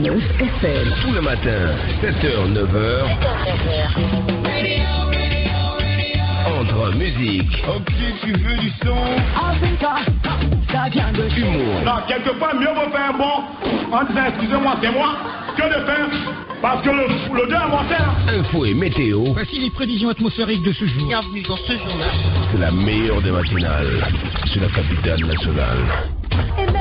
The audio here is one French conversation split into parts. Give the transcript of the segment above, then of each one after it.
107.9 FM. Tout le matin, 7h, 9h. Entre musique, Ok, tu veux du son? Africa, ça vient de humour, Non, quelque part, mieux vaut faire bon en disant excusez-moi, c'est moi, que de faire? Parce que le, le mortel. info et météo, Voici les prévisions atmosphériques de ce jour. Bienvenue dans ce journal. c'est la meilleure des matinales. C'est la capitale nationale. Lagine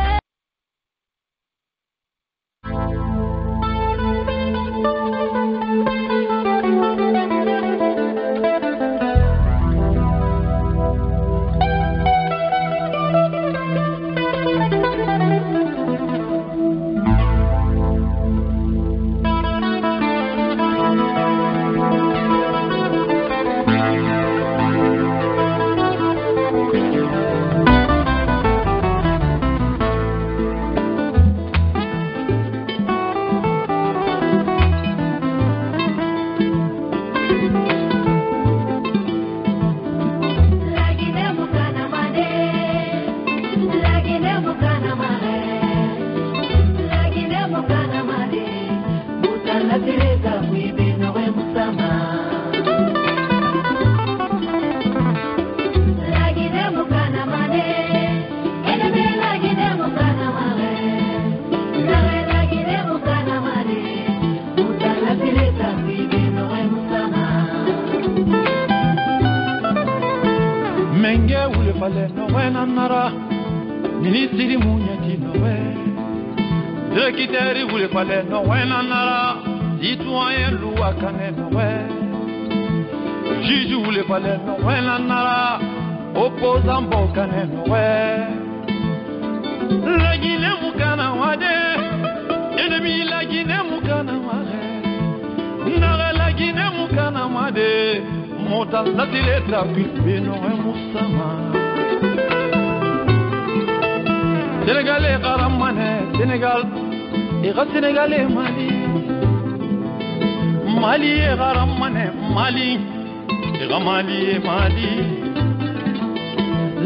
ye mali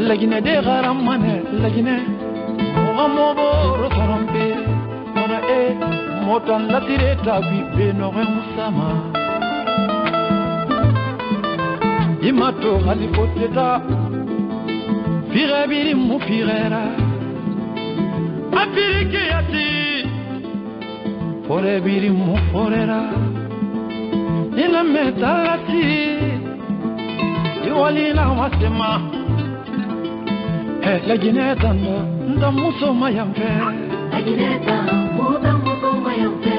laginɛ de haramanɛ laginɛ mɔgɔ mɔboro sɔrɔmpe mɔnɔ e mɔtan latire tabi be nɔgɛ musama i ma to hali fo teta figɛ biri mu figɛra afirikiyati fɔrɛ biri mu fɔrɛra i na mɛ tagati wali la masema eh la gineta nda nda muso mayambe la gineta nda muso mayambe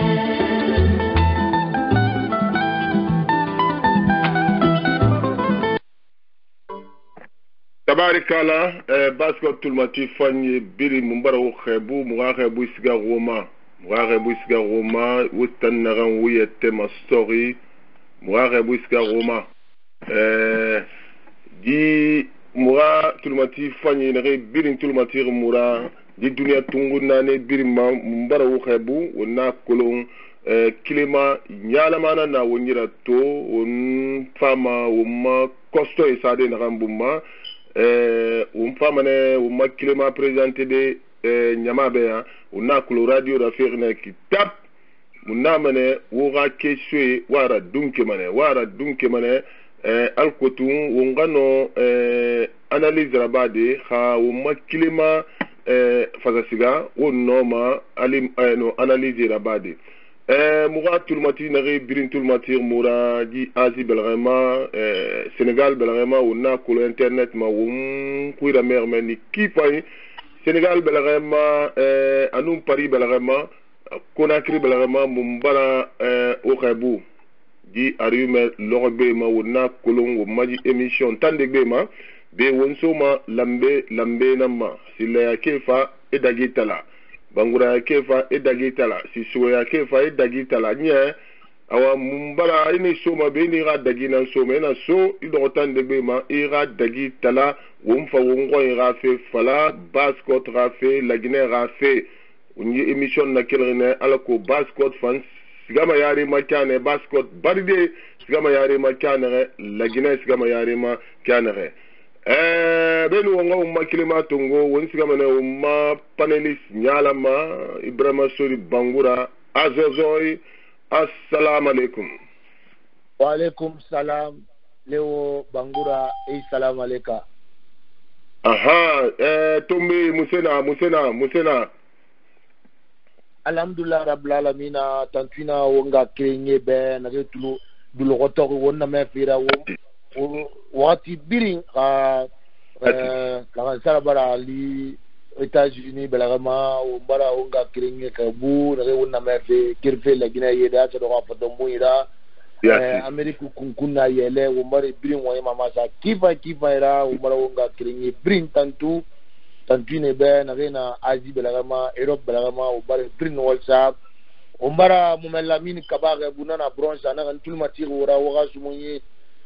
تبارك الله باسكو تول ماتي فاني بيري مبارو خيبو مغاخ بو سيغا روما مغاخ بو سيغا روما وتن غن ويتي ما ستوري مغاخ بو سيغا روما di muga tulumati fanye nage birin tulumati mura di duniya tungu nane birin ma mbara wuxebu wona kolon eh, kilema ɲalamana na wo ɲira to wo n fama wo ma kosto ye sade naxan bumma eh, wo n famane wo ma kilema présidente de ɲama bɛ yan wo na kulo radio ra fexine kitab wo na mane wo xa ke soye wa ara dun kemane wa ara dun kemane eh, alkotu un gano eh, analyse rabade ha un makilema eh, fasasiga wo noma ali eh, no analyse rabade eh, muga tulmati nagi birin tulmati mura di asi belgama eh, senegal belgama wona kulo internet ma wum kuira merme ni kipai senegal belgama eh, anum pari belgama konakri belgama mumbara eh, o khebu di ariume logo be ma wona kolon wo maji émission tande be ma be wonsoma lambe lambe ma silaya ke fa e dagi tala banguraya ke fa e dagi tala sisoya ke fa e dagi tala ɲɛ awa mun bala i ni soma be i n'i ka dagi na soma i na so i dɔgɔ tan de be ma i ka dagi tala wo n fa wo n gɔn ka fe fala baskɔt ka fe laginɛ ka fe. U ye émission na kelengenɛ ala ko baskɔt fans sigama yarima ma kyane bascot baride sigama yare ma kyane lagine sigama yarima ma kyane Eh, benu wonga umma kilima tongo woni sigama ne umma panelist nyalama ibrahima sori bangura azozoi assalamu alaikum Waalaikum salam. lewo Bangura, eh, salam aleka. aha eh, tombe musena musena musena alhamdulillah rabbil alamin tantwina wo nga kerenye bɛɛ nage tulo dulɔgɔtɔg wo namɛ fira wo wagati biri ka eh, kakan sarabara li états-unis belagama wo bara wo nga kerenye ka bu nage wo namɛ fe kerfe laginɛ yede a sɔrɔ ka fɔtɔnbon yira eh, amérique kunkun na yɛlɛ wo mari biri wɔye mamasa kifa kifa yira wo bara wo nga kerenye biri tantu ne be na na asie belagama europe belagama wombare birin walsa wombara mumela mini kabage bunana bronze ana kan tulma tiri wora waga sumunye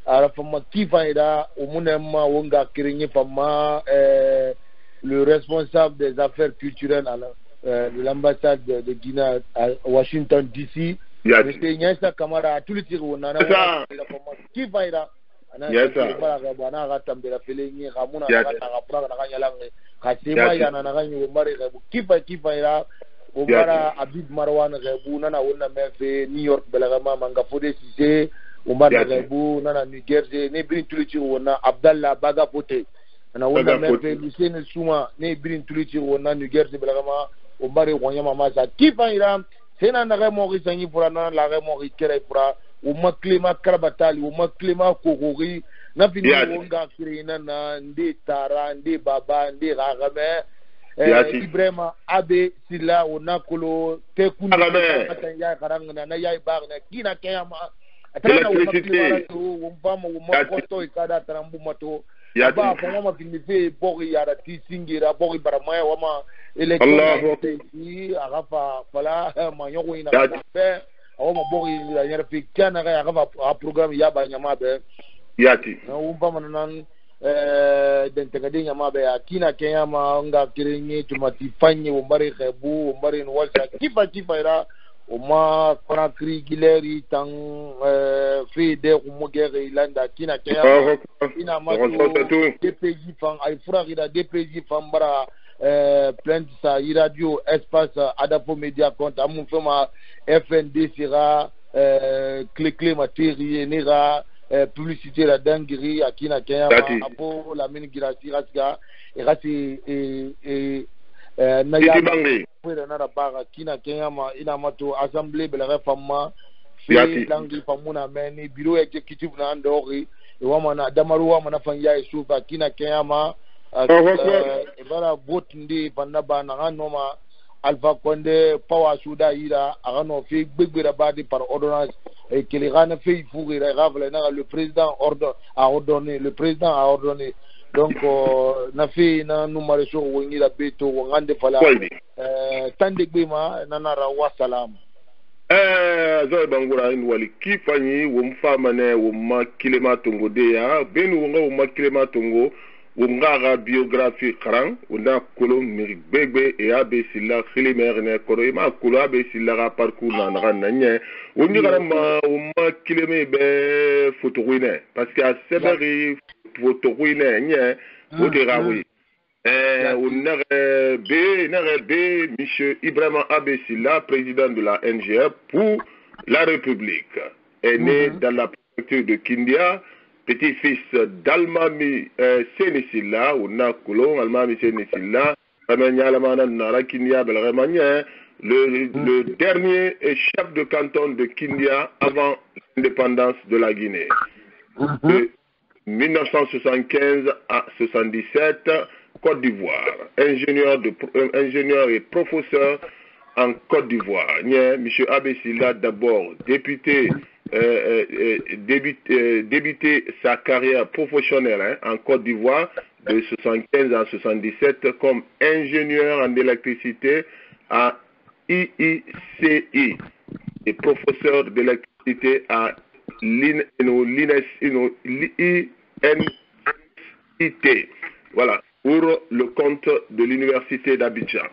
ara fama kifa ira omunema wonga kirinye fama eh, le responsable des affaires culturelles à la- euh, de l'ambassade de, de Guinée à Washington DC Mr. Nyesa Kamara tulitiri wonana Yes, sir. kivaira ana Yes, sir. bara ga anaaaa bwana akatambira felengi kamuna akapuraka nakanyalange kasema yana nakanye wemare kebu kipa kipa ira womara abid marwan woma kilema karabatali woma kilema kokori nafini wonga kirena na nde tara nde baba nde kakame ibrahima abe sila wona kolo te kunatan yai karangana na yai bagana kina keyama atarana woma kilema to wonfama woma kosto ikada tarambuma to ba fanga ma kini fe bogi yara ti singira bogi baramaya wama elekti aga fa fala ma yogo ina fe awo mabok la nyar fi kana xa ga a program ya ba nyama yaki yati na umba manan di den te gadi nyama be akina kenya ma nga kiringi tumati fanye wo khebu umbari nwalsa kipa kipa ira uma kona kiri gileri tan fe de kumu gere ilanda kina kenya ina ma dpj fan ay fura gira dpj fan bara eh, plainte sa i radio espace adafo media compte. Amu fɛn euh, ma fnd sera eh, kilekile ma teri ne ra eh, publicité la dangiri a kina kɛɲa ma a bo lamini gira sira siga i ka se eh, eh, eh, na ya foyi na da baga kina kɛɲa ma i na ma to assemblée bɛlɛkɛ faamu ma fe langi faamu na mɛ ni bureau exécutif na an dɔgɔki i wa mana damaru wa mana fan ya ye su fɛ a kina kɛɲa ma ibara euh, bot ndi banda ba na nga noma alpha konde power suda ira aga no fi gbegbera ba di par ordonnance. Et que les gana fi fouge ra gavle na le président ordonne a ordonné le président a ordonné. Donc euh, na fi na numare so wongi la beto wongande fala. Euh tande gbema na na ra wa salam. Eh zo bangura in wali kifanyi wo mfamane wo makilema tongo de ya. Benu wonga wo makilema tongo. Wom nga ga biographie kharan wona kolo mi gbegbe e abe silla khili mer ne koro e ma kolo silla ga parcours na na na ma wom ma kileme be parce que a seberi photo wine nye wote ga wi Eh, au nere B, nere B, Monsieur Ibrahim Abessila, président de la NGA pour la République, est né dans la préfecture de Kindia, petit-fils d'Almami euh, Sénissila, ou Nakulon, Almami Kindia, Belremania, le, le dernier chef de canton de Kindia avant l'indépendance de la Guinée. De 1975 à 77, Côte d'Ivoire. Ingénieur, de, euh, ingénieur et professeur en Côte d'Ivoire. Monsieur Abessila, d'abord député, euh, euh, euh, débuté sa carrière professionnelle hein, en Côte d'Ivoire de 75 à 77 comme ingénieur en électricité à IICI et professeur d'électricité à l'IN- no, l'INES, no, l'INIT. Voilà, pour le compte de l'université d'Abidjan.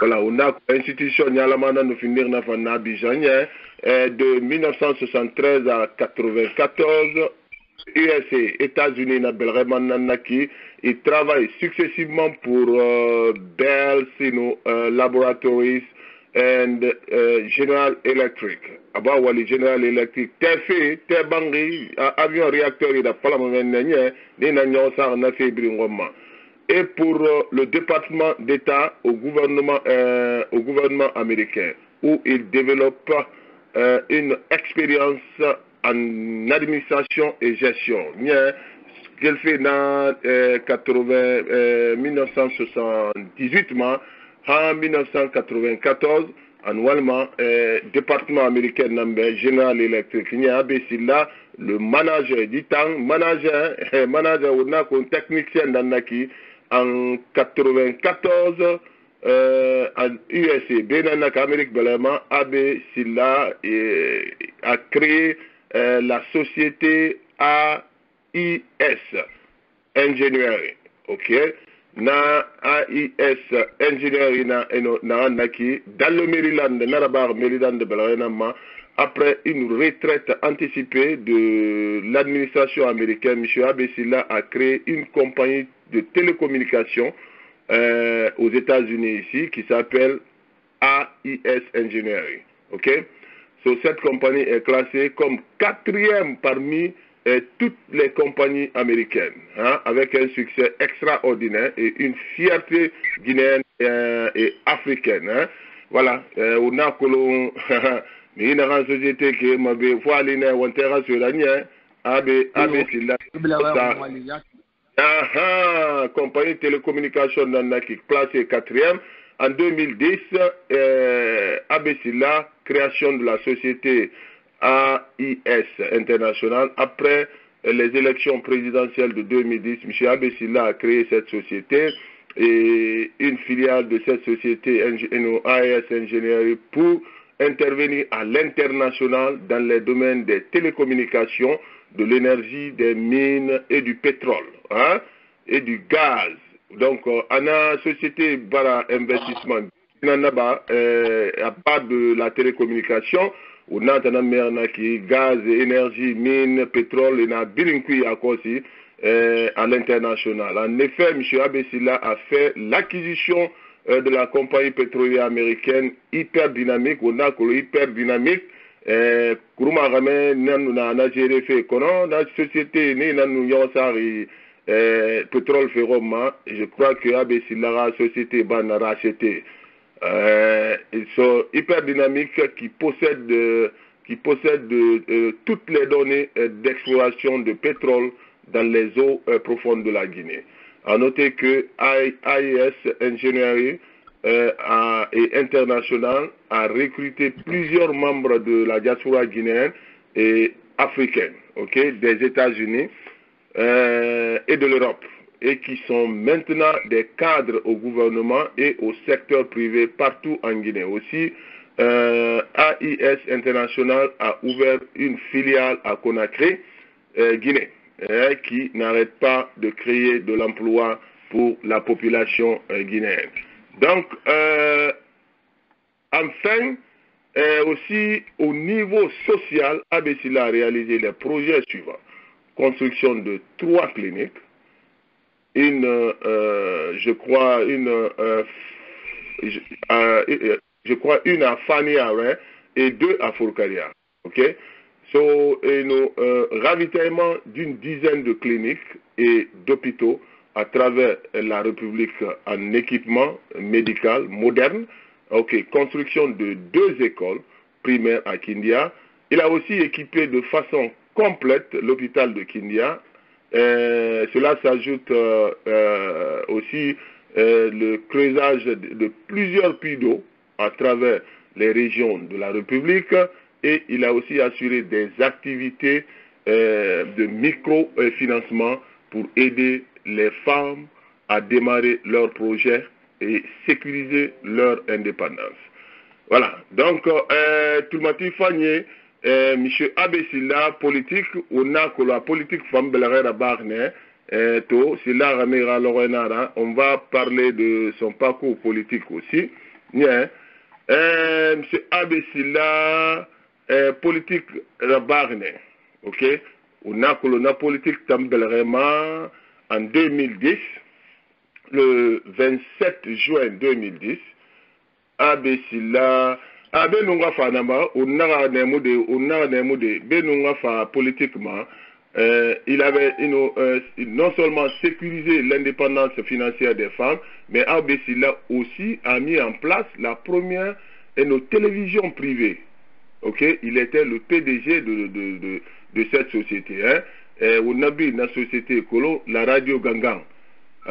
Voilà, on a institution Nyalamana nous finir fan Abidjan hein, euh, de 1973 à 94 USA, États-Unis na belreman nanaki il travaille successivement pour uh, Bell you know, uh, Laboratories and uh, General Electric. Aba wali General Electric te fe te avion réacteur ida pala mwenye ni na nyosa na fe ngoma. Et pour le département d'État au gouvernement au gouvernement américain où il développe une expérience en administration et gestion. Qu'elle fait dans euh, 80, euh, 1978, en 1994, annuellement, euh, département américain Nambé, General Electric, le manager du temps, manager, manager, on a un technicien dans en 94, euh, en USA, Benanak Amérique Belema, Silla a créé euh, la société AIS Engineering. Ok? Na AIS Engineering na, dans le Maryland, Maryland de Belema, après une retraite anticipée de l'administration américaine, M. Abessila a créé une compagnie de télécommunications euh, aux États-Unis ici qui s'appelle AIS Engineering. Ok? So, cette compagnie est classée comme quatrième parmi euh, toutes les compagnies américaines, hein, avec un succès extraordinaire et une fierté guinéenne euh, et africaine. Hein? Voilà, on a colon, mais société qui m'a fait voir les on terrasse sur la nienne, AB, AB, c'est là. Aha, compagnie de télécommunication Nandaki, classée quatrième. En 2010, euh, Abessila, création de la société AIS International. Après les élections présidentielles de 2010, M. Abessila a créé cette société et une filiale de cette société AIS Engineering pour intervenir à l'international dans les domaines des télécommunications, de l'énergie, des mines et du pétrole hein, et du gaz. Donc, euh, on a société bara investissement nanaba euh, à part de la télécommunication, on a qui gaz, énergie, mine, pétrole, et na bilinkui à euh, à l'international. En effet, M. Abessila a fait l'acquisition euh, de la compagnie pétrolière américaine hyper dynamique, on a hyper dynamique kuruma game nanu na na fait kono na société ni nanu yosari euh, pétrole ferroma je crois que ABC la société ban racheté euh, ils sont hyper dynamiques qui possèdent qui possèdent euh, toutes les données d'exploration de pétrole dans les eaux profondes de la Guinée. À noter que AIS Engineering euh, et international a recruté plusieurs membres de la diaspora guinéenne et africaine, ok, des États-Unis euh, et de l'Europe, et qui sont maintenant des cadres au gouvernement et au secteur privé partout en Guinée. Aussi, euh, AIS International a ouvert une filiale à Conakry, Guinée, hein, qui n'arrête pas de créer de l'emploi pour la population guinéenne. Donc, euh, enfin, euh, aussi au niveau social, Abessila a réalisé les projets suivants. Construction de trois cliniques, une, euh, je crois, une, je, je, crois une à et deux à Fourcaria. OK? So, et nos ravitaillement d'une dizaine de cliniques et d'hôpitaux à travers la République en équipement médical moderne. Ok, construction de deux écoles primaires à Kindia. Il a aussi équipé de façon complète l'hôpital de Kindia. Euh, cela s'ajoute euh, euh, aussi le creusage de, de plusieurs puits d'eau à travers les régions de la République et il a aussi assuré des activités de microfinancement pour aider les femmes à démarrer leur projet et sécuriser leur indépendance. Voilà. Donc, euh, Fagné, euh, M. Abessila, politique, on a que la politique femme Belagera Barne, euh, to, Lorenara, on va parler de son parcours politique aussi. Euh, M. Abessila, euh, politique Barne, ok? On a que la politique en 2010, le 27 juin 2010, abesila abe nunga fa namba onaga nemu de onaga nemu de be nunga fa politiquement euh, il avait you know, euh, non seulement sécurisé l'indépendance financière des femmes, mais Abesila aussi a mis en place la première et nos télévisions. Ok, il était le PDG de, de, de, de cette société. Hein. On a vu dans la société écolo la radio Gangan,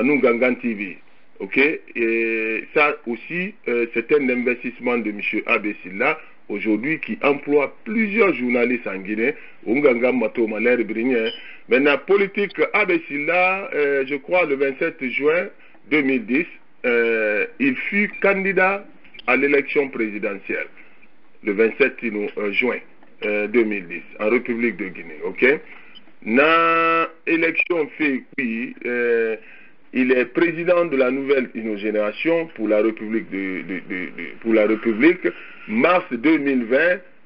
nous Gangan TV. Ok, et ça aussi, euh, c'est un investissement de M. Abesila aujourd'hui qui emploie plusieurs journalistes en Guinée. Unganga Mato Malher Brigné. Maintenant, politique Abesila, euh, je crois le 27 juin 2010, euh, il fut candidat à l'élection présidentielle le 27 euh, juin 2010 en République de Guinée. Ok, na élection fait oui, il est président de la nouvelle génération pour la République de, de, de, pour la République. Mars 2020,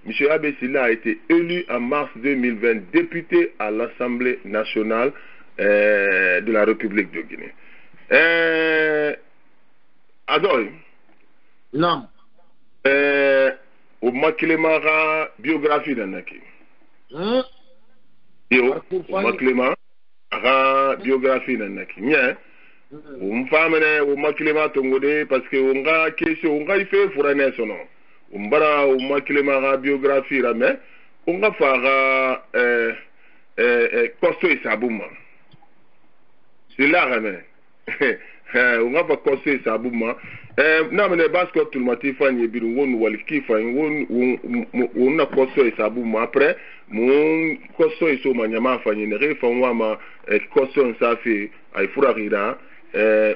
M. Abessila a été élu en mars 2020 député à l'Assemblée nationale euh, de la République de Guinée. Euh, Adore. Non. Euh, au Makilemara biographie d'Anaki. Hein? yo umakilema a ka biographi nanaki ɲɛ um faminɛ umakilema tongo de parce que un ka question un ka ife furanɛ sɔnɔ um bara umakilema ka biographi ra mais un ka fa ka eh, eh, eh, costo isabu ma sila ramɛ un ka fa costo isabu ma eh, n'a minɛ basko tulumati fa ɲɛ biri wonu wali kifa wonu na costo isabu ma après mun eh, koso iso ma ɲama fa ɲini fan wa ma koso sa fe ay fura xira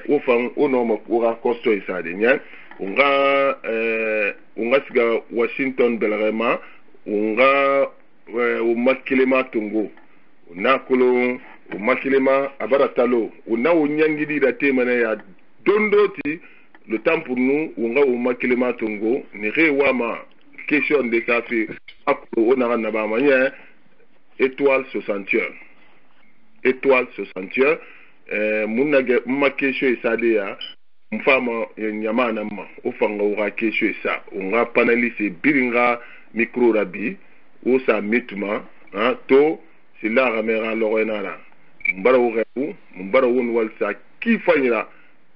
wo fan wo no ma wo xa koso isa de ɲa unga eh, unga siga washington belaxe ma unga eh, o tongo tungo na kolo o ma kelema abara talo o na o ɲangidira te mana ya dondo ti le temps pour nous unga o makilema tungo ni xe wa ma question de sa fi a kolo o na ka naba ma nyɛ étoile 61 étoile 61 Eh, mun na ge mma kesho isade ya mfama nyama na ma. O fanga o ga kesho isa o nga paneliste biringa micro rabi. O sa mituma ha to sila ga me ga lo na la mbara o rebu mbara won wal sa ki fanyira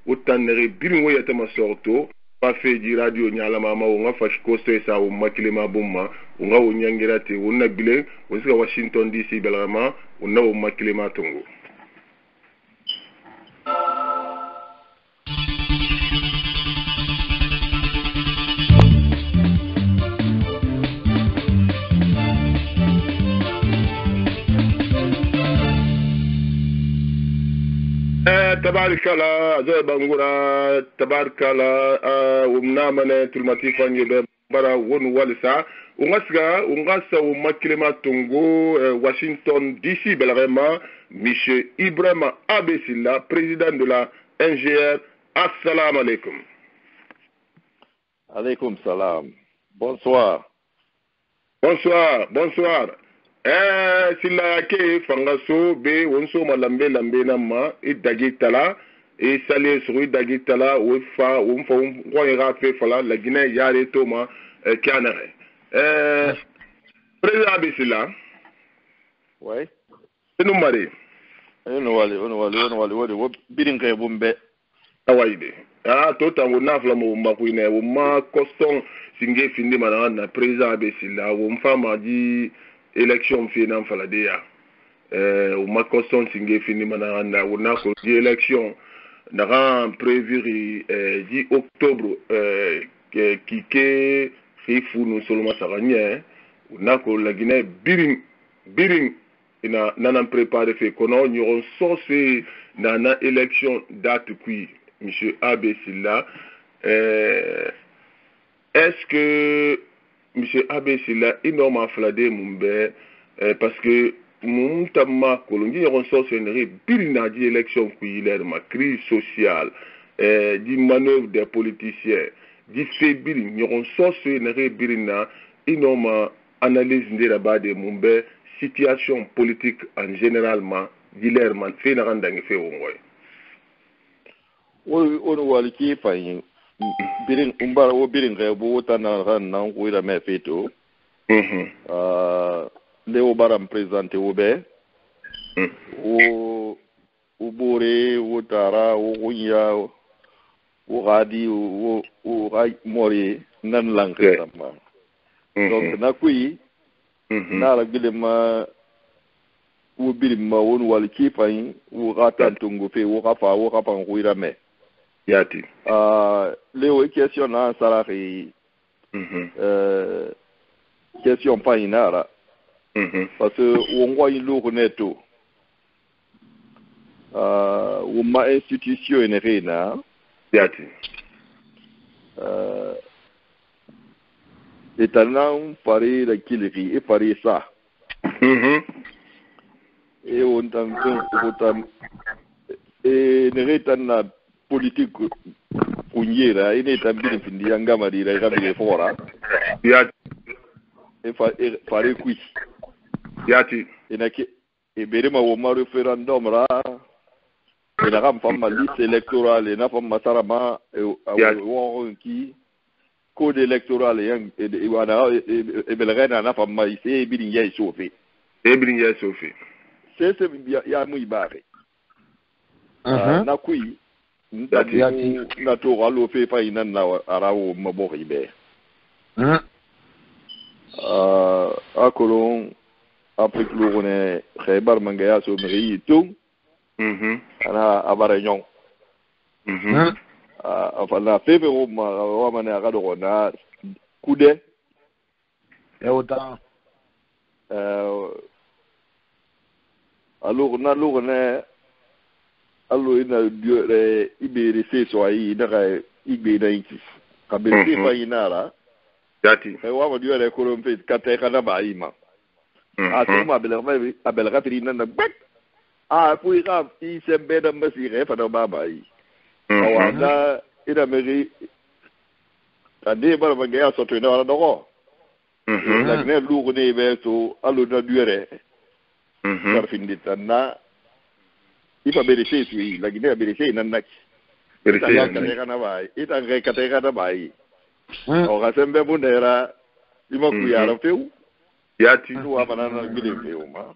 o tanere birin wo yata ma sorto fa feji radio ñalamama wo nga fas kostoysa wo makilema bomma wo nga wo ñangira te wonna na bile wo sika washington dc belgama wonna na wo makilema tongo. Tabarikala azoy bangura tabarikala wumna mane tulmati fanye be bara wonu walisa. Unga siga unga sa uma kilema tongo washington dc belarema monsieur ibrahima abesilla président de la ngr assalamu alaikum. Alaikum salam. Bonsoir. Bonsoir bonsoir eh, sila ya ke fangaso be wonsoma lambe lambena ma i dagi tala i sale sogo i e dagi tala o fa o fa nkɔɲe ka fe fala laginɛ yare to ma eh, kyanɛgɛ eh, président be sila? Oui. inu mari inu wali inu wali inu wali wode wo birin kɛ bun bɛ awayi de aa to tan ko n'a fila ma o ma ko inɛ o ma kɔsɔn singe finde ma na na président be sila o n fa ma di election finan faladeya eh, o ma kɔsɔnsinge fini mana anda o na ko di election naxa préviri eh, di octobre eh, eh kike xi funu soloma saxa ɲɛ eh, o na ko laginɛ birin birin ina nanan préparé fe. Kono ɲɔgɔn sɔ fe nana election date kui monsieur abesila eh, est ce que monsieur abc la i nɔ ma fila de mun bɛ eh, parce que mun tamma kolonji ɲɔgɔn sɔsɛnɛri biri na di élection ku yilɛri ma crise sociale eh, di manœuvre des politiciens di fe biri ɲɔgɔn sɔsɛnɛri biri na i nɔ ma analyse ndera ba de mun bɛ situation politique en général ma yilɛri ma fe naga dange fe wo ngɔye o ni wali k'i fa ye birin umbara wo birin ga bo ta na ran nan ko ira me feto mhm ah le wo baram presente wo be. Mm. wo wo bore wo tara wo gunya wo gadi wo wo ga mori nan lang Okay. sama donc na kui na la gile ma wo birin ma won wal kipa wo ga tantungo fe wo ga fa wo ga pa ko ira me yati ah leo question na saraki mhm. euh question pa inara mhm. Parce que wo ngwa ilu neto ah institution ene rena yati euh etanang pare la kiliri e pare sa. Mhm. E on tan ko tan e na politik kunye la ine tambini findi yangamadi la ikabile fora yati efa fare kwi yati inake eberima woma referendum ra ina kam famma liste électorale ina famma sarama wonki code électorale yan wana ebelgena na famma ise ebiri yai sofe ebiri yai sofe sese ya mu ibare uh-huh. na kui na to alo pe pa ina na arao mabori be hmm? Uh, akolon aprik lugune khaybar mangaya so mri tung mhm ana abare nyong. Mhm afala pepe ro ma ro ma na gado na kude. Yauta a alors na lugune allo ina diore eh, ibere seso ayi daga igbe mhm. na inki kabe mm -hmm. sefa inara dati e eh, wawa diore eh, korompe kata kana ba ima mm -hmm. a tuma bela mai abela kafiri nan na bak a fui ka i sembe da masi re fa da ba ba yi. Mhm. Awa da ina meri tade bara ba ga so to ina wala dogo mhm. Lagne lu ko ne be so allo mhm. na diore mhm. Karfindi tanna ifa berese tui la guinea berese nannak katekanavayi itange katekanavayi okasembe bunera imakuyala feu? Yati tuwafanana gbilen feu ma.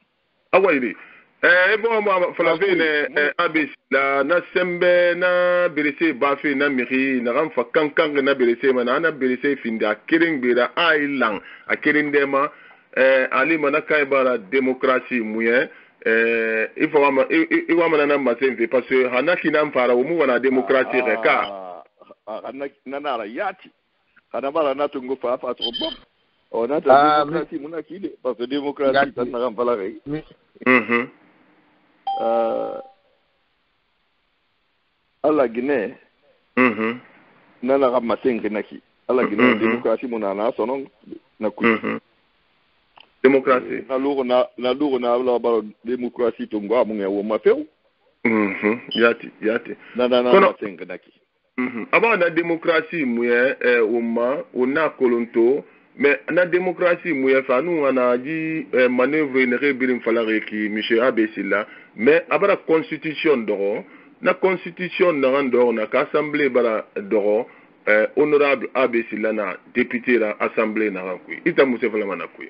Awayiri eh, e bon mo fana fe ne eh, abc la na sembe na berese ba fe na miri na kan fa kankange na berese ma na na berese finde a keren gbera a yi lang a keren dema eh, ali mana kai bara demokrasi muyen eh i- wa mana na masenfe parce que hanaki na fara mu wana demokrasi re ka. A na na na ra yati hana bara na tungo fa fa to bom o na Ah, ta demokrasi muna kile parce que demokrasi tan na kan fala gai mhm uh, ala gine. Mhm nana ka masenke naki. Ala gine demokrasi muna na sonon na ku mhm Demokrasi. Na luro na avla baro demokrasi tungo amunge ya wamafeu. Mhm, yati, yati. Na na na Kono... matenga naki. Mhm. Aba na demokrasi muye eh, umma, una kolonto, me na demokrasi muye fanu ana ji eh, manœuvre ne rebirim falare ki monsieur Abesila, me abara constitution doro, na constitution naran doro na ka assemblée bara doro. Eh, honorable abc lana député la assemblée naran kuy ita musefalamana kuy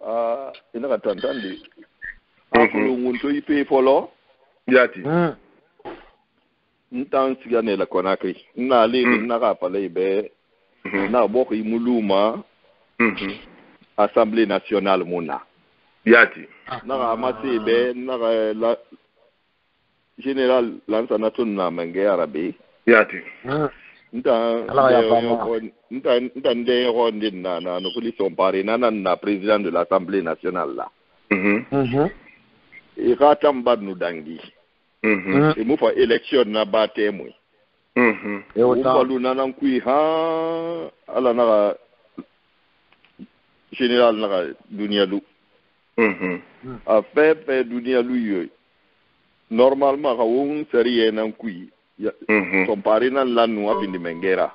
uh, ina e ka tantandi akulungunto mhm. ipe folo. Yati ntan siga ne la konakri nna le ni mhm. nna ka pala ibe mhm. na boko imuluma assemblée nationale muna yati ah. na ka masi ibe na ka la general lansa na tun na menge arabe yati Ntande yon din nan nan koalisyon pari nan nan na prezident de l'Assemblée nationale la. E katan bad nou dangi. E mou fa eleksyon nan ba temwe. Mou falou nan an kwi han ala nan general nan dunya lou. A fe fe dunya lou yoy. Normalman ka woun seriye nan kwi. tomparinan mhm. la nu avindi mm. mengera.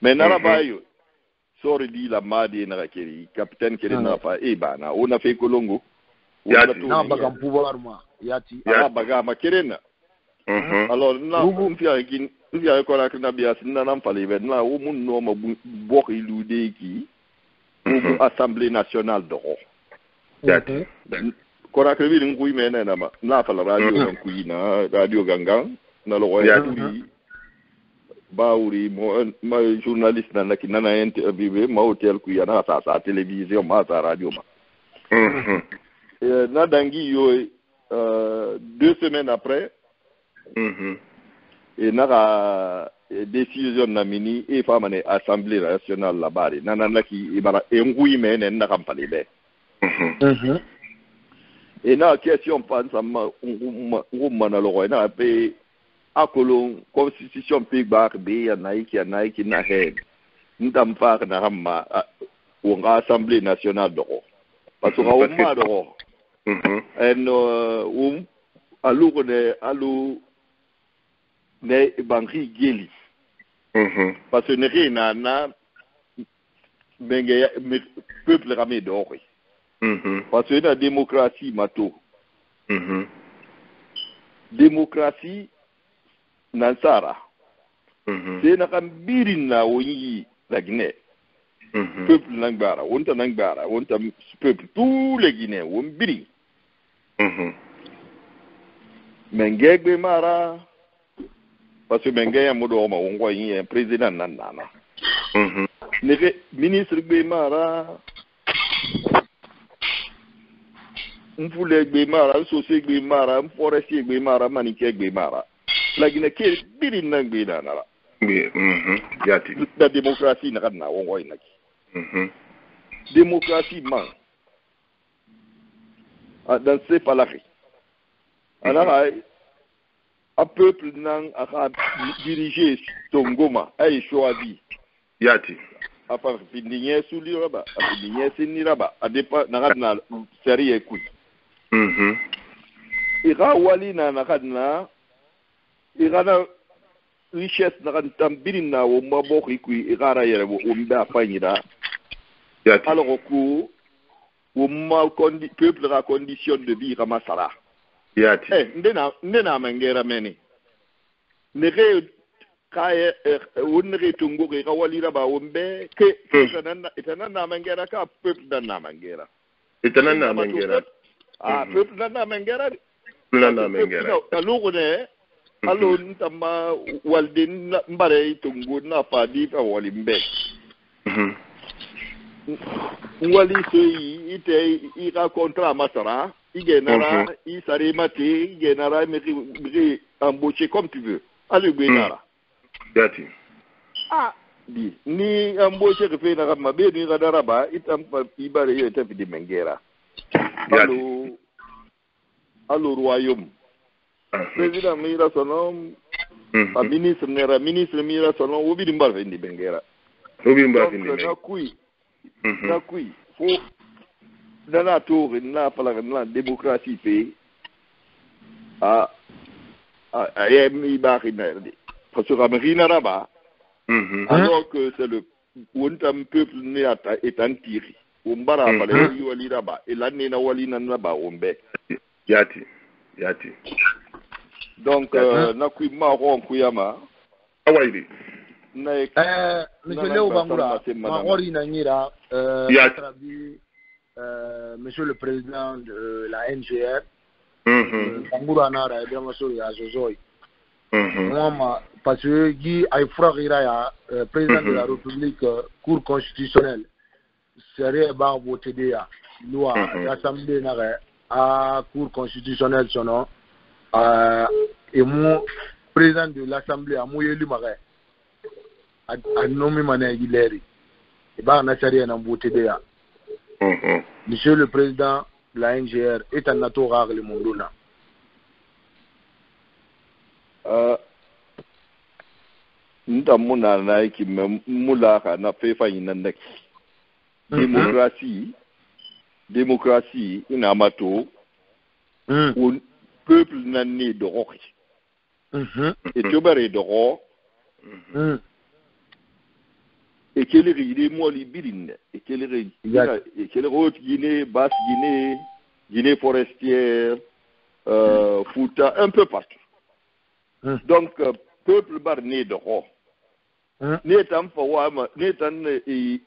Mais narabayo mhm. sori di la madi eh, na keri capitaine kiri na mhm. fa e bana ona fe kolongo ona to na baga pouvoir ma yati. Ala baga ma kirena alors na mpia ki mpia ko la kina bia sinna nan fale be na o mun no ma bok ilude ki. Assemblée nationale doro yati. Kora kiri ngu imena na ma. Na fala radio ngu ina radio gangan na lo Yeah. ya turi bawuri mo ma journaliste na ki na na interview ma hotel kuyi na sa sa télévision ma sa radio ma Mhm. Et na dangi yo euh, deux semaines après Mhm. e naka e décision na mini e fama ne assemblée nationale la bari nana naki ibara e ngui me ne na kampali be Mhm. e na question pan sama ngumma na logo na pe akolon constitution pe gbar be ya naiki ya naiki na hen. Ntam far na hamma wo nga assemblée nationale dogo parce que wo ma dogo en uh, um alu ko ne alu ne banri geli. Mhm. Parce que ne ri na na menge peuple rame dogo mhm. parce que na démocratie mato. Mhm. Démocratie nansara Mhm. c'est na kan birin na wonyi lagne Mhm. peuple nangbara wonta nangbara wonta peuple tous les guinéens won biri Mhm. menge gbe mara parce que menge ya modo ma wongo yin président nan nana nege ministre gbe mara mfule gbe mara nsose gbe mara mforestier gbe mara manike gbe mara lagina keri biri nan gbe na nala yati da demokrasi na kadna won wai naki demokrasi ma a dan se palaki anara a peuple nan aka dirige tongoma ay shoabi yati a par pindiñe suli raba a pindiñe sinni raba. A depa na kadna sari ekui ika e wali na na kadna ira xana richesse na kan tambirin na wo mabo ki kui ira ra yere wo mba fanyira alors ku wo ma peuple ra condition de vie kama sara Yati. eh ndena ndena mangera meni nege kaye wonnege tungo ke ka walira ba wombe ke itanana itanana mangera ka peuple dan na mangera Itana na mengera. ah peuple dan na mangera. Tuna na mengera. alugo ne Mm-hmm. alon tamba walden mbare tungu na padi pa walimbe wali sei ite ira kontra masara igenara isare mate igenara meri meri embauché comme tu veux allez benara dati. Ah di ni embauché que fait na ma be ni radara ba itam ibare yo tafi di mengera allo allo royaume président mi yira sono mhm. a ah, ministre nera ministre mi yira sono wo ɓiɗi mbar findi ɓe ngera wo ɓiɗi mbar findi ɓe nakuyi mhm. nakuyi fo nana toori na palaka nana démocratie pe a a ye mi ɓaaki nerde par ce que ami rinara ba mhm. alors que c'est le wontam peuple ne ata etan tiri won mbara bala yi walira ba e lannena walinanna ba won ɓe yaati yaati donc euh, na kui ma ron kuyama Awaidi. na e Eh, monsieur Léo Mbassa Madame. Mahori Nangira, euh, ami, euh, monsieur le président de la NGR, Mhm. Bangoura Nara, Ebrahima Sori, Azozoi. Mhm. Moi, parce que Guy Aïfra Riraya, euh, président de la Mhm. République, euh, Cour constitutionnelle, serait ban voté de ya, loi, Mhm. l'Assemblée Nara, à Cour constitutionnelle, son e mou prezant de l'assemble a mou yeli magay a nomi mane Hileri e ba anasari anan bote de ya mm-hmm. Monsieur le Président de la NGR est en nato rare le monde là. Nta muna na e yake mula ka na fefa yinan na mm-hmm. demokrasi demokrasi ina mato mm. Peuple nan ne dogo Mhm. e to bare dogo Mm. e kele birin e kele e ro gine bas gine Guinée forestière, euh, Fouta, un peu partout. Donc, euh, peuple bar né de ro. Ne tan fa wa ma ne tan e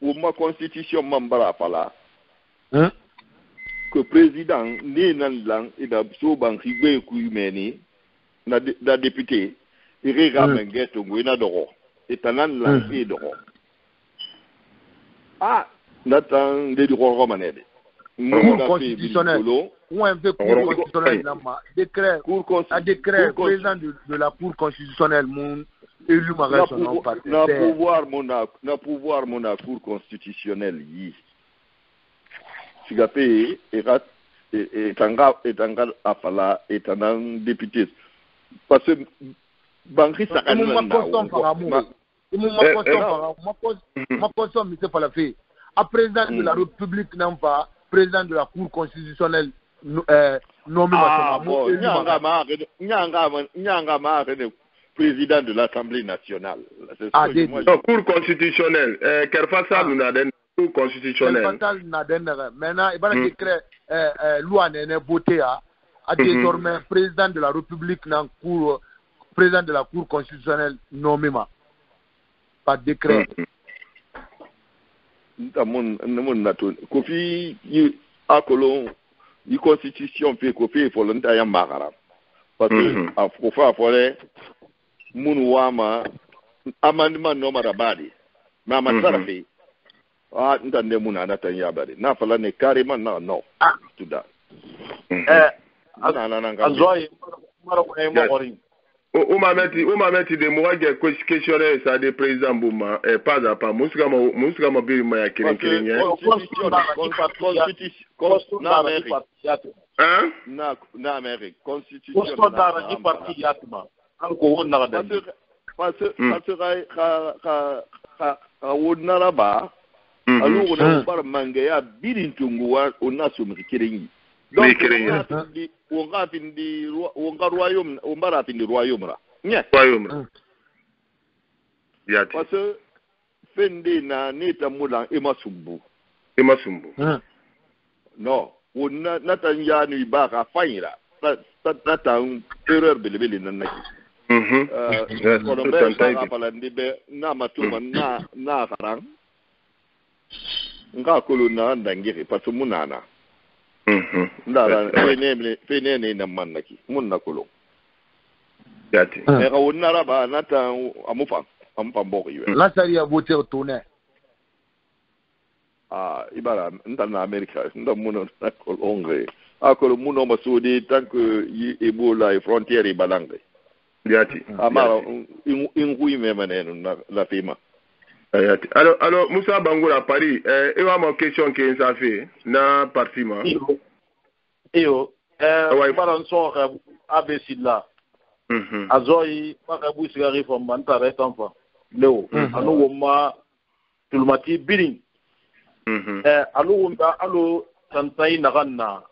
ou ma constitution mambara fala. Que président ne nan lang e da so ban higbe ku meni na de- da député e re ga mengeto ngwe de ro. E tanan lang e de ro. Ah, na tan de di ro ro manede. Cour constitutionnelle. Ou un peu cour constitutionnelle, là, décret, un décret, président de, de la cour constitutionnelle, mon élu par na pouvoir mon na, pouvoir mon cour constitutionnelle yi sigape erat etanga etanga afala etanan député parce que banki sakan Imu na makosom par amour. Imu makosom par amour. Makos- Makosom, mais c'est pas la fait. À président de la République, non pas, président de la cour constitutionnelle, euh, nommé ah par bon nyanga ma nyanga ma nyanga ma ne président de l'Assemblée nationale. C'est Ah, ce que des- moi Non, cour constitutionnelle. Euh, Kerfa Salou n'a konstitisyonel. Sel patal nan den nere. Menan, e banan ki kre lwa nene bote ya, a desormen prezident de la republik nan kour, prezident de la kour konstitisyonel nomima. Pa dekre. Mm-hmm. Moun naton. Kofi, akolon, yi konstitisyon fe kofi e folon ta yan makara. Pati, kofa mm-hmm. fole, moun wama, amandman nomara badi. Maman sarafi. Mm-hmm. Ah nta ne mun ana tan ya badi na fala ne carrément na no to da eh na na na azoi mara ko e mo ori o ma meti o ma meti de mo ge questionnaire ça des président Bouma eh, pas à pas musika mo musika mo bi ma ya kirin kirin ye constitution na Amérique hein na na Amérique constitution dara ji parti yatima an ko won na da parce Mm. parce ka ka ka ka wonara ba alors on a par mangaya bidin tunguwa on a sumri kiringi donc on a findi on a royaume on bara findi royaume ra nya. Royaume. Ra yati parce fendi na neta mulan emasumbu emasumbu non on na natan ya ni ba ka fanyira natan erreur belebele nan nake mhm. Eh kono be ka na matuma na na harang nke akụlụ na ndangiri pasu mu nana mhm. ndara fe ne ne nan man naki na yati. E ka wonna raba na ta amufa amufa mboko iwe. Mm. Ah, na sari ya bote to ah ibara nda na america nda mun na kolongre akolo mun ma sudi tant que ebola e frontière balangre yati. Amara in in manenu na la fema Ayati. Alors, alors Moussa Bangoura, Paris, eh, e waman kesyon ki yon sa fe nan parti man? Iyo. Iyo. Eh, Awai. Mbaran son kabu, abe sid la. Mm -hmm. Azoyi, makabu sigari fom man, tare tanfa. Leo. Mm -hmm. Anu woma, tulmati birin. Mm -hmm. eh, alu wonda, alu tantayi nagan na,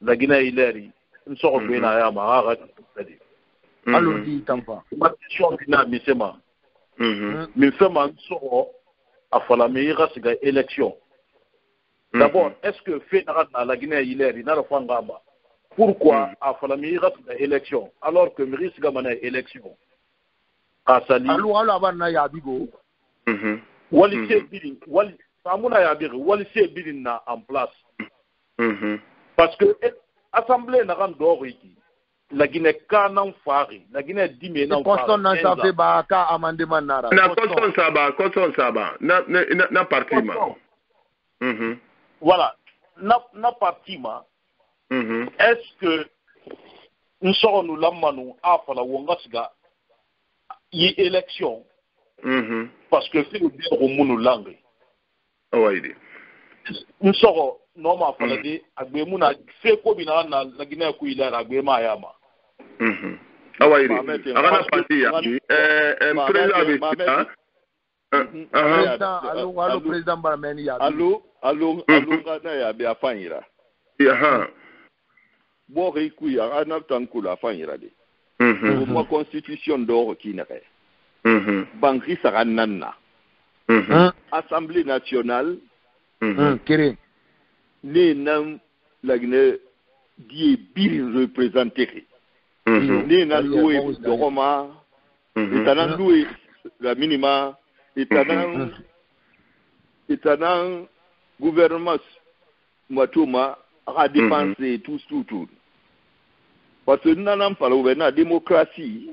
lagina ileri. Nsoko mm -hmm. bina yama, aga tantayi. Mm -hmm. Alu di tanfa. Mbaran son kina misema. Mm -hmm. nin fɛn b'an sɔrɔ a falamɛ i ka siga election d'abord est ce que fɛn na ka na laginɛ yilɛri n'a dɔ fɔ an k'a ma pourquoi a falamɛ i ka siga election alors que miri siga mana election k'a sali. alo alo a b'a na yabi ko. Mm-hmm. wali se mm-hmm. biri wali samuna yabi ko wali se biri na en place. Mm-hmm. parce que assemblée na ka dɔgɔ yi. lagine ka nan fari lagine dime nan fari kɔsɔn na sanfɛ ba ka amandeman nara na kɔsɔn saba kɔsɔn saba na na na parti ma. Mhm. Voilà. Na na parti ma. Mhm. Est ce que n sɔgɔ nu lamanu a fala wo n ka siga yi élection. Mhm. Parce que fi o bi sɔgɔ munu langue. Awa yi de n sɔgɔ n'o ma fala de a gbɛ mun na se ko bi na na lagine ko yi la a gbɛ ma y'a ma mhm. Akana parti ya Mohamed, eh eh président be Mohamed, sita Mhm. aha Président, alors, alors, Allô. président bigo. alo alo alo nga na ya be afanyira aha bo re ku ya ana tankulu afanyira de mhm. Ma constitution do ki na mhm. Banki mhm. Assemblée nationale. Mhm. Kéré. ne nan la biri représenté Mm-hmm. ni yana loué dɔgɔma i tana loué lamini ma i tana mm-hmm. i tana gouvernement mato ma a ka dépense mm-hmm. tous tout tout. Parce que n nana n fala o bɛ na démocratie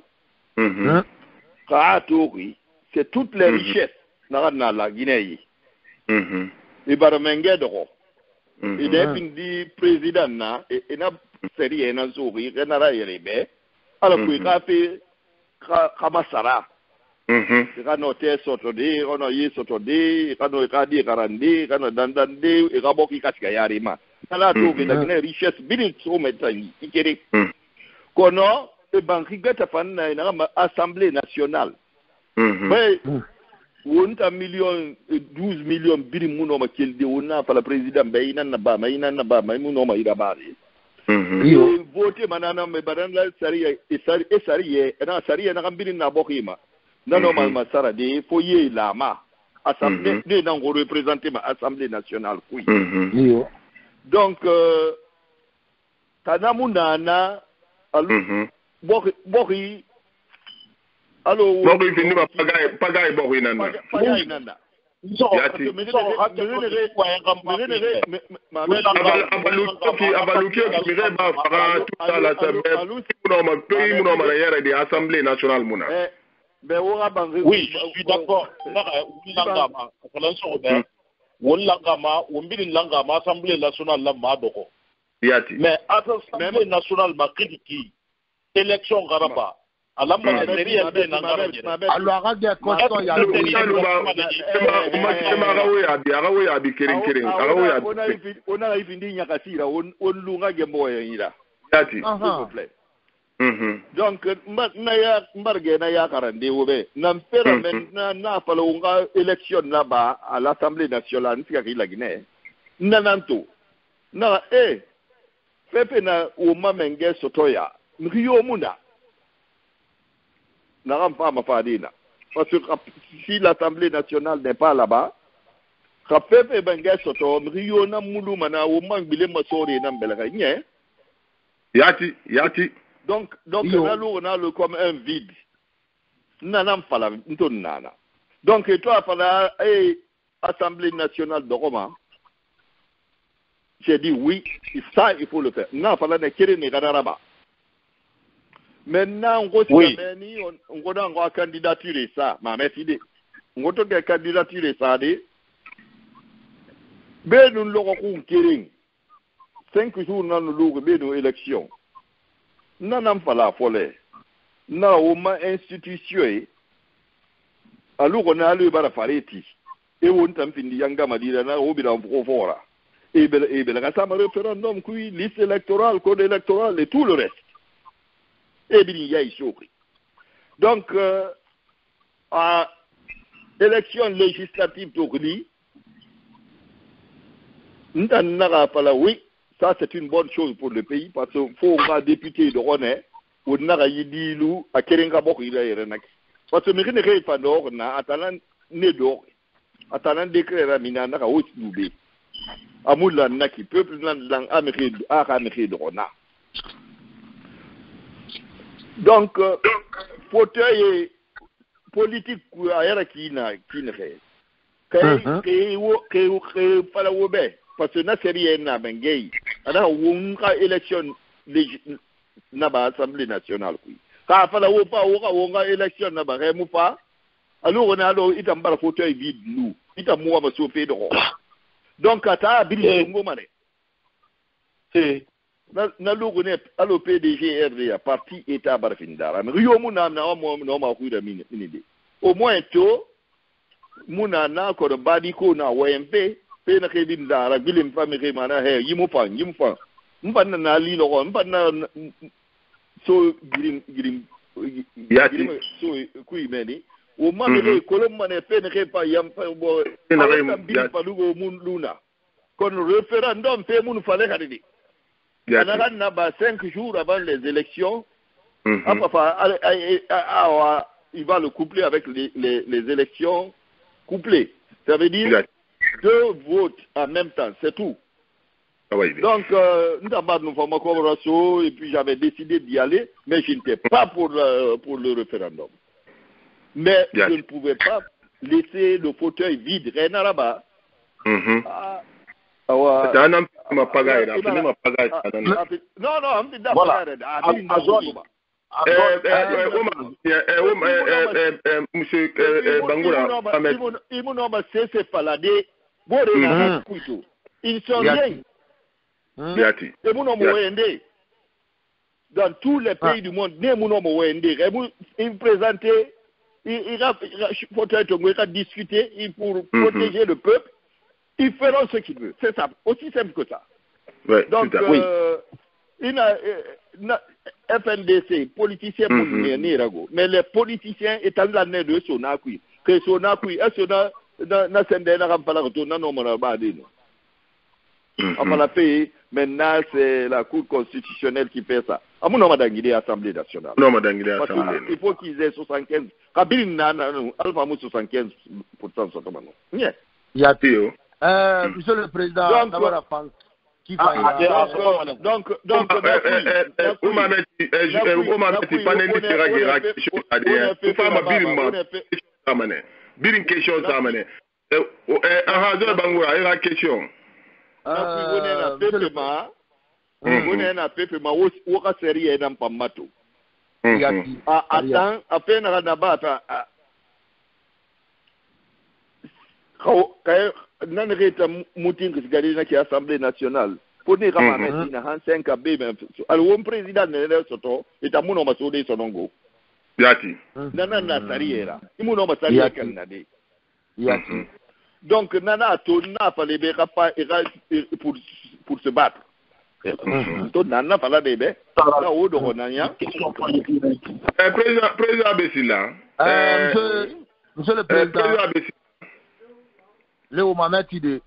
ka a to koyi c'est toutes les richesses na ka na la Guinée. Ye i baramɛnkɛ dɔgɔ i dɛ bin di président na i na seri ena zugi gena ra yere be. Ala mhm. ku ka fi ka masara. Mhm. I ka n'o tɛ sɔtɔ di i ka n'o e yi sɔtɔ di e i ka n'o i ka di karan di i ka n'o dandan di i ka bɔ k'i ka tigɛ yaari ma. Ala to ke dagina richesse bini so me ta yi i kere. Mhm. Kono e banki gata fani e na ina ma assemblée nationale. Bay wonta million douze million bini mu n'o ma keli de wonna fala président bɛ i na na ba ma i na ba ma mu n'o ma ira baari Mhm. iyo. Vote manana me badan la sariya isari esariye na sariya na kambiri na bokima na no mal masara de fo ye la ma. Assemblée mhm. ne na go représenter ma assemblée nationale kuyi mhm. iyo. Donc euh, kana munana alu boki boki alo boki fini ba pagai pagai boki nanda pagai nanda mire ba faga tuta la pays assemblée nationale oui je suis d'accord langama langama assemblée nationale la mais assemblée nationale ma kritiki élection garaba alo akadya kɔsɔn yabe akawo yabi keren keren akawo yabi. o nana ifi ndi ɲagasi yira o lu n ka ɲɛmɔgɔ yɛn yira. yati. Donc na ya mbarge na ya karande wo be. Na mpera men na na falo nga election na ba à l'assemblée nationale ntika ki lagine na nanto. Na e eh, pepe na o mamenge sotoya. Ngiyo muna. N'aram fadina. Parce que si l'assemblée nationale n'est pas là-bas ka pepe benge soto ngiyo na mulu mana uma ngile masori na mbelaka nye yati yati. Donc donc na lo na le comme un vide. Nana fala nton nana. Donc toi fala eh assemblée nationale de Roma j'ai dit oui ça il faut le faire. Na fala ne kere Maintenant, on continue oui. on, on encore candidature ça. Ma merci de. On continue candidature ça de. Ben nous l'aurons conquérir. Cinq jours dans nous l'aurons ben nous élection. Nan am fala folle. Nan au moins institution. Eh. Alors on a le bara fareti. Et on tam fini yanga madira na obira profora. Et ben et ben référendum qui liste électorale code électoral et tout le reste. Donc euh, à élection législative fala oui ça c'est une bonne chose pour le pays parce que faut nga député de rone o naga yidilu parce que mi ne kay fa do na do atana décret ra mina naga o tube amula naki peuple nan lang amri a ka mi do na donc euh, fauteuil politique ku a wo kay kay fala wo be parce que na seri na bengei ana wonka election legi- na ba assemblée nationale kui ka fala wo wo ka election na ba re mu na alo ita mbara fauteuil vide lu ita muwa ba so fe do donc ngo na na lugu ne alo PDG RDA parti état barfindara mais yo mu na na mo no ma ku da mini mini de au moins to muna na ko da badi ko na WMP pe na ke dim dara gilim fa mi ke mana he yimu fa yimu fa mban na na li lo mban na so girim girim Yati. so ku imeni o ma me Mhm. ko lo mane pe na ke pa yam fa bo na mbili yati. pa lugo mun luna kon référendum pe mun fale kadidi Canada n'a pas cinq jours avant les élections. À- à- il va le coupler avec les, les, les élections couplées. Ça veut dire Yati. deux votes en même temps, c'est tout. Ah ouais. Donc, euh, nous avons nous formons comme Rasso, et puis j'avais décidé d'y aller, mais je n'étais pas pour, le- pour le référendum. Mais Bien. je ne pouvais pas laisser le fauteuil vide. Rien là-bas. Mhm. Ah, ah ouais. Ata anan ma paga ira, Ah, fini ma paga ah, anan. ah, Non, non, I'm the Voilà. Ah, Am- Azoni. Omar, Omar, monsieur Bangura, Ahmed. Imunoma sese falade, bore na Mhm. kuito. Ils sont rien. Yati. Wende. Dans tous les pays du monde, Wende. Et vous- Il présentait, il, il a, il a, peut-être, il a discuté il- pour Mhm. protéger le peuple. ils feront ce qu'ils veulent. C'est ça, aussi simple que ça. Ouais, Donc, euh, oui. une, euh, une, une, FNDC, politicien mm -hmm. pour ni rago. Mais les politiciens étant la nez de Sonakui, que Sonakui, est-ce que na sende na kan pala to na no mara ba de no. Amala paye, maintenant c'est la Cour constitutionnelle qui fait ça. Ah, Amu no madangide Assemblée nationale. No madangide Assemblée. Il faut qu'ils aient 75. Kabili na na alfa mu 75% sotamano. Nye. Ya teo. Euh, monsieur le Président, d'abord à France. Donk, donk, ou ma meti, ou ma meti, panelist ki ragi ragi, chou ade, ou fa ma birin ma, birin kesyon sa mene, an hazan bangwa, e ragi kesyon. Wone na pepe ma, wone na pepe ma, woka seri e dan pambato. Atan, apen rada bata, nan reta moutin ki gade na ki Assemblée Nationale. Poni kama mhm. mm -hmm. na hansen ka be al won president ne ne soto ita muno masudi sonongo yati. Nana na sariera imuno masariera kan na de yati. Mhm. donc nana to na fale be ka pa er, pour pour se battre. Mhm. To nana fala de be na wo do nanya eh président président Bessila euh, eh, monsieur, monsieur le eh, président, président Bessila leo mamati de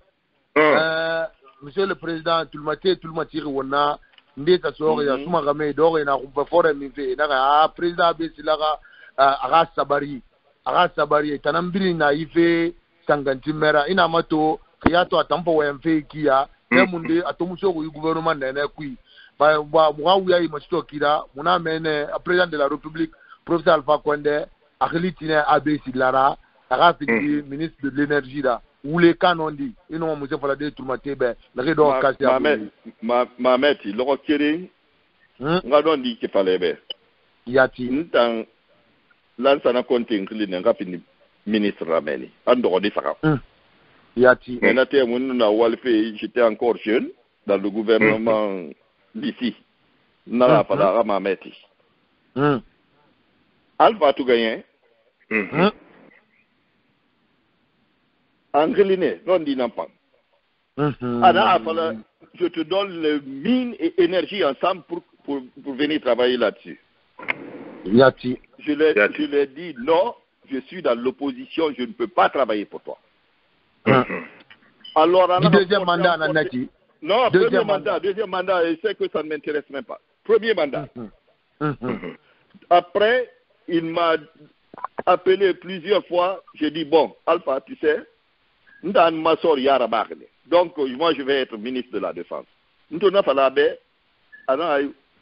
mm. uh, monsieur le président tulmate tulmatiri wonna nde ka soore mm-hmm. ya suma game doore ena kumpa fore min fe ena ka a ah, président abe silaka aga ah, sabari. Aga sabari tana mbiri na ife sanganti mera ina mato kiya to atampa wayan fe kiya ya munde mm-hmm. atomuso ko gouvernement na na kui. Ba muga wuya yi masito kira muna mene président de la république professeur alpha konde akhlitine abe silara aga fiti mm. ministre de l'énergie da wule kan nondi i e nogo muse fala de turumate bɛ lage dɔ kasi mamɛti lɔgɔ kere hmm? nga dɔn di kefalɛ bɛ yati n tan lansana kɔnte n kili ne n ka. Hmm. Fini ministre lamɛni an dɔgɔdi saga yati mɛnatɛ mun na walife j'étais encore jeune dans le gouvernement d'ici. Nala fala ka mamɛti alpha tugayɛ hmm. Angeline, non pas. Mhm. Ana fala, je te donne le mine et énergie ensemble pour, pour, pour venir travailler là-dessus. yati Je lui Yati. je lui ai dit non, je suis dans l'opposition, je ne peux pas travailler pour toi. Mhm. Alors, Ana- deuxième mandat na nati Non, Deuxième premier mandat. mandat, deuxième mandat, et c'est que ça ne m'intéresse même pas. Premier mandat. Mhm. Mhm. Après, il m'a appelé plusieurs fois. J'ai dit, bon, Alpha, tu sais, Ndan Masor Yara Bakne. Donc, euh, moi, je vais être ministre de la Défense. Ntona Falabe, alors,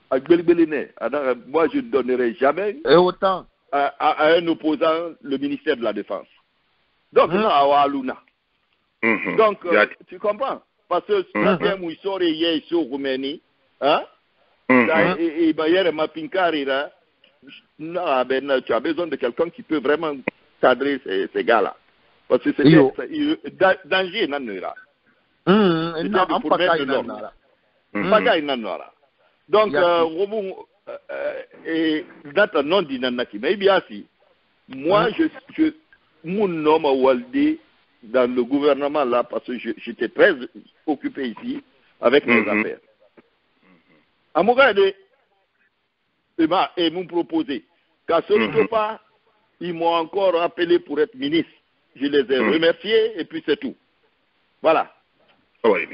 à Gbelbeline, alors, moi, je ne donnerai jamais et autant à, à- à un opposant le ministère de la Défense. Donc, là, à Waluna. Mhm. Donc, euh, tu comprends? Parce que sort hier ici au Roumanie, hein? Mhm. Ça, et, et Bayer Mapinkari, là, non, ben, euh, tu as besoin de quelqu'un qui peut vraiment cadrer ces, ces gars-là. Parce que c'est danger, non, non, là. Mhm. C'est ina pour an mettre paka de. Bagaille, non, non, là. Donc, euh, Robon, euh, euh, data non dit nanaki, mais bien si, moi, Mhm. je, je, mon nom a Waldé dans le gouvernement là, parce que j'étais très occupé ici avec mes Mhm. affaires. À mon de- ils m'ont proposé. Qu'à ce pas, ils m'ont encore appelé pour être ministre. je les ai mmh. remerciés et puis c'est tout. Voilà. Ah oh, oui.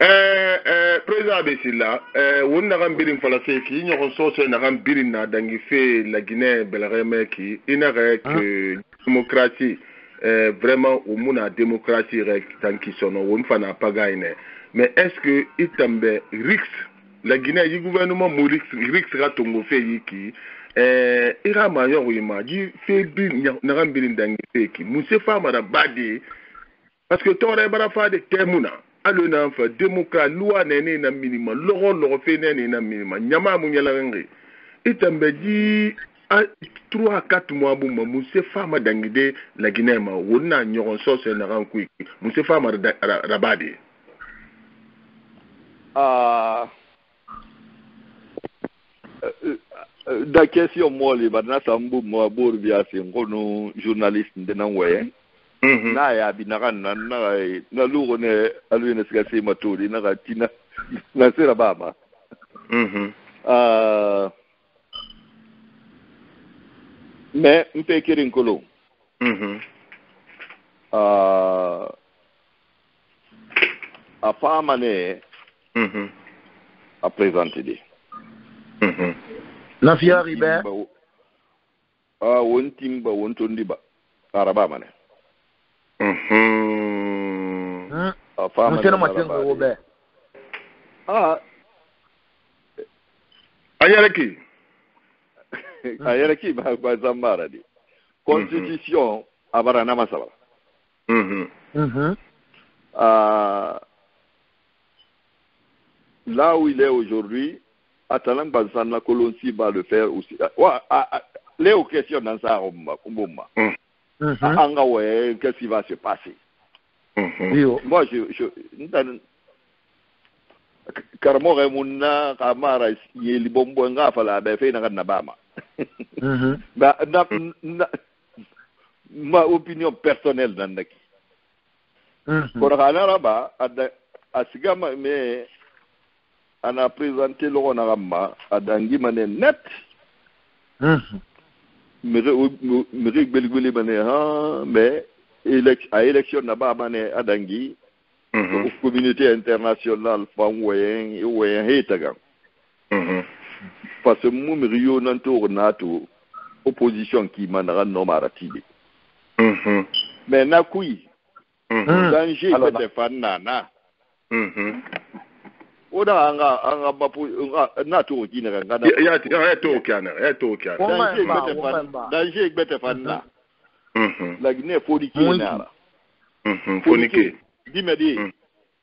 Euh, euh, président abesila euh, won naxan birin falase ki i ɲɔgɔn soso naxan birin na dangi fe la guinée belaxeme ki ah. i naxe que démocratie vraiment o mu na démocratie xe tan ki sono won fana pagayine mais est ce que i tanbe rix la guinée i gouvernement mu rix rix xa tongo fe yi ki eh, ira ma yɔgu yi ma ji fe bi nagan bini dangi feki. Muse fa mara ba de parce que tɔɔrɔ bara fa de tɛ mun na alo na fa demokrat luwa ne ne na minima lɔgɔ lɔgɔ fe ne ne na minima. Ɲama mu ɲɛlɛgɛnge i tan bɛ ji trois quatre mois bu ma muse fa ma dangi de laginɛ ma. Wo na ɲɔgɔn sɔsɔ e nagan koyi muse fa mara raba de ah. Uh, uh, da question moolu bari na san bu ma boor bi a sen ko journaliste ndena wɛyɛ n'a y'a bi naga na naga na lu mhm. ko mhm. ne alu ye ne siga sima ma to di naga na na sera ba ma mais n pe kiri kolo a faama ne a présente de. Mhm. Mhm lafiya ribe? a won timba won tondi ba. Araba mane. Mhm. A fama tana matin go be a ayere ki a yɛrɛ k'i ba ba constitution a bara na masaba mhm. Mhm. Ah. Là où il est aujourd'hui Atalang Bansan la Colonsi va le faire aussi. Ouais, ah, ah, les questions dans ça Kumbumba mhm anga ouais qu'est-ce qui va se passer? Mhm yo. Moi je je ntan karamɔgɔ mun na ka mara yeli bombo nga fala be fe na kana bama mhm ba na, na ma opinion personnelle nan naki mhm kono kana raba ada asigama me an aprezante loron aramma adangi manen net. Mhm. Mire gbelgbele manen ha me a eleksyon naba manen adangi mhm. ou komunite internasyonal fan weyen weyen heytagan mhm. pase mou mire yo nan tor nato opozisyon ki manaran nomara tide me nakwi danje pete fan nana. oda anga anga bapu na to jinera ngana ya ya to kana ya to kana da je gbete fan da je gbete fan na mhm la gine fodi ki na la. Mhm fodi ki dime di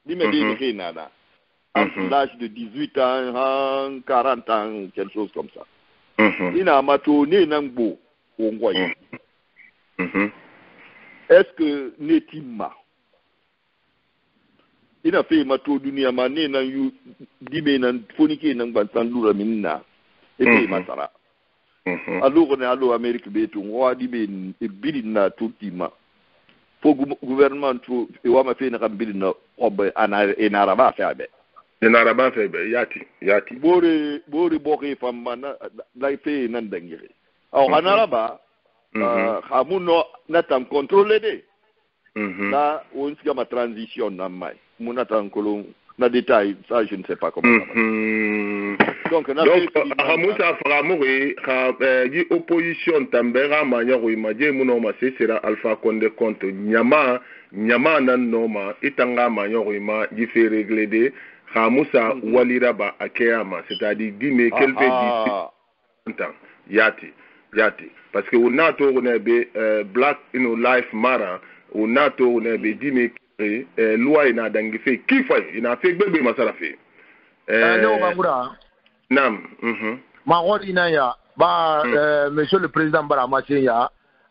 dime di ki na na à l'âge de 18 ans, 40 ans, quelque chose comme ça. Ina mato ne nangbo, ongoye. Est-ce que netima, ina fe ma to duniya ma ne nan yu dibe nan fonike nan ban san lura min na e fe sara masara. Mhm. Alo ne alo amerique be to wa dibe e bili na to ma. Fo gouvernement to e wa ma fe na kan bili na obbe ana e na raba fe abe. Na raba fe be yati yati. Bore bore boke famma na la fe nan dangire aw Mhm. ana raba mhm. hamuno na tam contrôler de Mm -hmm. Na on siya ma transisyon nan may. Moun atan kolon nan detay, sa je ne se pa koman. Mm -hmm. Donk, hamou sa framou re, yi oposisyon tanbe raman ya re, ma je moun oma se sera alfa konde konto. Nyama, nyama nan noma, itan raman ya re, ma yi fe regle de, hamou sa mm -hmm. walira ba ake ama. Se ta ah, ah. di dime kelpe di tan, yate, yate. Paske ou nato rune be uh, Black you know, Life Mara, unato unebe hmm. dime kire eh, lwa inadangife kifa inafe gbegbe masala fe eh, ne obabura ah, non, nam mm -hmm. magori na ya ba mm. eh, monsieur le président bara masin ya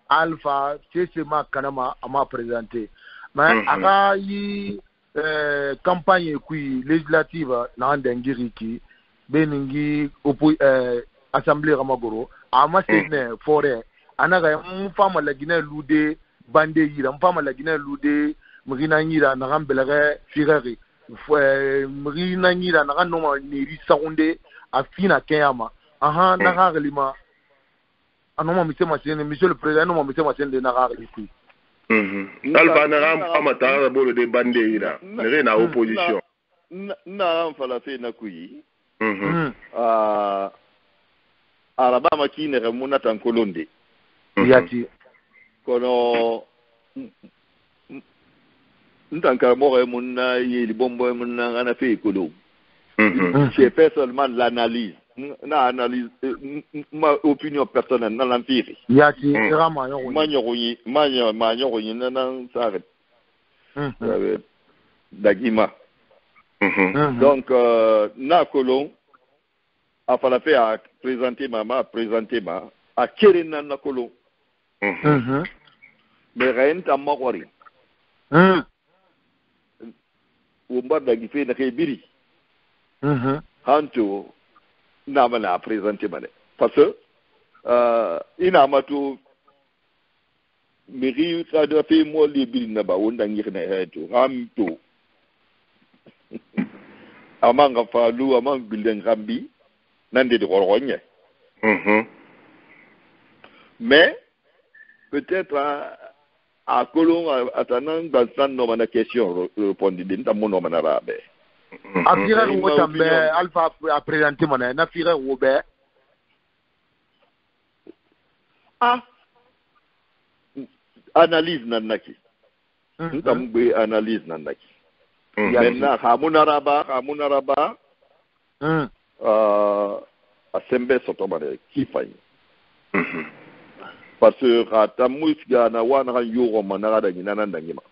alpha cese ma kanama ama présenté mais mm -hmm. aka yi eh, campagne kui législative na andengiri ki beningi opo eh, assemblée ramagoro ama sene mm. fore anaga mfama lagine lude bande yira mpama lagina lude mri na nyira naga mbelege firere. Eh, mri na nyira naga noma neri sagunde afi na eh. kɛɲa ma ahan naga hagelima a noma mise masene monsieur le président a noma mise masene de naga hageli kui mhm. alfa naga mpama tagara bolo de bande yira. Nege na opposition. nnaga nfalafe na kui. Mhm. Mm. Ah, Araba ma kinege munatankolondi yati. kono ntan karamogo ye mun na yelibonbo ye mun na ngana fe ekolo je fais seulement l'analyse na analyse ma opinion personnelle na lan fiiri yaki ira ma ɲɔgɔn ye ma ɲɔgɔn ye ma ɲɔgɔn ma ɲɔgɔn ye na nan sare sabe dagima donc na kolon a fana fɛ a présenter ma ma présenter ma a kere na na kolon بغين تما قري ومبر دقي في نخي بري هانتو نعمل بريزنتي بني parce que euh, ina mato miri tsada fe mo na ba wanda ngir na heto ham to amma ga falu amma bilen gambi nan de gorgonye mhm peut-être a kolon atanan dan san nou man a kesyon repondi din tan moun nou man a rabe. Mm-hmm. A fire ou tanbe, alfa a prezante moun a, na fire ou be? A, analize nan naki. Ntan mbe analize nan naki. Men na, hamoun a raba, hamoun a raba, a sembe sotomane, ki fayn. parce que kata mu siga na wana kan yoro ma. Na da ngina nan dangi ma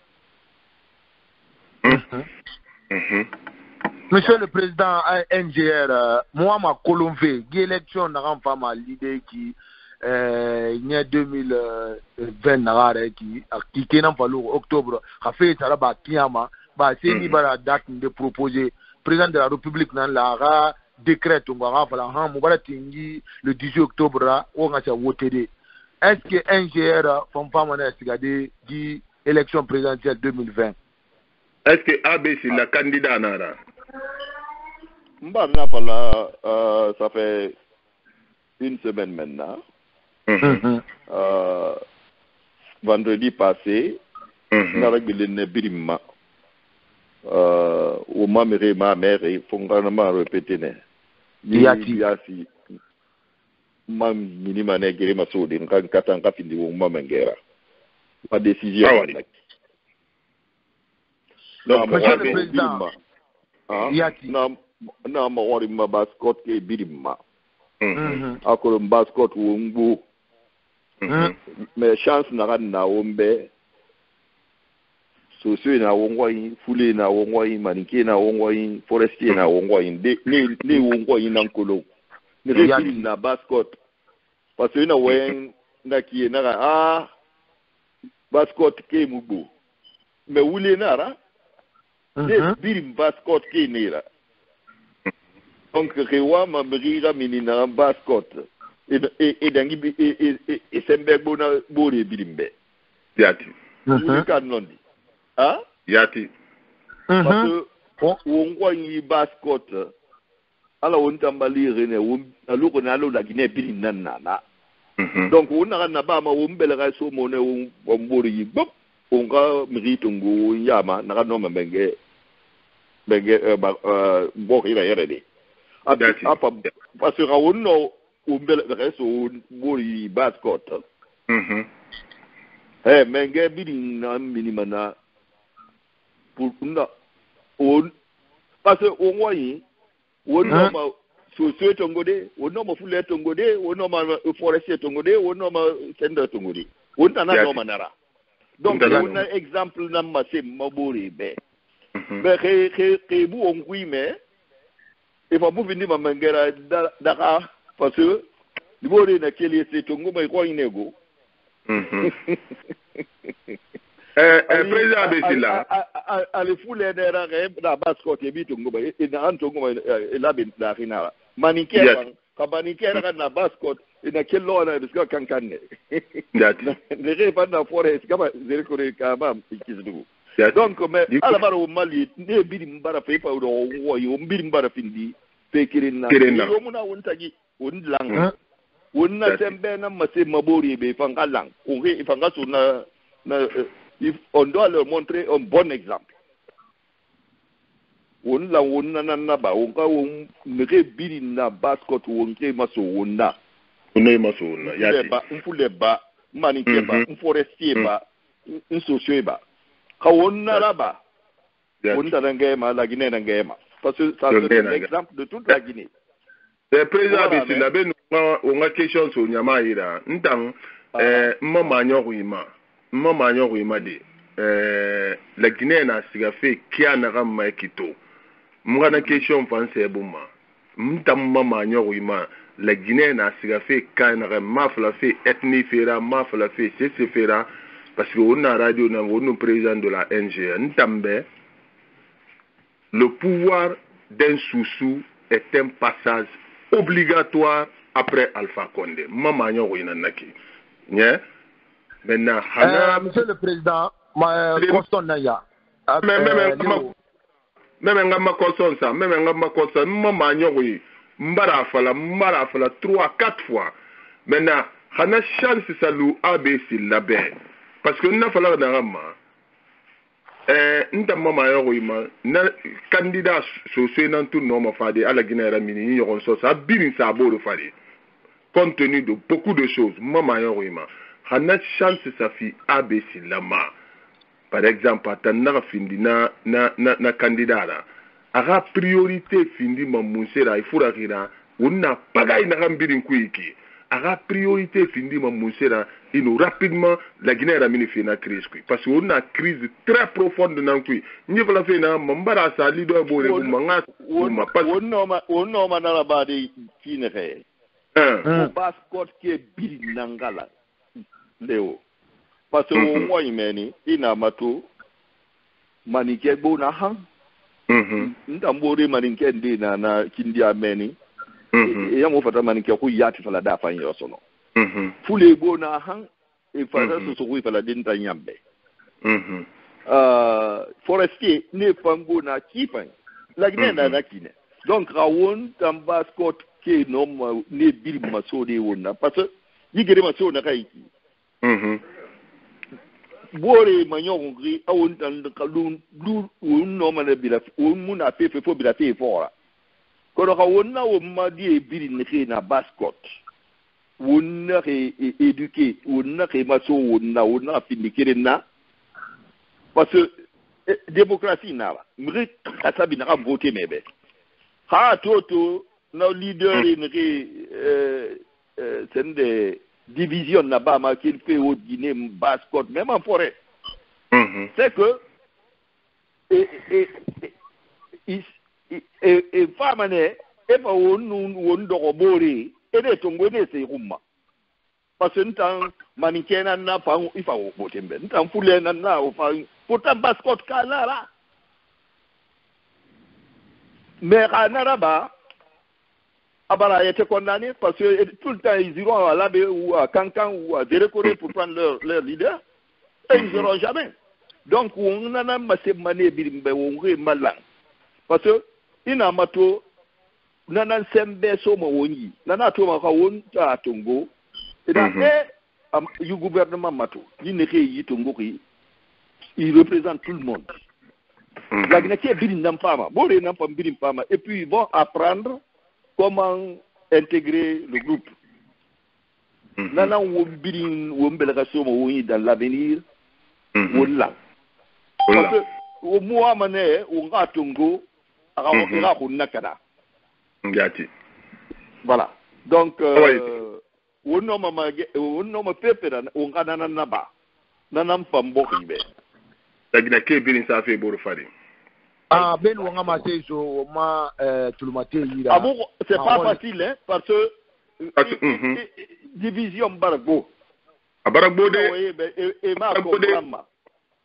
Monsieur le Président NGR, euh, moi, ma Colombe, élection n'a pas fama l'idée qui, euh nya 2020 na nagare ki akike nan falu octobre ka fait tara ba kiyama ba se ni bara date de proposer. Président de la république nan la ga décret ngonga fala ha mu bara tingi le 18 octobre ra o nga sa voter. eske NGR fon pa mwene sigade di eleksyon prezidentiyel 2020? Eske ABC la kandida nara? Mba mna pala, euh, sa fe un semen men na. Mm -hmm. uh, vendredi pase, mm -hmm. narek bilen ne bilimma. Uh, ou mamere mamere, fon granman repetene. Yati. Yati. ma mini mane gere maso de nka nkata nka findi wo ma mengera ma décision na na ma wari birimma na na ma wari ma bascot ke birimma akoro bascot wo ngbo mais chance na kan na wo mbe. Socio na wongwa yin fule na wongwa yin manike na wongwa yin forestier na wongwa yin. Ne wongwa yin nankolo refil na baskot. Paswe na wayan na kiye naka a baskot ke mubo me wule nara de uh-huh. birim baskot ke nera donc ke wa ma mrira mini na baskot. E, e, e dangi e, e sembe bona bore birimbe yati. Wule uh-huh. kan londi. Ha yati. Uh-huh. Paswe wongwa yi baskot. ala won tambali rene won alu ko na alu la gine nan na na mhm. donc won na na ba ma won bele ga so mo ne won won bori yi bop won ga mi tungu yama na ga no ma benge benge eh, ba eh, bo ira yere de. Pa parce que won no won bele ga so won bori basket mhm. Eh menge bini na minimana pour na on parce que on voyait wonnoma sosoye tongo de wonnoma fulaya tongo de wonnoma forestier tongo de wonnoma senda tongo de wontana nara donc wona exemple namma semma ɓoore ɓe ɓe xe xe bu on kuy e fa bufindima mengera daka parce que ɓoore na kelie se tongo may koynego Prezident Besila. Alifule nera nge na baskote bitu nguba ina antu nguba ila bin dafina. Manikera ka manikera ka na baskote ina kello na biska kankanne. Nere pa na forest kama zere kore kama ikizidu. Donc mais ala bara o mali ne bidi mbara fe pa do wo yo mbidi mbara findi fe kirina. Yo muna wontagi won lang. Won na tembe na mase mabori be fanga lang. Ko he fanga so na na eh, on doit leur montrer un bon exemple. On la on na na na ba on ka on nge bili na basket on ke maso on na. On na maso on na. Ya ba on pou le ba mani ke ba mhm. on forestier mhm. ba on socio ba. Ka on na la ba. On ta nge ma la Guinée nge ma. Parce que ça c'est un exemple de toute la Guinée. Le président Bissila ben on a question sur Nyamaira. Ntang ah. eh mama nyoku ima. mama nyɔnko yi ma de euh, ɛɛ laginɛ na sigafe kia bon, na ka ma kito mga na question fan sɛ bo ma. N ta mama nyɔnko yi ma. Laginɛ na sigafe kan na ka ma fila fe ethnie fera ma fila fe sese fera parce que o na radio na o nu président de la NGE n ta bɛ le pouvoir d'un sousou est un passage obligatoire après Alpha Condé. Mama nyɔnko yi na naki nyɛ. Yeah? Maintenant, Hana... Euh, monsieur le Président, ma euh, Constant Naya. Ah, euh, meme nga ma Constant sa, meme nga ma Constant, mma ma nyogoyi, mbara fala, mbara fala, 3, 4 fois. Maintenant, Hana chance sa lou ABC la bè. Parce que nna fala gana gama, eh, nta mma ma nyogoyi ma, na kandida soswe nan tout non ma fade, ala gina era mini, nyogon sosa, abiri sa aboro fade. Compte tenu de beaucoup de choses, mma ma nyogoyi ma. hana chance safi abe silama par exemple atannaga findi na, na, na, na kandidara aga priorité findi ma munsera ifurakira unna pagai naga mbirin kuiki aga priorité findi ma munsera ino rapidement la guinée era mini fena crise kui. Parce que una crise très profonde nan kui nyi fala fena mambara sa lido bo re ma nga ma pas wonno ma wonno ma nala ba de kine he un bas kot ke bi nangala leo. Parce que o Mhm. moy meni ina mato manike bona han mhm. Nta mbore manike ndi na na kindia meni. Mhm. E yamo fata manike ku yati fala da fan yo sono. Fule bona han e fata so so ku fala din ta nyambe. Mhm. Uh, forestier ne fango na kipan la Guinée na na kine donc rawon tamba scott ke no ma ne bil maso de wonna parce que yigere maso na kai Mm-hmm. bore manyo ngri awon tan ka lun lun un no mane bila un muna fe fe fo bila fe fora ko do ka wonna wo ma di e biri ne ke na basket wonna ke e eduke wonna ke ma so wonna wonna fi ni kere na parce que démocratie na la mri ka sabi na ka vote mebe ha toto na leader mm. e ne ke euh euh sende division ma qu'il fait au Guinée bascot même en forêt. Mhm c'est que et et et et et fama ne e fa won won do ko bore e de to ngone se rumma parce que ntan manike na na fa ifa wo bote mbe ntan fule na na o fa pourtant ka la la mais à Naraba abala a été condamné parce que tout le temps ils iront à Labé ou à Cancan ou à Dérécoré pour prendre leur, leur leader. Et ils n'auront jamais. Donc on a massé mané on est malin. Parce que ina mato nana sembe so ma wonyi. Nana to ma ka won ta tongo. Mhm. e yu gouvernement mato yi ne yi tongo ki il représente tout le monde. La bore birin pama et puis ils vont apprendre comment intégrer le groupe. Nana ma wonyi dans l'avenir. Parce que o mois mané o nga tongo aka Mhm. aka ko nakada ngati. Voilà. Donc euh ma pepera o nga nana naba kibe ke birin Ah, ben ou nga mase so o ma tulumate yira. ah bon c'est Ah, pas facile hein parce que i- mhm. i- division bode oui ben et, et ma Baragbo de- comprendre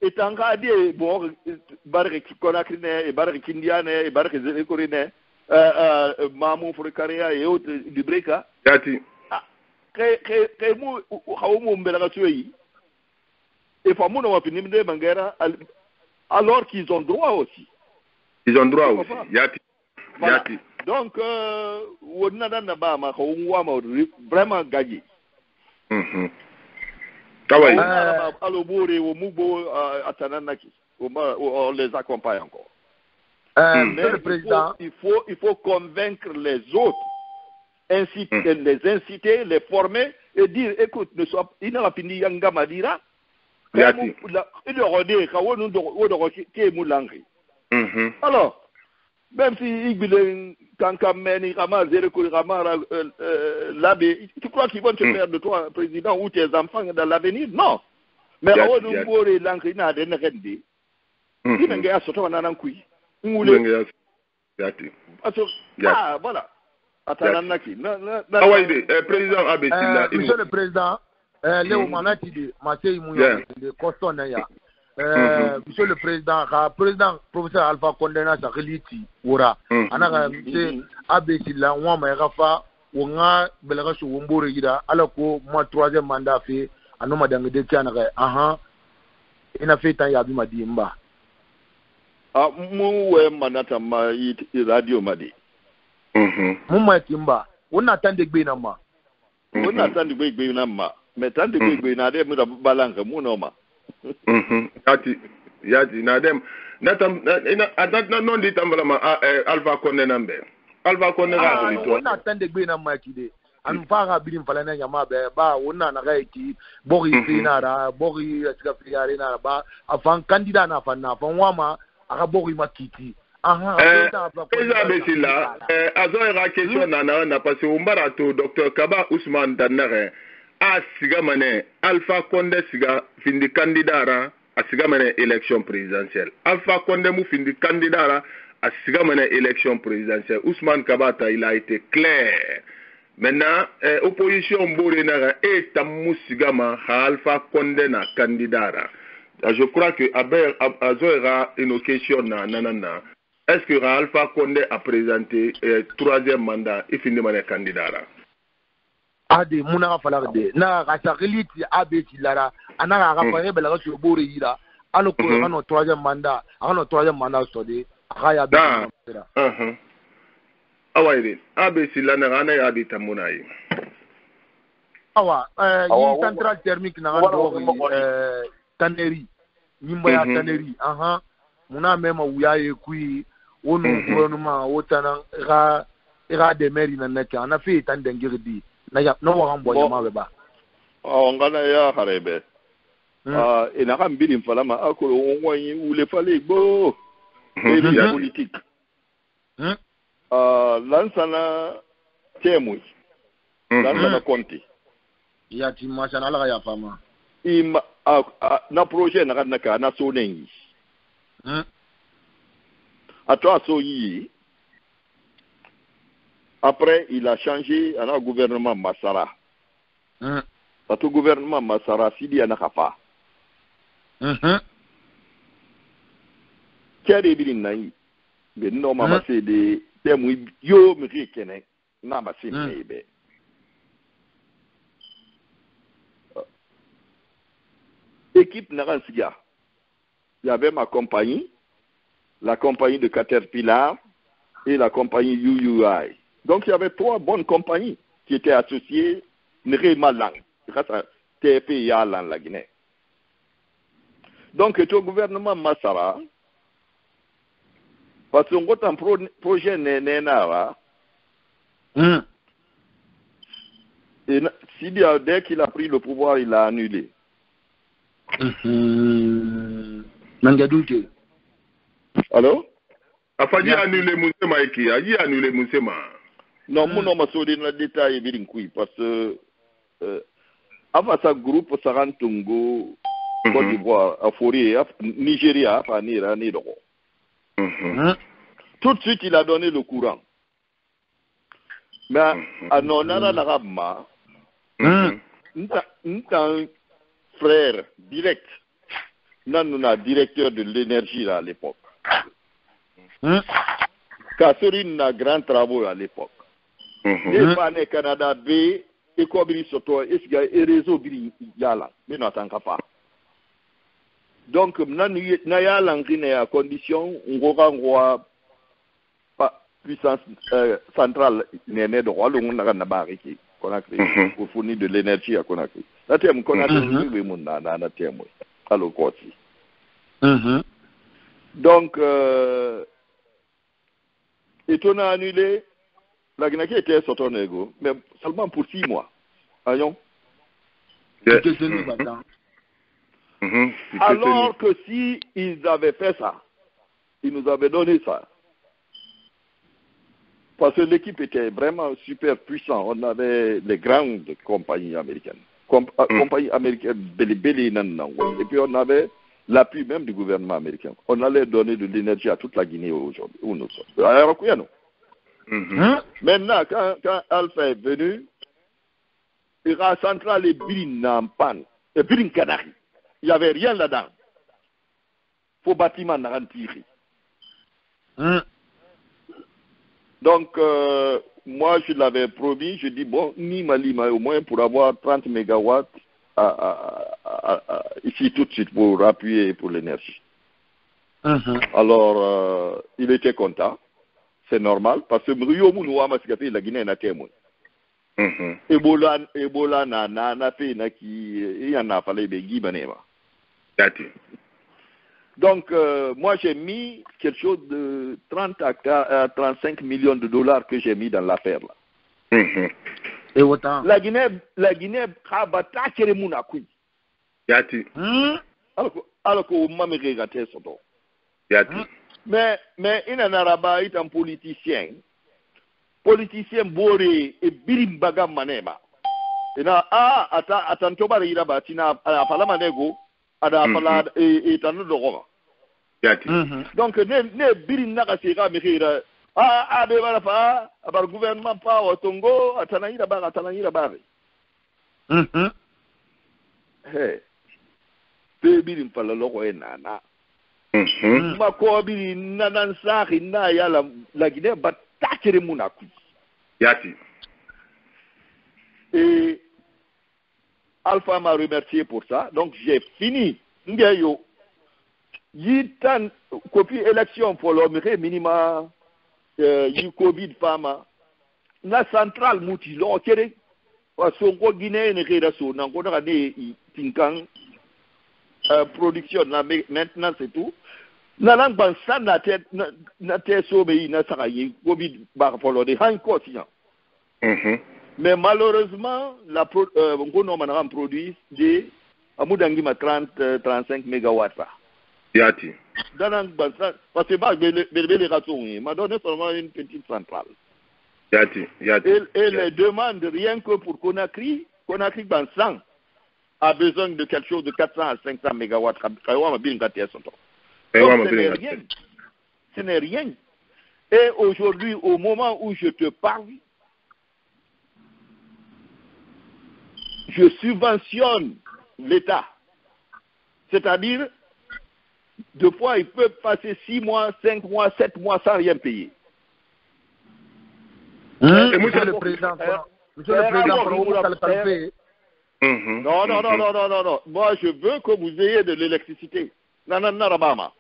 etanga de bon barke konakri ne e barke kindiane e barke zekori ne euh euh mamu frikaria et autres du breka mu hawo mu mbela tuyi et bangera alors qu'ils ont droit aussi ils ont droit aussi pas yati Voilà. yati donc euh vraiment gagné mhm on les accompagne encore Euh. Mais monsieur le il président, faut, il faut il faut convaincre les autres inciter Mm. les inciter les former et dire écoute ne sois yanga madira Yati. il rodé ka wonu do wodo ko ke Mm -hmm. Alors, même si Igbile Kankamen, Rama, Zerekou, Rama, euh, euh, l'abbé, tu crois qu'ils vont te faire de toi président ou tes enfants dans l'avenir? Non. Mais au nouveau de l'encrina de Nrendi, il n'y a pas de quoi. Ah, ah, voilà. Euh, monsieur le Président, Léo Manatide, Mathieu Imouya, le Coston Naya. Mm-hmm. Euh, mm -hmm. Monsieur le Président, ka Président Professeur Alpha Condé na sa reliti wora. Mm. Mm-hmm. Ana ka Monsieur mm-hmm. ABC la wama ka fa wo nga wanga ah, belaga su wombore gida ala ko ma troisième mandat fe anoma dange de tiana ka aha ina fe tan ya bi madi mba. A mu we manata ma i radio madi. Mhm. Mu ma timba. Wona tan de gbe na ma. Wona tande gbe gbe na ma. Me tande gbe gbe na de mu da balanga mu no ma. Mm-hmm. Yati, yati, na dem. Natam, atat non eh, nan non ditan vreman alfa konnen an be. Alfa konnen ah, an be. Ah, wonna tan de gbe nan maki de. An mm. fara bilim falene yama be. Ba, wonna nan gaya ki, bori se mhm. nara, bori esika fiyare nara ba. Afan kandida na fan na, afan wama, aka bori makiti. eza be si la azo ira question na na yo na parce que o mbara to docteur kaba ousmane dannere eh. A siga mane Alpha Konde siga findi candidara a siga mane élection présidentielle. Alpha Konde mu findi candidara a siga mane élection présidentielle. Ousmane Kabata il a été clair. Maintenant, eh, opposition mbore na e tamu siga ma ha Alpha Konde na candidara. Ah, Je crois que Aber azo era une question na nanana. Est-ce que Alpha Condé a présenté euh, troisième mandat et fini mon candidat là ade mun na hmm. falar hmm. de na ka sakili ti abe ti lara ana ka ka fare bela ka bore yira ano ko ka no troisième mandat aka no troisième mandat so de aka ya be sira mhm awa ire abe ti lana ana ya bi tamuna yi. Awa eh yi central thermique na ka do eh taneri nyimba ya hmm. taneri aha. Muna mema wuya ye kui wonu gouvernement wotana ra ra de mairie na nete ana fe tan dengirdi. no wakan bɔ ɲama bɛ ba ɔ ah, n kana ya hare bɛ hmm. a ah, ina kan bini fala ma a ko ngo yi wule fale gbo hmm. e bi ya hmm. politique a ah, lansana temu lansana konti. Ya ti ma sha ala ya fama. I ma na projet na kan na ka na so ne yi a to a so yi Après, il a changé à un gouvernement Massara. Hmm. Ato gouvernement Massara sidi ana kafa. Mhm. Kere bilin na yi. Be no mama se de temui yo mi kene. Na ba se be. équipe Naransiga. Il y avait ma compagnie, la compagnie de Caterpillar et la compagnie UUI. Donc il y avait trois bonnes compagnies qui étaient associées Nrema Lang, grâce à TP et Alan la Guinée. Donc au gouvernement Massara, parce qu'on a un pro projet Nénénara, Hmm. et Sidi, dès qu'il a pris le pouvoir, il l'a annulé. Nanga duke. Alors Afaji Yeah. annulé Moussema iki, aji annulé Moussema. Non, mon nom a dans le détail bien kui parce que euh, avant ça groupe Sarantungo Côte d'Ivoire, à Fourier, à Nigeria, à Nira, Nidoro. Mhm. Hmm. Tout de suite, il a donné le courant. Mais à Nonara Narabma, Hmm. un frère direct, non, non, directeur de l'énergie là, à l'époque. Hmm. Kasserine n'a grand travaux à l'époque. ne fane kanada be ekɔ biri sɔtɔ esiga erezo biri yala mi na tan ka pa donc na ni na ya langi na ya condition ngo ka ngo pa puissance euh, centrale ne ne do walu ngun na na ba ki konakri pour fournir de l'énergie à konakri na tem konakri ni be mun na na na tem alo koti mhm. Donc euh, et on a annulé la Guinée était sur ton ego, mais seulement pour six mois. Seni Mhm. batan. Mhm. Alors que si ils avaient fait ça, il nous avait donné ça. Parce que l'équipe était vraiment super puissante. On avait les grandes compagnies américaines. Com euh, Compagnie américaine, Et puis on avait l'appui même du gouvernement américain. On allait donner de l'énergie à toute la Guinée aujourd'hui, où nous sommes. Hein? Maintenant, quand, quand, Alpha est venu, il a central les Birin en panne, et Birin Canari. Il n'y avait rien là-dedans. Faut bâtiment n'a hein? Donc, euh, moi, je l'avais promis, je dis, bon, ni Malima, au moins pour avoir 30 mégawatts à, à, à, ici tout de suite pour appuyer pour l'énergie. Uh-huh. Alors, euh, il était content. C'est normal, parce que c'est la Guinée, n'a témoin. Uh-huh. Ebola, Ebola, na, na, na, fait, na, qui, il y en a fallu, ben, Guy Banema. Donc, euh, moi, j'ai mis quelque chose de 30 à 35 millions de dollars que j'ai mis dans l'affaire. là. Mhm. Et autant. La Guinée, la Guinée, kabata kere muna kui. Yati. Hmm? Alors que m'a me regardé ça. Yati. Mais, Men, men inan araba itan politisyen, politisyen bore e birim bagan manema. Ina a ata, atan chobare iraba tina apala manego, ada mm-hmm. apala mm -hmm. etan e, e nou dogoma. Yati. Mm -hmm. Donke ne, ne birim naka seka meke ira, a a be wala pa, a bar gouvernement pa watongo, atanan iraba, atanan iraba. Mm -hmm. He, pe birim pala loko e nana. Mhm. Mm-hmm. makobi nanan sahi na yala lagine batakiri munaku yati. Et Alpha m'a remercié pour ça. Donc j'ai fini. Ndia yo yitan kopi élection pour l'omire minima euh, yi covid fama. Na central muti lo kere wa sonko guinéen kera so nango naka ne tinkan euh, production na maintenant c'est tout. Na lang ban san na te na, te so be na saka yi Covid ba follow de han ko tiyan. Mhm. Mais malheureusement, la pro, euh, on a produit des Amoudangi ma 30, euh, 35 mégawatts. là. Yati. Dans un ban- Parce que bah, Bélé les ratons, il m'a donné seulement une petite centrale. Yati. Yati. Et, et les demandes, rien que pour Conakry, Conakry Bansan a besoin de quelque chose de 400 à 500 mégawatts. Ce n'est rien. Ce n'est rien. Et aujourd'hui, au moment où je te parle, je subventionne l'État. C'est-à-dire, deux fois, ils peuvent passer six mois, cinq mois, sept mois sans rien payer. Hein? Et Monsieur je- le président, Monsieur le président, Mmh, non, non, mmh. non, mm-hmm. non, non, non, non. Moi, je veux que vous ayez de l'électricité. Non, non, non, Rabama.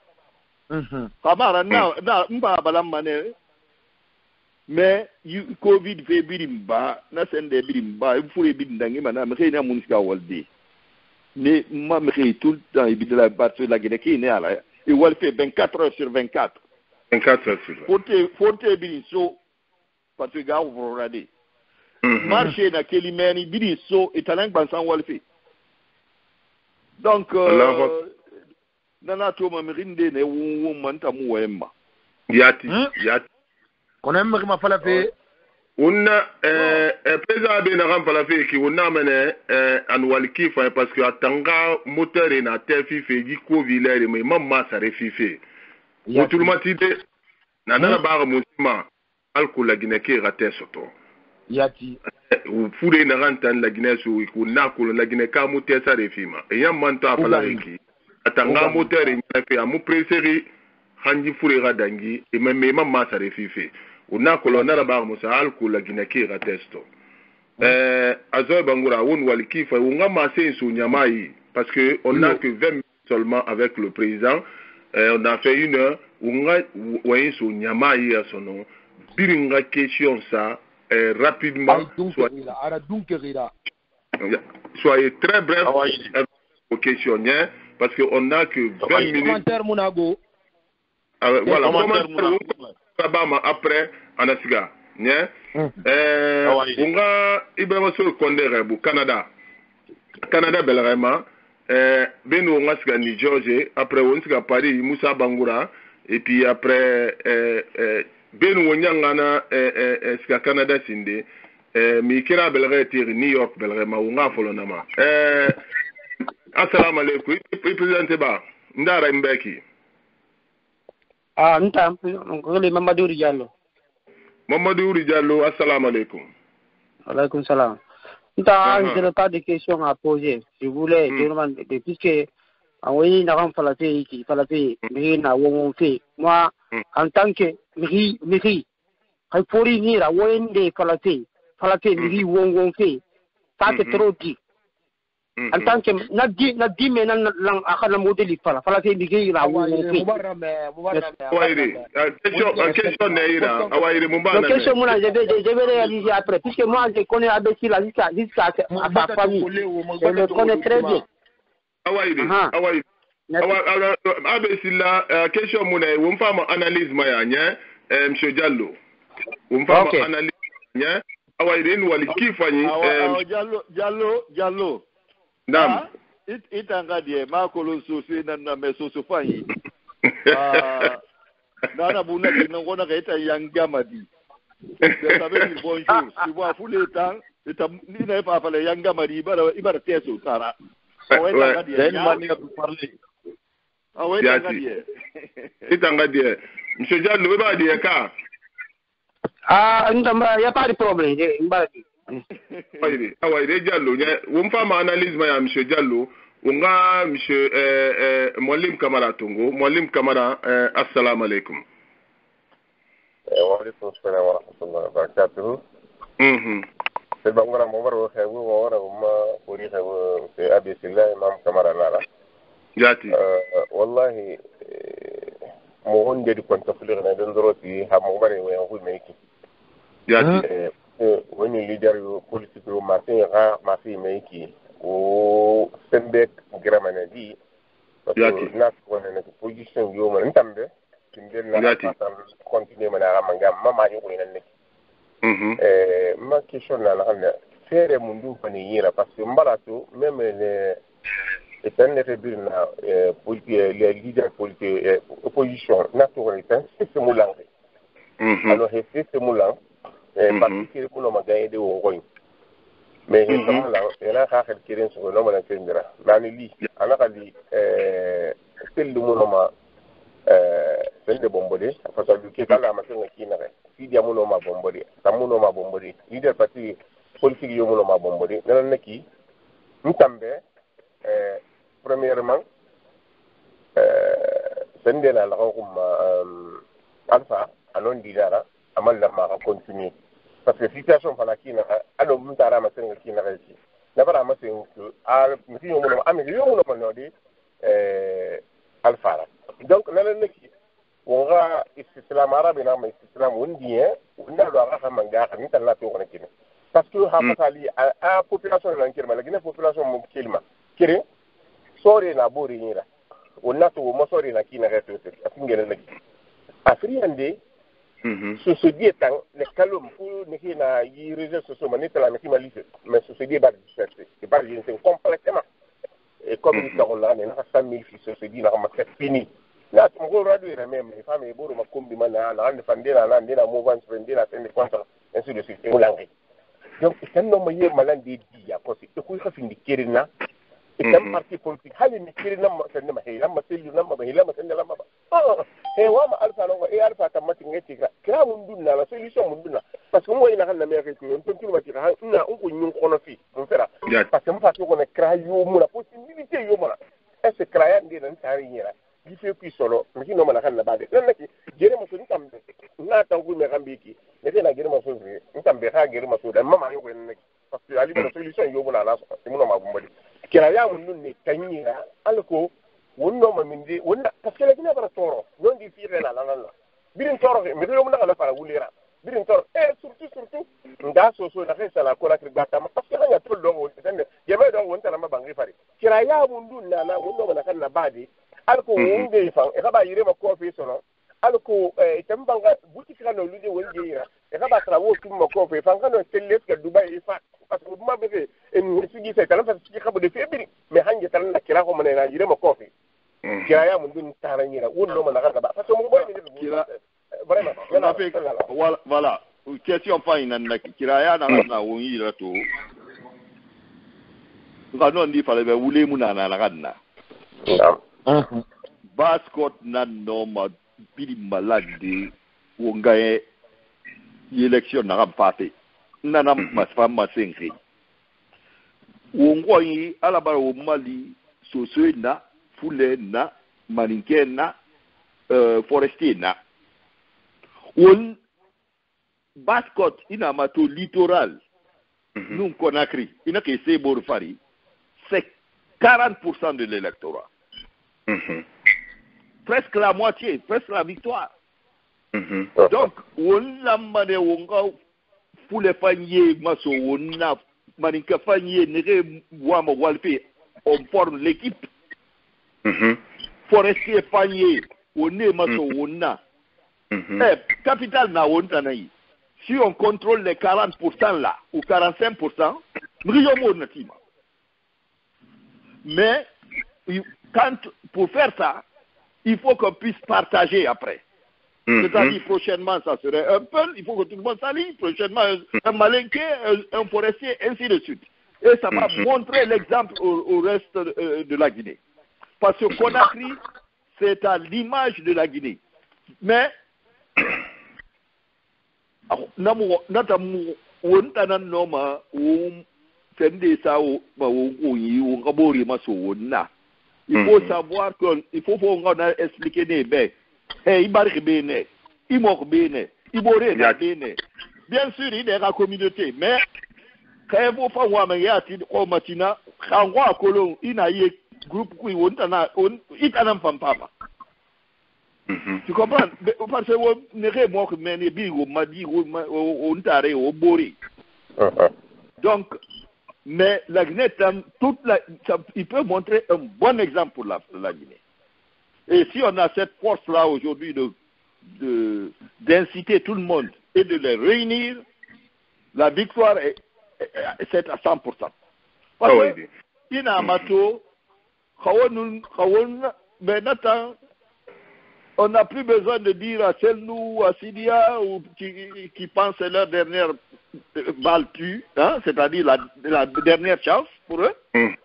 Mm-hmm. Rabama, non, non, mbaba la mane. Mais, you, COVID fait birimba, na non, sende birimba, il faut les bidangi mana, mais c'est une mounska waldi. Mais, moi, mais tout le temps, il bidala battu la guinée qui est là. Il wal fait 24 heures sur 24. 24 heures sur 24. Faut te, faut te bidin so, parce que gars, vous regardez. Mm-hmm. marché na keli meni biri so itanan bansan walfi. Donc euh, nana to ma mirinde ne wo manta mu wemma yati hmm? yati. Kono emma ma fala fe wonna oh. eh, eh, président be na kan fala fe ki wonna mene eh, an walki fa eh, parce que atanga moteur na te fi fe ji ko vilere mais mamma sare fi fe mutulmatide na hmm? nana hmm? bara musima alkula gineke rate soto. yati. Fule na kan tan laginɛ so ko na kolon laginɛ ka mu tɛ sa de fi ma e ya man ta fala re ki ata nga mu tɛ re ɲɛ fɛ a mu preseri hanji fure ka dangi e ma me ma ma sa de fi fe o na kolon na ba musa al ko laginɛ ke ka testo eh azoy e bangura won wal ki fa won ga ma se so nyama yi. Parce que on n'a que 20 minutes seulement avec le président eh, on a fait une heure on ga wayin so nyama yi a sono birin ga question sa euh, rapidement. Soyez très bref Ah ouais. avec vos questionnaires parce qu'on n'a que 20 ouais. minutes. Munago. Ah, voilà. Obama après Ah ouais. unga Ibrahima Soro Kondere bu Canada. Canada belarema. Eh, benu unga siga ni George après on siga Paris Musa Bangura et puis après euh, euh, benu wo ñangana eh, eh, euh, sika canada sinde euh, mi kira belge tiri new york belge ma wo nga folo nama. Euh, assalamu alaikum. I présidente ba ndara mbeki. Ah nta ngole mamadou diallo. Mamadou uri diallo assalamu alaikum. Aleykum salam. Nta, je n'ai pas de questions à poser. Je voulais demander, puisque envoyer une avant falafé ici, falafé, miri na wong fait. Moi, en tant que miri, miri, hay fori ni la wende miri wong fait. Ça c'est trop dit. En tant que na di na di me nan lang akala modeli fala falafé miri awayiri euh, question question ne ira. awayiri mun b'a Donc, lamɛn question, moi, je vais, je vais réaliser après. Puisque moi, je connais jusqu'à, jusqu'à à sa famille. Je le connais très bien. abesila question mu na wo mfa analyse ma ya nye eh, msho jallo. Wo mfa ma nye awa irenu walikifa nyi eh, jallo jallo jallo. Nam ah, itanga die makolo susu na na mesusu fanyi. Ah, na na buna kina ngona ka ita yanga madi. Sabe ni bonjour. Si wa fule tan ita ni na fa fa le yanga madi ibara ibara teso tara. Ouais, ouais. Il y a une manière. Oh, wait, Monsieur John, ne pas dire car. Ah, a pas de problème. awaire Jallo nya analyse ya mshe Jallo unga mshe eh, eh Kamara tungo mwalimu Kamara eh, assalamu alaikum. Wa jati wallahi mo hon dedi kon taflir na den doroti ha mo bare we hu meiki jati woni leader yo politique yo ma fi ha ma fi meiki o sembe gramana di Yati. na ko ko position yo man tambe tindel na Yati. continue mana ga manga mama yo ko ne mhm Eh, ma question na la fere mun dun fani yira parce que mbala to même les Senere Birna, mm-hmm. mm-hmm. le lider politik, oposisyon naturaliten, se se moulan re. Ano he se se moulan, pati kiri pou loma ganyen de ou goyin. Men he se moulan, enan ka akal kiri sou loma nan kiri mdira. Mani li, anan ka li, sel lumo loma, sel de bombode, fasa luke kala amasyon nga kinare. Si diya mou loma bombode, sa mou loma bombode. Lider pati politik yo mou loma bombode. Nanan neki, mou tambe, Eh, premièrement eh, sendela laga xumma alpha anon didara aman lamaxa continuer parce que situation fana kinaxa aɗo um darama senga kinaxe ci nabarama sen a misi yomunoma amisi yomunomanodi eh, alphara donc nalan naki wonga islam arabe nama istislam on wonnaɗo axa xa manga xa ni tanna toxona kene parce que xa fasali mm. a population nan kirma lagina population mo kilma kere sore na bo riñira wonnata womo sore na kiinaka totir asingene nagi afriyande mhm. sosodie tan ne kalom fu niki na yi réseau sociaux ma nitala niki ma lise mais sosodie bar dispersé e bar e jene sen complètement e comme ni mhm. taxola ne naxa cent mille fi sosodie naxa ma set fini. Na tum ko radio ira même e femme e ɓoro ma combi ma na na ande fan ndena na ndena mouvance fe ndena tende contre ainsi de suite e mulange donc e tan noma ye malande diya parce que e kuy xa e findi kerina idan parti politique hali mi kiri nan masan ne mahila masillu nan mahila masan ne lamba ba he wa ma alfa nan wa e alfa tan matin yace ka kira mun dunna la solution mun dunna parce que mo ina kan na me ko ton tulu mati ha ina un ko nyun kono fi mun fera parce que mo fatu ko ne kira yo mu la possibilité yo mu la est ce kira ya ndi nan tari yira gi fe ku solo mi no mala kan na ba de nan nake jere mo sun tambe na ta ku me kan bi ki ne te na jere mo sun fi tambe ha jere mo sun da mama yo ko nan parce que ali solution yo mu la la so mo ma bu mo kira ya mun nun ne tanyira alko wonno ma min de wonna parce que la gina bara toro. Non di fi rena la la la birin toro mi yo mun na fara wulira. Birin toro eh surtout surtout nda so so na resa la ko la kri gata ma. Parce que hanya to do won tande yeme do won tana ma bangi fari. Kira ya na na wonno ma kan na bade alko wonde fan e kaba yire ma ko fi sono. Alko e tembanga buti kana no luje wonde yira e kaba sara wo tum ma ko fe fan kana telles ka dubai e fa parce que ma be en sigi se tan fa sigi kabo de febri me hanje tan na kira ko mana na yire ma ko kira ya mun dun tara yira won no mana ba. Parce que mo boy ni kira vraiment na fe voilà voilà question fa ina na kira ya na na won yira to nga non di fale be wule mu na na na na bascot na no ma bili malade wong gaye eleksyon nan ram fate. Nan ram mhm. mas fam mas enkri. Wong wanyi alabara wong mali soswe na, fule e na, maninke e na, uh, foreste e na. Wong baskot ina mato litoral mm -hmm. nou konakri. Ina ke se bor fari. Se 40% de l'elektorat. Mm-hmm. presque la moitié, presque la victoire. Mm -hmm. Donc, on a demandé pour les paniers, on a demandé que paniers ne on forme l'équipe. Mm-hmm. Forestier panier, on est maso, on a. Capital n'a on Si on contrôle les 40% là, ou 45%, nous avons Mais, quand, pour faire ça, il faut qu'on puisse partager après c'est-à-dire, prochainement, ça serait un peu, il faut que tout le monde s'aligne, prochainement, un, un malinqué, un, un, forestier, ainsi de suite. Et ça va montrer l'exemple au, au, reste de, de, la Guinée. Parce que Conakry, c'est à l'image de la Guinée. Mais, il faut savoir que il faut faut ngona expliquer ne be hey ibariki bene imok bene ibore na bene bien. Sûr il est la communauté mais quand vous fa wa mais yati ko matina kangwa akolo ina ye groupe kui wonta na on itana mpampama tu comprends? Parce que wo ne re mo mais ne bi wo madi wo on tare wo bori donc mais la Guinée toute la ça, il peut montrer un bon exemple pour la, la Guinée et si on a cette force-là aujourd'hui de, d'inciter tout le monde et de les réunir, la victoire est, à 100%. Parce que, on n'a plus besoin de dire à Selnou, à Sidia, ou qui, qui pense c'est leur dernière balle tue, hein, c'est-à-dire la, la dernière chance pour eux.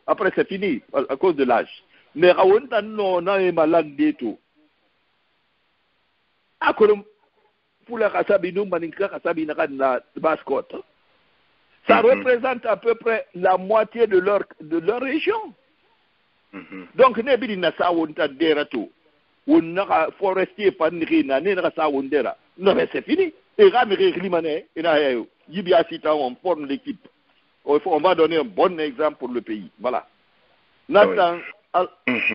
Après, c'est fini à, à cause de l'âge. Mais rawunta no na e malande to. Akolum pula kasabi no maninka kasabi na na bascot. Ça représente à peu près la moitié de leur de leur région. Donc ne bi na sa wunta dera to. Wunna ka forestier panri na ne na sa wundera. Non mais c'est fini. Et ramiri limane ina yayo. Yibi asita on forme l'équipe. On va donner un bon exemple pour le pays. Voilà. Nathan,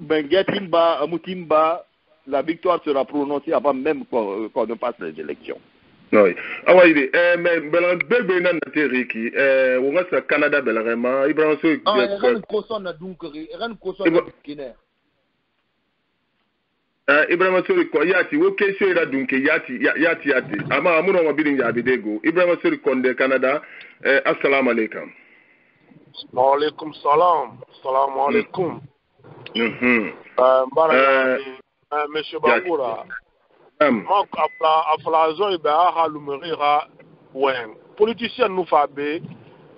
Bengetimba, Mutimba, la victoire sera prononcée avant même qu'on qu ne passe les élections. Oui. awa ide eh, mais bela bebe na na te riki eh, wonga sa canada bela rema ibrahim so ah ran koson na dunkari ran koson na kine Eh, uh, ibrahima sori kɔ yati wo kesio yira dunke yati yati yati. Ama amuna ma birin yabi de go ibrahima sori kɔnde canada eh, assalamu alaikum. Waalaikum salam. Salamu alaikum. Mm. -hmm. uh, mbara uh, uh, monsieur bangura um. ma afla afla zoi bɛ aha lumiri ha wɛn politicien nu fa be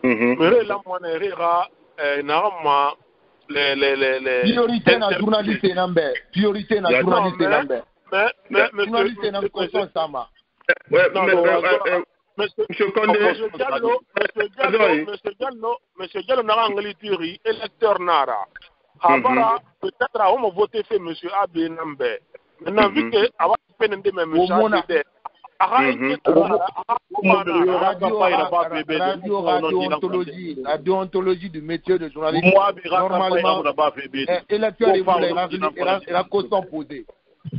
mire mm-hmm. lamɔne ri ha eh, naga ma le le le le priorité na journaliste nambe priorité na journaliste mais mais journaliste na koson sama Monsieur. Condé, Monsieur Diallo, Monsieur Diallo, Monsieur Diallo, n'a angalitiri électeur nara. Habara peut-être a on voté fait Monsieur Abe Nambe. Maintenant vu que awa peine de même Monsieur Abe. Radio radiontologie radiontologie du métier de journaliste normalement électeur il a caution posé.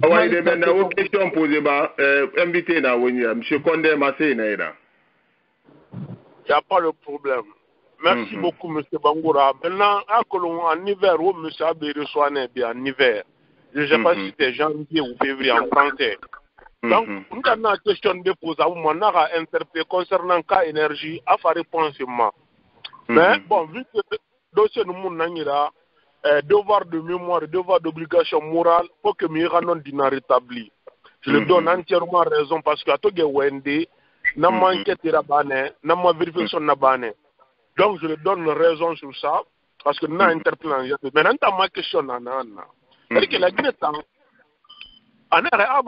Awa ide bɛ na o question posé ba euh, invité na woni ya monsieur Condé Massé na ira y a pas de problème. Merci mm -hmm. beaucoup monsieur Bangoura. Maintenant à Colombo en hiver où monsieur Abe reçoit bien en hiver je sais mm -hmm. pas si c'était janvier ou février en français Mm-hmm. Donc, nous avons une question de poser, vous m'en avez interpellé concernant cas énergie, à faire réponse. Mm-hmm. Mais bon, vu que le dossier nous monde là, euh, devoir de mémoire, devoir d'obligation morale, pour que nous ayons dîner rétabli. Je lui mm-hmm. donne entièrement raison parce que à tout Wende, n'a pas enquêté la banane, n'a pas vérification la banane. Donc, je lui donne raison sur ça parce que nous avons interpellé. Maintenant, ma question, c'est que la Guinée on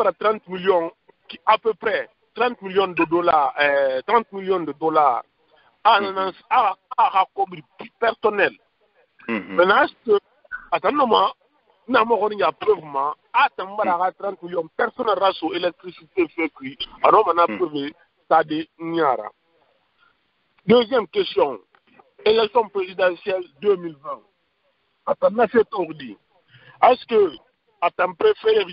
a 30 millions, qui, à peu près 30 millions de dollars, euh, 30 millions de dollars à, à, à, à personnel. Maintenant, est-ce que, attends, n'a pas y a preuve, à 30 millions personnel raso électricité fait cuit, alors on a prouvé ça de Niara. Deuxième question, élection présidentielle 2020. Attends, c'est ordi. Est-ce que, à ton préféré,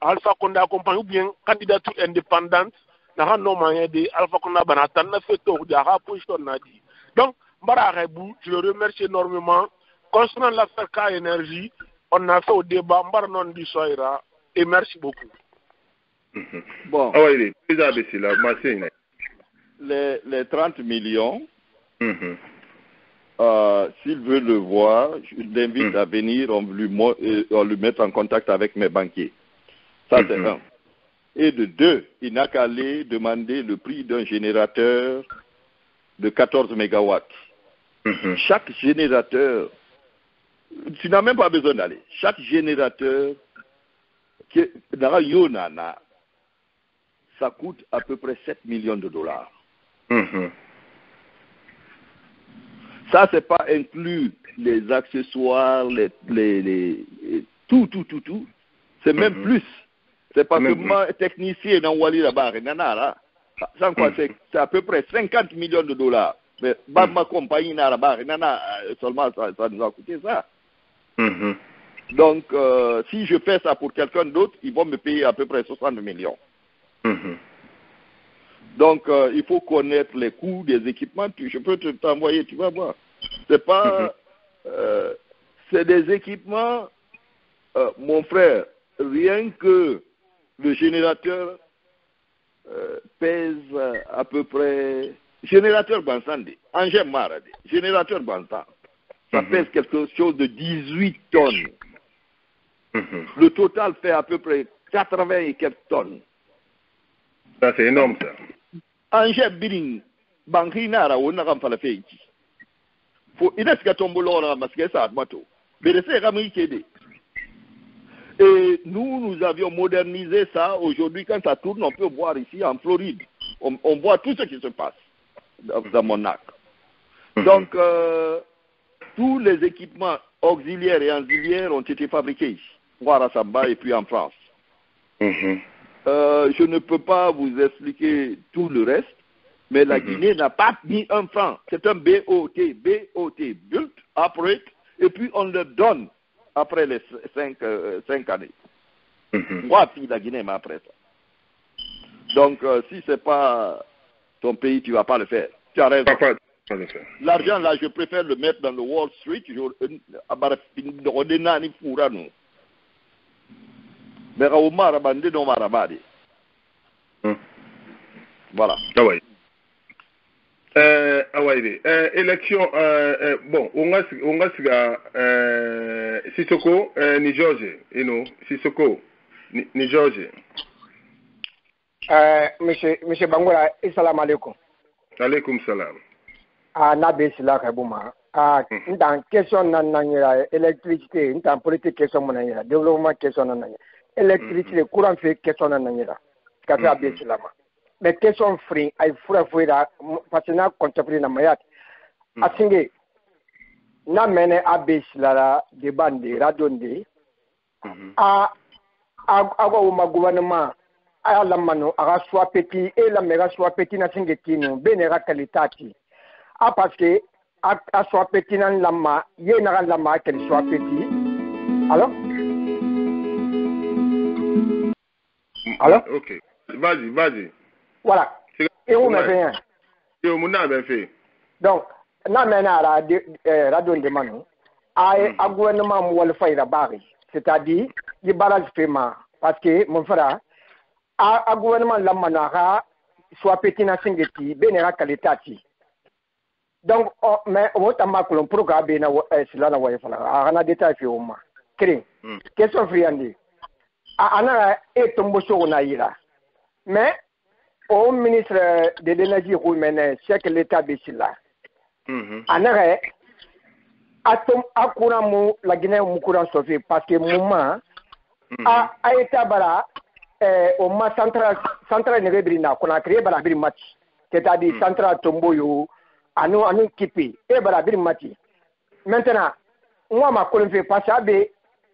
Alpha Condé accompagne ou bien candidature indépendante na non moyen de Alpha Condé banatan na fait tour de la position na dit. Donc Mbara Rebou, je le remercie énormément. Concernant l'affaire K énergie, on a fait au débat Mbara non du Soira et merci beaucoup. Bon. Ah oui, là, les, les 30 millions, euh, s'il veut le voir, je l'invite à venir, on lui, on lui met en contact avec mes banquiers. Ça, c'est un. Et de deux, il n'a qu'à aller demander le prix d'un générateur de 14 mégawatts. Chaque générateur, tu n'as même pas besoin d'aller. Chaque générateur, qui Yonana, ça coûte à peu près 7 millions de dollars. Ça, c'est pas inclus les accessoires, les, les, les, tout, tout, tout, tout. C'est même plus. C'est pas seulement technicien dans Wali là-bas, là. C'est à peu près 50 millions de dollars. Mais ma compagnie là-bas, seulement ça, ça, nous a coûté ça. Donc, euh, si je fais ça pour quelqu'un d'autre, ils vont me payer à peu près 60 millions. Donc, euh, il faut connaître les coûts des équipements. Je peux t'envoyer, tu vas voir. C'est pas. Euh, c'est des équipements, mon frère, rien que le générateur euh, pèse à peu près. Générateur Bansande, Angèle Marade, générateur Bansan, ça pèse quelque chose de 18 tonnes. Le total fait à peu près 80 et quelques tonnes. Ça, c'est énorme, ça. Angèle Biring, Bankrinara, on a fait la fête. Il est-ce que tombe l'or, parce que ça mato. Mais c'est Ramé Kédé. Et nous, nous avions modernisé ça. Aujourd'hui, quand ça tourne, on peut voir ici en Floride. On, on voit tout ce qui se passe dans, dans Monaco. Donc, euh, tous les équipements auxiliaires et auxiliaires ont été fabriqués ici, voire à Samba et puis en France. Euh, je ne peux pas vous expliquer tout le reste, mais la Guinée n'a pas mis un franc. C'est un BOT, BOT, Built, Operate, et puis on le donne après les cinq, euh, cinq années. Moi, puis la Guinée, mais après ça. Donc, euh, si ce n'est pas ton pays, tu ne vas pas le faire. Tu as raison. L'argent, là, je préfère le mettre dans le Wall Street. Voilà. Ah ouais. ɛɛ awa yi de eh, election ɛɛ bon o ŋa sigi a ɛɛ sisoko ɛɛ ni george you know sisoko ni ni george. ɛɛ monsieur monsieur bangola isalamualeykum. aleykum salam. aa n'a bɛ sila ka bɔ ma aa ah, hmm. n tan question na na n yɛrɛ électricité n tan politique question mana n yɛrɛ développement question na na n yɛrɛ électricité hmm, hmm, courant fɛ question na na n yɛrɛ ka se a bɛ sila ma. ɓe question frin ay ah, fura foyira par ce que n'a contemplé hmm. na mayat a singe n'a mɛnɛ a be silara débat nde radio nde a aw ka woma gouvernement a y'a lamma nu a ka suwa peti e lamɛ i ka suwa peti na singe ti nu be na i ka kalita ti a ah, parce que a suwa peti na n lamma ye na ka lamma a kɛli suwa peti alo alo ok. Vas-y vas-y. Voilà. E ou men fe yon? E ou moun nan ben fe? Donk, nan men a radyon deman nou, a gwenman mou wale fay da bari. Se ta di, yi baraj feyman. Paske, moun fara, a gwenman lamman a ra, swa peti nan singeti, bene ra kalitati. Donk, men, wot amma kulon proka bene sila nan wale fala. A rana detay fe ou man. Kren, kesyon friyande. A anara e tombo shou na yi la. Men, au ministre de l'énergie c'est que l'état be sila ana atom akura mu la guinée mu courant sofi parce que moment a a état bara eh, o ma central central ne biri na kuna créer bara biri match. C'est-à-dire central tombo yo anu anu kipi. E bara biri match. Maintenant moi ma kolon fait parce que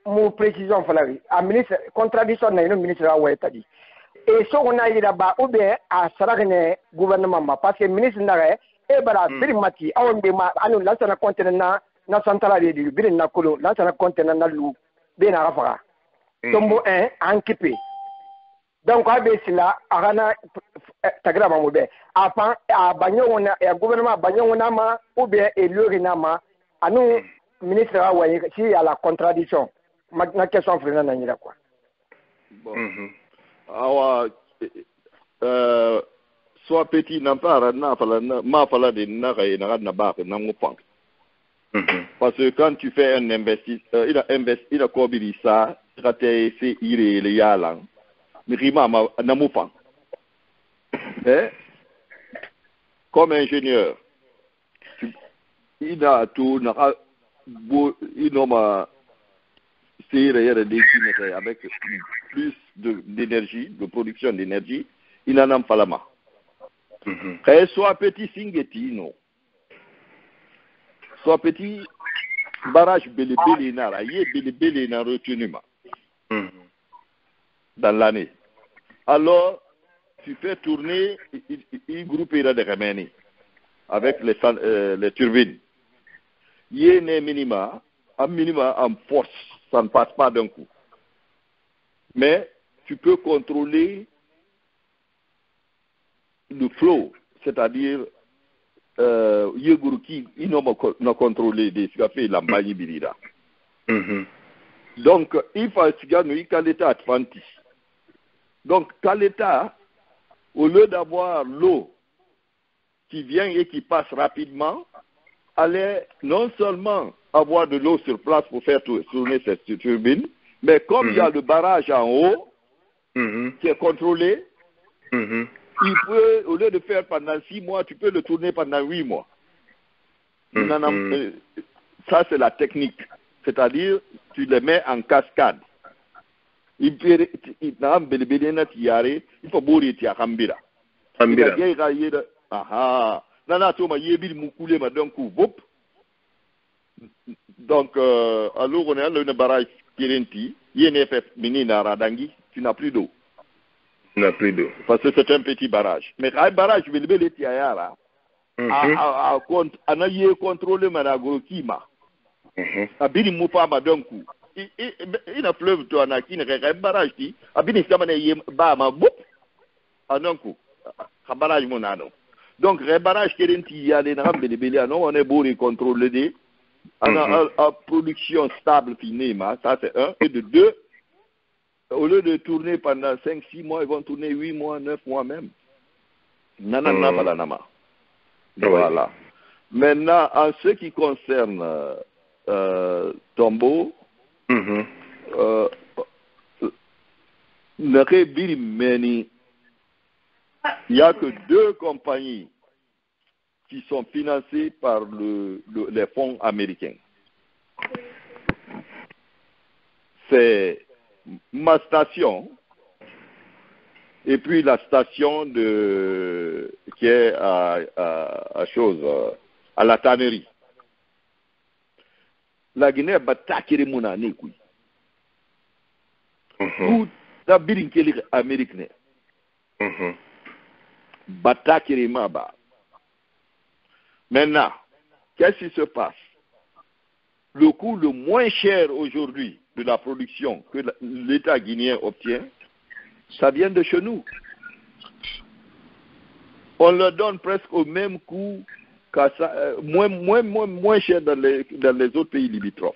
mu précision fala wi a ministre contradiction na ino ministre wa tadi e so ona yira ba ou bien a sarakne gouvernement ma parce que ministre na e bara biri match awon be ma anu la sana contenant na na central de du biri na kolo la sana contenant na lu be na rafa tombo 1 an kipi donc a bɛ sila a kana tagira ma mu bɛɛ a pan a ba ɲɔgɔn na a gouvernement ba ɲɔgɔn na ma ou bien na ma ani ministre ka waye si à la contradiction ma na question na ɲira quoi. bon awa euh, soit petit na para na fala na ma fala de na ka na na ba na mu pan parce que quand tu fais un investissement euh, il a investi il a kobiri ça rate c'est ire le yalang mirima na mufang. Eh? Comme ingénieur, il a tout, il a avec plus d'énergie, de, production d'énergie, il en a pas la main. Et soit petit singeti, non. Soit petit barrage belebele na, yé belebele na retenu ma. Dans l'année alors tu fais tourner un groupe de Remeni avec les, euh, les turbines. Il y a un minima, un minima en force, ça ne passe pas d'un coup. Mais tu peux contrôler le flow, c'est-à-dire euh, Yeguruki, il n'a contrôlé des fait la Birira. Donc, il faut que l'État Atlantique donc, l'État, au lieu d'avoir l'eau qui vient et qui passe rapidement, allait non seulement avoir de l'eau sur place pour faire tourner cette turbine, mais comme il y a le barrage en haut, qui est contrôlé, il peut, au lieu de faire pendant six mois, tu peux le tourner pendant huit mois. Ça, c'est la technique. C'est-à-dire, tu les mets en cascade. aha yebil mukule ma donc bop Donc, euh, alors on est dans une barrage Kirenti, INFF Mininara Dangi, tu n'as plus d'eau. Tu n'as plus d'eau. Parce que c'est un petit barrage. Mais un barrage, je vais le Tiayara. ana mm-hmm. ye contrôlé manago kima abini mm-hmm. mufama donku ina fleuve to ana kina kai kai barrage ti abini sama ne ye ba ma bop anonku ka barrage mo nano donc re barrage kedenti yale na bele bele anon on est bourré contrôlé des ana mm -hmm. production stable finie ma ça c'est un et de deux au lieu de tourner pendant 5 6 mois ils vont tourner 8 mois 9 mois même nana mm -hmm. voilà maintenant en ce qui concerne euh, Tombeau Mm -hmm. euh, il n'y a que deux compagnies qui sont financées par le, le, les fonds américains. C'est ma station et puis la station de qui est à, à, à chose à la tannerie la Guinée batakiri muna ne kui. Tout da birin keli Amérique ne. Batakiri maba. Maintenant, qu'est-ce qui se passe? Le coût le moins cher aujourd'hui de la production que l'État guinéen obtient, ça vient de chez nous. On leur donne presque au même coût ça, euh, moins, moins, moins, moins cher dans les, dans les autres pays limitrophes.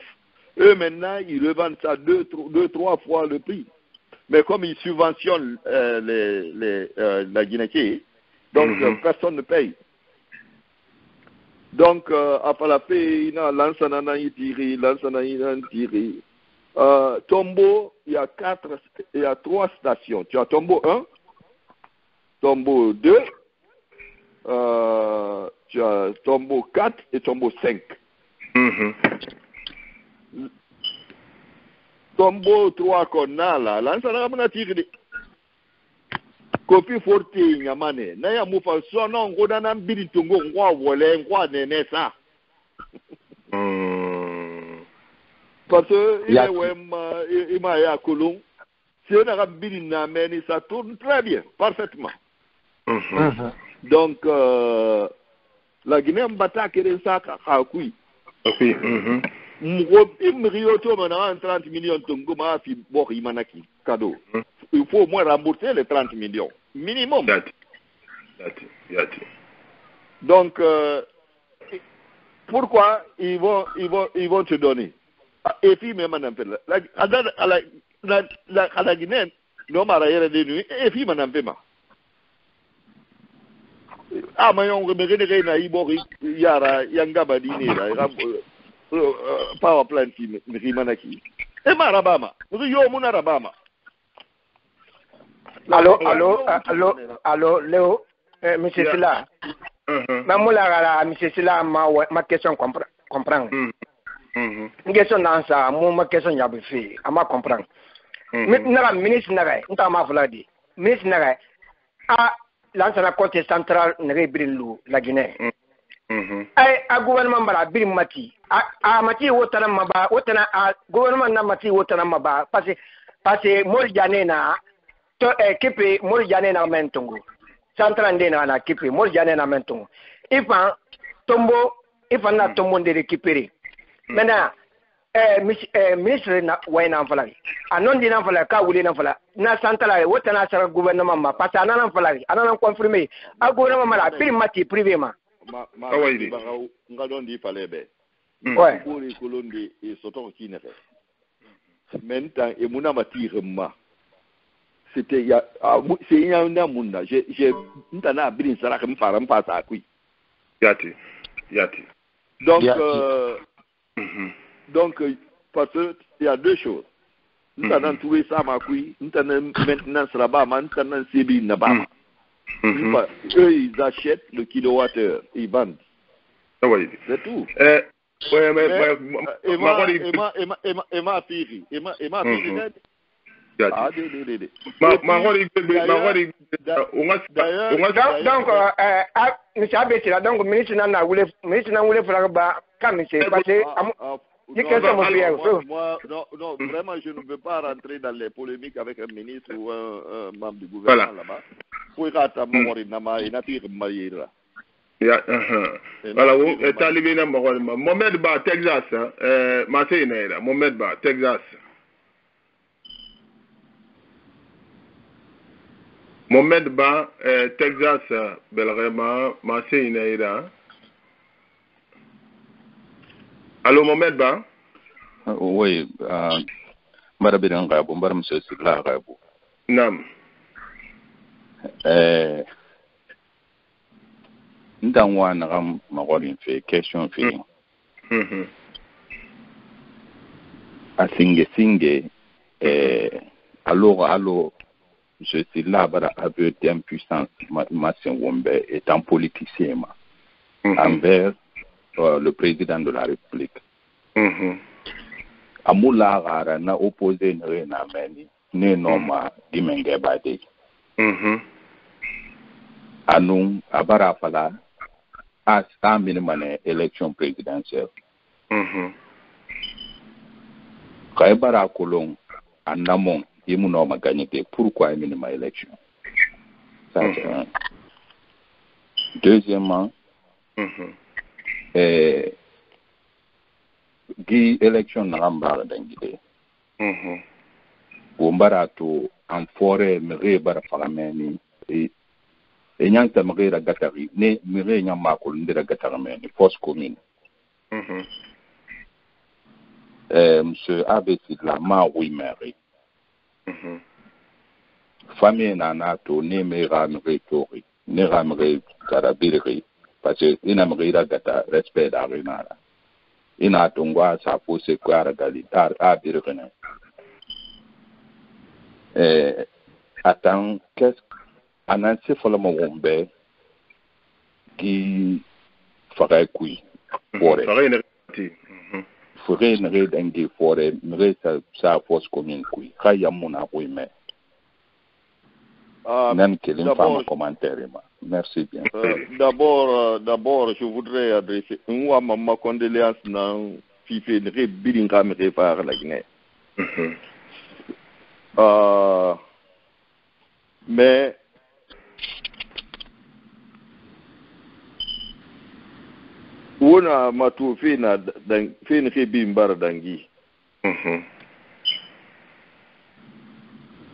Eux, maintenant, ils revendent ça deux, deux trois fois le prix. Mais comme ils subventionnent euh, les, les, euh, la Guinée, donc mm -hmm. personne ne paye. Donc euh, afala pe ina lansana na itiri lansana ina itiri. Euh, Tombo il y a quatre il y a trois stations. Tu as Tombo 1 Tombo 2 euh, tu as Tombo 4 et Tombo 5 Mhm. Tombo 3 kona la lansana kama tiri de kopi forte nyamane. Na ya mufa sono ngoda na mbiri tungo ngwa wole ngwa nene sa. Mm. parce que il Ya- est wem il m'a ya kulung si on a mbiri na meni ça tourne très bien parfaitement. Mhm. donc euh, la Guinée mbata kere sa ka ka kui Oui. Mgo imrio to mana 30 millions tungo ma fi cadeau. Il faut au moins rembourser les 30 millions minimum. Donc, euh, pourquoi ils vont, ils vont, ils vont te donner? Et puis, même en fait, la, à la, la, la, la, la Guinée, non, ma raillère de nuit, et puis, fait. Ah, mais on remet les gens, ils vont, yara, yanga badini, là, power plant, rimanaki. Et ma rabama, yo, rabama. Alo, alo, eh, alo, alo, Leo, eh, Mr. Yeah. Silla. Mm -hmm. Mè mou la gala, Mr. Silla, ma, ma kesyon kompran. Mm -hmm. Mè mm-hmm. kesyon nan sa, mou ma kesyon yabi fi, ama kompran. Mm -hmm. Mè naga, minis naga, nta ma fula di. Minis naga, a, lan sa la kote santral nage birin lou, la Gine. Ay, a gouvernement bara, birin mati. A, a mati wotanan maba, wotanan, a gouvernement nan mati wotanan maba. Pase, pase, mori jane na, a, to eh, kipi mur jane na men tungu santra nde na na kipi mur jane na men tungu ifa tombo ifa na hmm. tombo ndere kipiri. Mena eh, mis, eh, ministre na way na fala anon di na fala ka wuli na fala na santra wota na sara gouvernement ma parce ana na fala ana na confirmer a gouvernement ma la hmm. prime mati privé ma. Ma ma nga don di fala be hmm. ouais. Ko ri kolonde e eh, soto ki ne fe men tan e munama tirema c'était ya ah, c'est ya na munda je je ntana abrin sara kan mpa sa kui yati. Yati. Donc yati. Euh, mm -hmm. donc euh, parce que il y a deux choses. Ntana mm -hmm. tuwe sa ma kui ntana maintenance la ba ma ntana sebi na ba ma mm -hmm. eux ils achètent le kilowattheure ils vendent. Ah ouais. c'est tout. Euh, ouais, mais, mais, mais, euh, Emma, Emma, Emma, Emma, Emma, Emma, Emma, Emma, Emma, Emma, Emma, Emma, donc ah, monsieur donc na na na ba ka monsieur parce que Ah, ah, non, moi, non, vraiment, je ne veux pas rentrer dans les polémiques avec un ministre ou un, un membre du gouvernement Voilà. là-bas. Pour rata nama. Ya, wo, eh, na. Mohamed Ba, Texas, hein. Na. Mohamed Ba, Texas. Mohamed Ba, eh, Texas, Belrema, Mansé Inaïda. Allô, Mohamed Ba? Uh, oui, ah, mbara uh, bidan gabo, mbara msè sila gabo. Nam. Eh, ndan wana gam magwarin fe, kesyon fe. Mm. Mm -hmm. Asinge singe, eh, alo alo je suis là bara aveu sen wombe étant politicien ma envers euh, le président de la République. Mhm. Amula gara na opposé na meni ne no ma dimenge bade. Mhm. anun a bara fala a a mini mana election presidentielle Mhm. ka i bara et mon homme a gagné. Pourquoi il ma élection Ça, mhm. c'est un. Deuxièmement, mhm. eh, gi élection naxa mbaxa dangide mhm. wo mbara to en fore mexe bara faxa meni e, e ñangta mexe ra gataxi ne mexe ñam maakol ndira gataxa meni force commune. Eh, monsieur abe sidla ma xuy mexe Mm-hmm. Fami nan ato ne me ramre tori, ne ramre gara bilri, pase inamre la gata respet da rinara. Ina atungwa sa fose kwara gali, ar abir gana. Eh, atan, kes, anan se fola mo wombe, ki fagay kwi, mm-hmm. wore. Fagay nere. fure nere dange fore nere sa, sa fos komin kui ka yamun akwe me. Ah, nan kelin fama komantere ma. Merci bien. euh, d'abord euh, d'abord je voudrais adresser un wa mama condoléance nan fife nere bilinga mere far la gine ah mhm. euh, mais wona matu fena dan fena ke bin bara dangi. Mhm.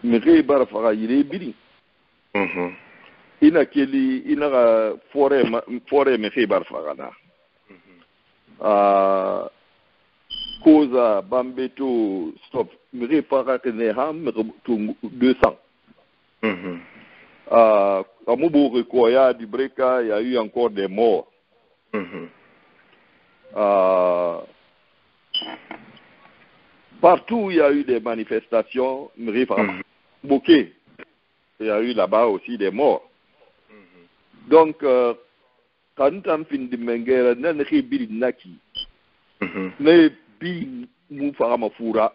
Mi ke bara faga yire biri. Mhm. Ina keli ina ga fore fore me ke bara faga na. Ah koza bambeto stop. Mi ke faga ke ne ha me to 200 mhm. Ah amubu ko ya di breka ya yu eu encore des morts mhm Euh, partout où il y a eu des manifestations, mmh. Bouquet, il y a eu là-bas aussi des morts. Mmh. Donc, quand on fin de mengera, nan naki, ne bi mu fara mafura,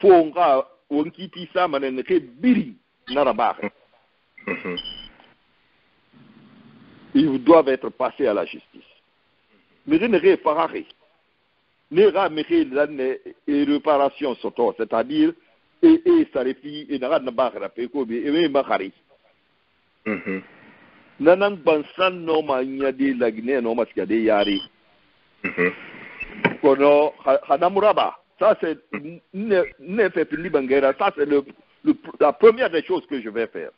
fo nga wonkiti sama ne ne biri naraba. Ils doivent être passés à la justice. Miri ne ga miri lan e réparation soto c'est-à-dire e e sarefi e naga na pe ko e me makari mhm nanan bansan no ma nyade lagne no ma skade yari mhm kono hadamuraba ça c'est ne ne fait ça c'est le, le la première des choses que je vais faire.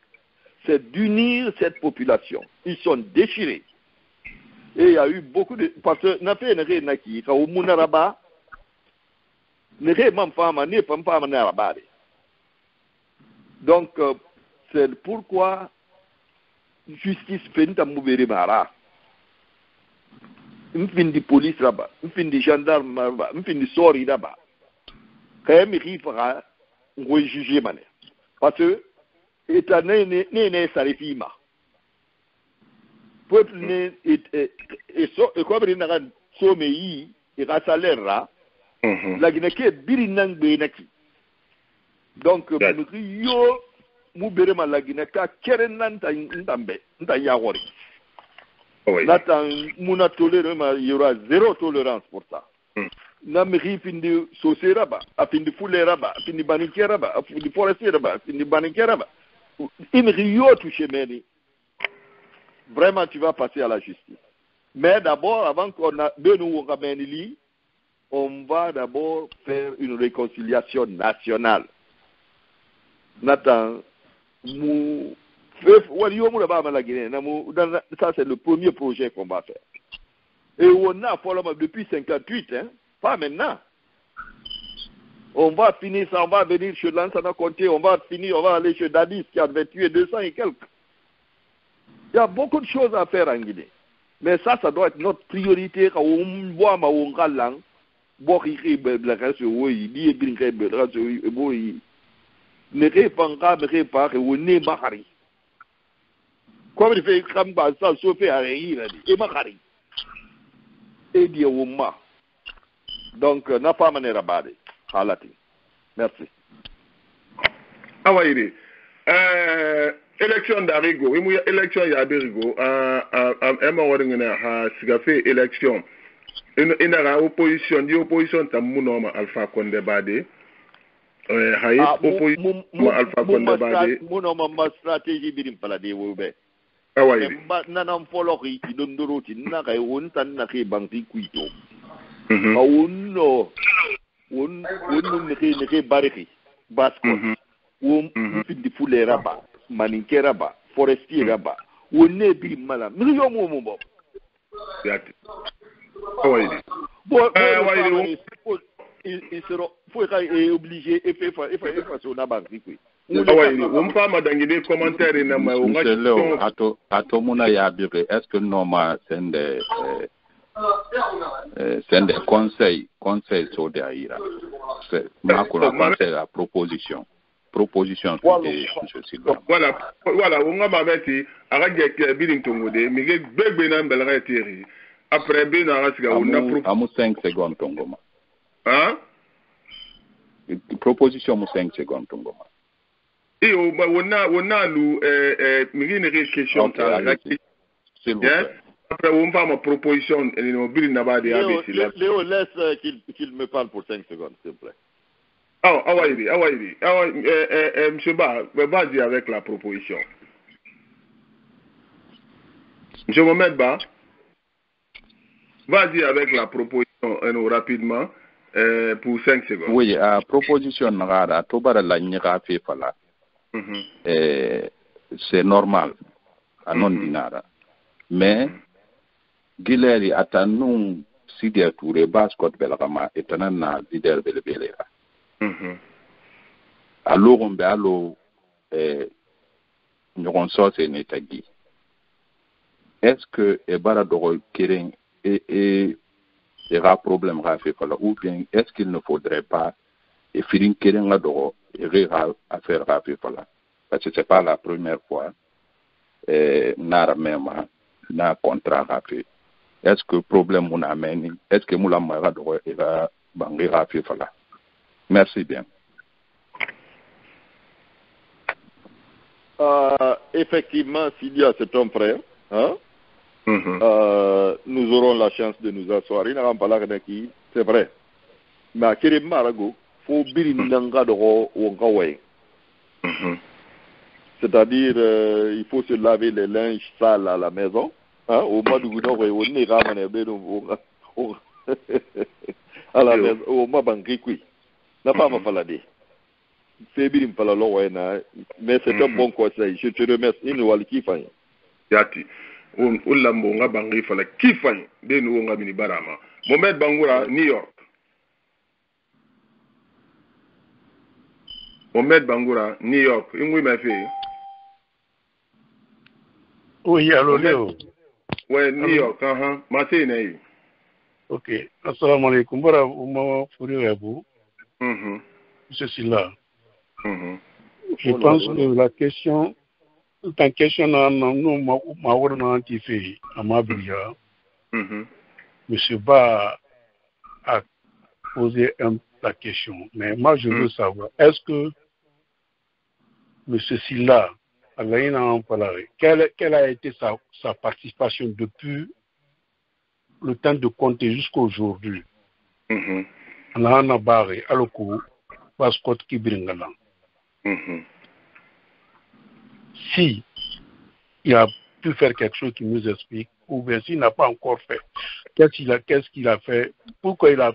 C'est d'unir cette population. Ils sont déchirés et il y a eu beaucoup de parce que na fait ne na ki ka umuna raba ne mam fama ne pam fama na raba donc euh, c'est pourquoi justice penta mubere mara. Mfindi police raba mfindi gendarme raba mfindi sori raba kaya mi rifa ngwe juger mane parce que état ne ne ne sarifima peuple ne e kobri na kan some yi e ka salera ra. Mm-hmm. Gine ke biri nan be na ki donc buluki yo mu bere ma la ka kere nan ta ndambe nta ya gori oh, na ta muna tolere ma yura zero tolérance pour ça. Mm. Na mexi findi sosera raba a findi fulera raba a findi banikera raba a findi forestier raba a findi banikera raba. I mexi yo touché meni vraiment tu vas passer à la justice. Mais d'abord, avant qu'on a on va d'abord faire une réconciliation nationale. Nathan, ça c'est le premier projet qu'on va faire. Et on a depuis 58, hein, pas maintenant. On va finir ça, on va venir chez Lansana Conté, on va finir, on va aller chez Dadis qui avait tué 200 et quelques. Il y a beaucoup de choses à faire en Guinée. Mais ça, ça doit être notre priorité. Quand on voit ma langue, comme il fait comme ça sauf à rire et makari et dit wumma donc n'a pas mané rabade halati merci Ah oui, euh election darigo imu election ya darigo a a ema wadin ne ha sigafe election ina ga opposition di opposition tam muno e, ah, ma alpha konde bade eh hayit opposition ma alpha konde bade muno ma strategy birim pala de wobe awai ah, ba nanan folo ki don doroti na kai won tan na kai banki kuito mhm. a won no won won ne kai ne kai bariki basko mhm. won mhm. findi fulera ba maninkɛ ra ba forestier ra ba wo ne bi ma la mi yɔ mu mu bɔ. foyi ka oblige efe fa efa efa so na ba nfi koyi. awayi wo n fa madangide commentaire na ma o n ka sɔn. ato ato mun na y'a bebe est ce que nɔ ma sɛn dɛ. Eh, c'est des conseils, conseils sur derrière. C'est ma conseil, la proposition. Proposition Silva. voilà voilà tongude mige gbegbe na mbelga teri après siga Amu amu 5 secondes tongoma. hein? Proposition mu 5 secondes wona lu eh eh mige ne question. S'il vous Bien. plaît. après on va ma proposition et Léo, laisse euh, qu'il me parle pour 5 secondes, s'il te plaît. Ah, Awaïri, Awaïri. Awa, euh, euh, euh, monsieur Ba, euh, vas-y avec la proposition. Monsieur Mohamed Ba, vas-y avec la proposition rapidement euh, pour 5 secondes. Oui, a proposition ngara to bara la. Mhm. eh, c'est normal non dinara mais gileri ata num sidia ture baskot belakama etana na lider belebelera Mhm. be alo eh, ɲɔgɔn sɔse ne tagi est ce que e bara dɔgɔ keren e e e ka problème ka fe fala? Ou bien est ce qu'il ne faudrait pas e firin keren ka dɔgɔ e re ka affaire ka fe fala? Parce que c'est pas la première fois eh, nara mema na contrat ka fe. Est ce que problème mun a mɛni est ce que mula ma ka dɔgɔ e ka bange ka fe fala? Merci bien Euh, effectivement, s'il y a cet homme frère, hein, euh, nous aurons la chance de nous asseoir. Il n'a pas la qui, c'est vrai. Mais à quel marago, faut biri nanga de wonkawe. C'est-à-dire, euh, il faut se laver les linges sales à la maison. Hein, au mois de Gounon, on est ramené à la maison, au mois Bangikui. nafaama fala de feebirin fala lɔwɔ ye na mais c'est un mm-hmm. bon conseil je te remercie i ni wali k'i fa ye. yaati o lamɔ n ka ban k'i fala k'i fa ye n'o ka mini baara ma mohamed bangura new york mohamed bangura new york i ŋun bɛ fɛ. o yalo le o. wɛ new york maa se yen na ye. E? ok asalaamualeykum n bɔra umaru. Silla. Mhm. Je pense que la question, ta question na no ma na fe. Monsieur Ba a posé un, la question, mais moi je veux savoir, est-ce que Monsieur Silla quelle, quelle a été sa, sa participation depuis le temps de compter jusqu'à aujourd'hui? Mhm. Aloko, Kibringala. Mhm. Si il a pu faire quelque chose qui nous explique, ou bien s'il n'a pas encore fait, qu'est-ce qu'il a, qu'est-ce qu'il a fait, pourquoi il, a,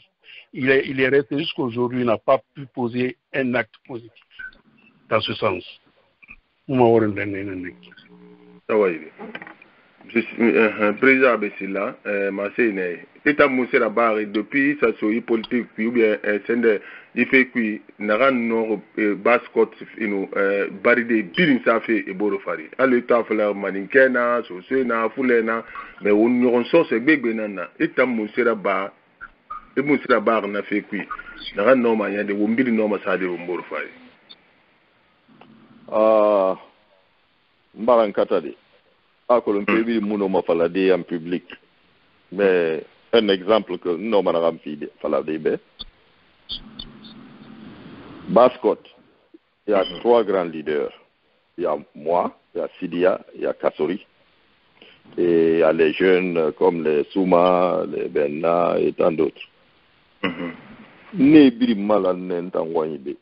il, est, il est resté jusqu'à aujourd'hui, il n'a pas pu poser un acte positif dans ce sens. Euh, euh, président abesila euh, mase na ye e ta mun sera baare depuis sa so i politique puis ou bien sende i fe kui naga nor bascot ino baride birin sa fe e boro fari hali i t'a fɔla maninkɛ na soso na fulɛ na mais o ɲɔgɔn sɔsɛ gbegbe na na i ta mun sera baa i mun sera baare na fe kui. Naga nɔ ma ɲɛ de wo nbiri nɔ ma sa de o boro fari. Ah, n bara n kata de mbaran katade. Akolon kebi muno ma falade en public. Mais un exemple que non managam fide falade be. Bascot, il y a trois grands leaders. Il y a moi, il y a Sidia, il y a Kassori. Et il y a les jeunes comme les Souma, les Benna et tant d'autres. Ne biri mala nen tan wani be.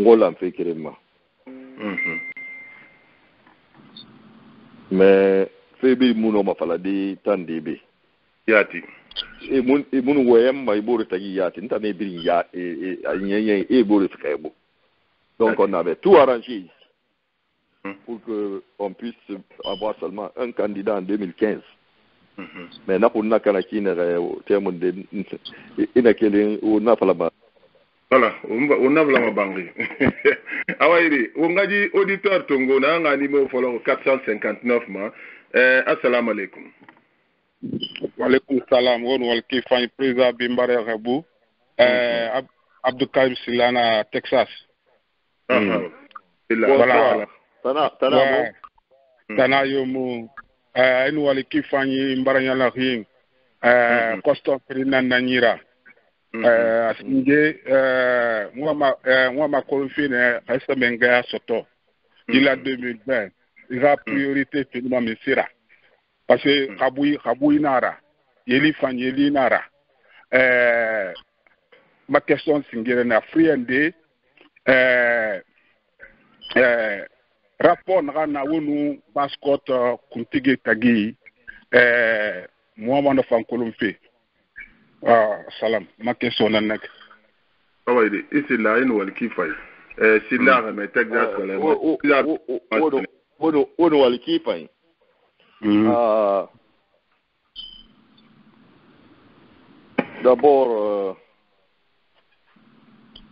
Ngola mfe kerema. mɛ fɛn bɛ mun na o ma fala de tan de bɛ. yaati. e mun e mun wɛyɛ ma i e b'o de ta k'i yaati n ta ne biri ya e e a ɲɛɲɛ e b'o de fɛ ka e bɔ donc on avait tout arrangé mm. pour que on puisse avoir seulement un candidat en 2015. Mm -hmm. mais euh, n'a ko n'a kana k'i nɛgɛ o tɛ mun de ina kelen o n'a fala ma. voilà onabula mabange awayiri wongaji auditeur tongo na anga numéro folo 459 ma. Eh, assalamu alaikum. Waleykum salam won walki fañ président bi mbarere bu eh, ab, abdoukarim silana texas. Hmm. Voilà. Tana tana ouais. Hmm. mo tana yomu eh, en walki fañ mbarañala rien eh, mm -hmm. hmm. costo pri nananyira Mhm. Euh, asinje euh, euh, moi ma confine reste menga soto. Mhm. Il a 2020 il a mhm. priorité finalement mesira parce que kabui kabui nara yeli fan yeli nara. Eh ma question singere na friende eh eh rapport naga na wonu bascot kuntigi tagi eh moi ma no fan kolomfe ah, salam. Ma question na nek awayiri isila inu wal kifay eh, sila ga me texas wala wono wono wal ki fañ Ah, d'abord euh,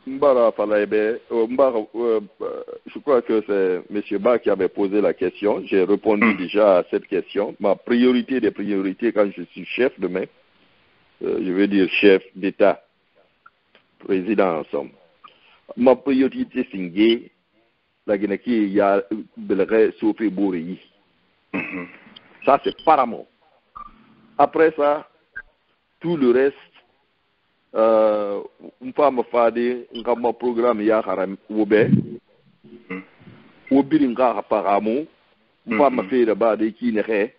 Mbara Falaïbe, euh, Mbara, euh, euh, je crois que c'est M. Ba qui avait posé la question. J'ai répondu déjà à cette question. Ma priorité des priorités quand je suis chef demain, euh, je veux dire chef d'État, président en somme. Ma priorité c'est Ngé, la Guinée qui y a Belere Sophie Bouri. Ça c'est paramount. Après ça, tout le reste, uh, mfa mafade nga ma programme ya haram wobe wo biri nga ha paramu mfa ma fere ba de ki ne he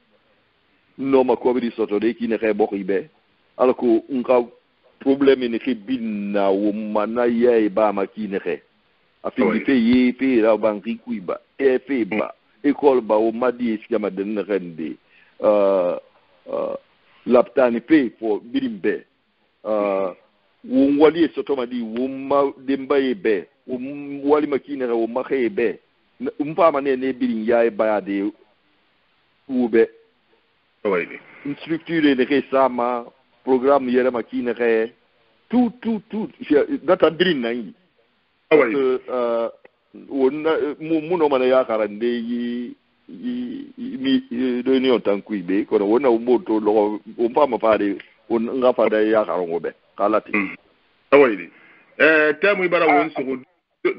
no ma ko biri soto de ki ne ala ko n problème ne ke bin na wo mana ya e ba ma ki ne ke a fi ni pe ye pe ra ba ngi ku e ba e pe e ba. École ba wo ma di e si ma den ne rende. Euh euh laptani pe fo birimbe euh wo wali so to ma di wo ma demba e be. Wo wali ma ki ne wo ma ke be. Um pa ma ne ne birin ya e ba de wo be. Structure de ke programme yɛrɛ ma k'i nɛgɛ tu tu tu gata diri na yi. Ah Parce que euh, euh, mun dɔ mana y'a kara nde yi mi réunion tan kui be. Kono wona wo mboo to logo wo mfaama faade wo nga faade y'a kara ngo bɛ. K'ala ti awayidi tɛmu i bara won ah. sogo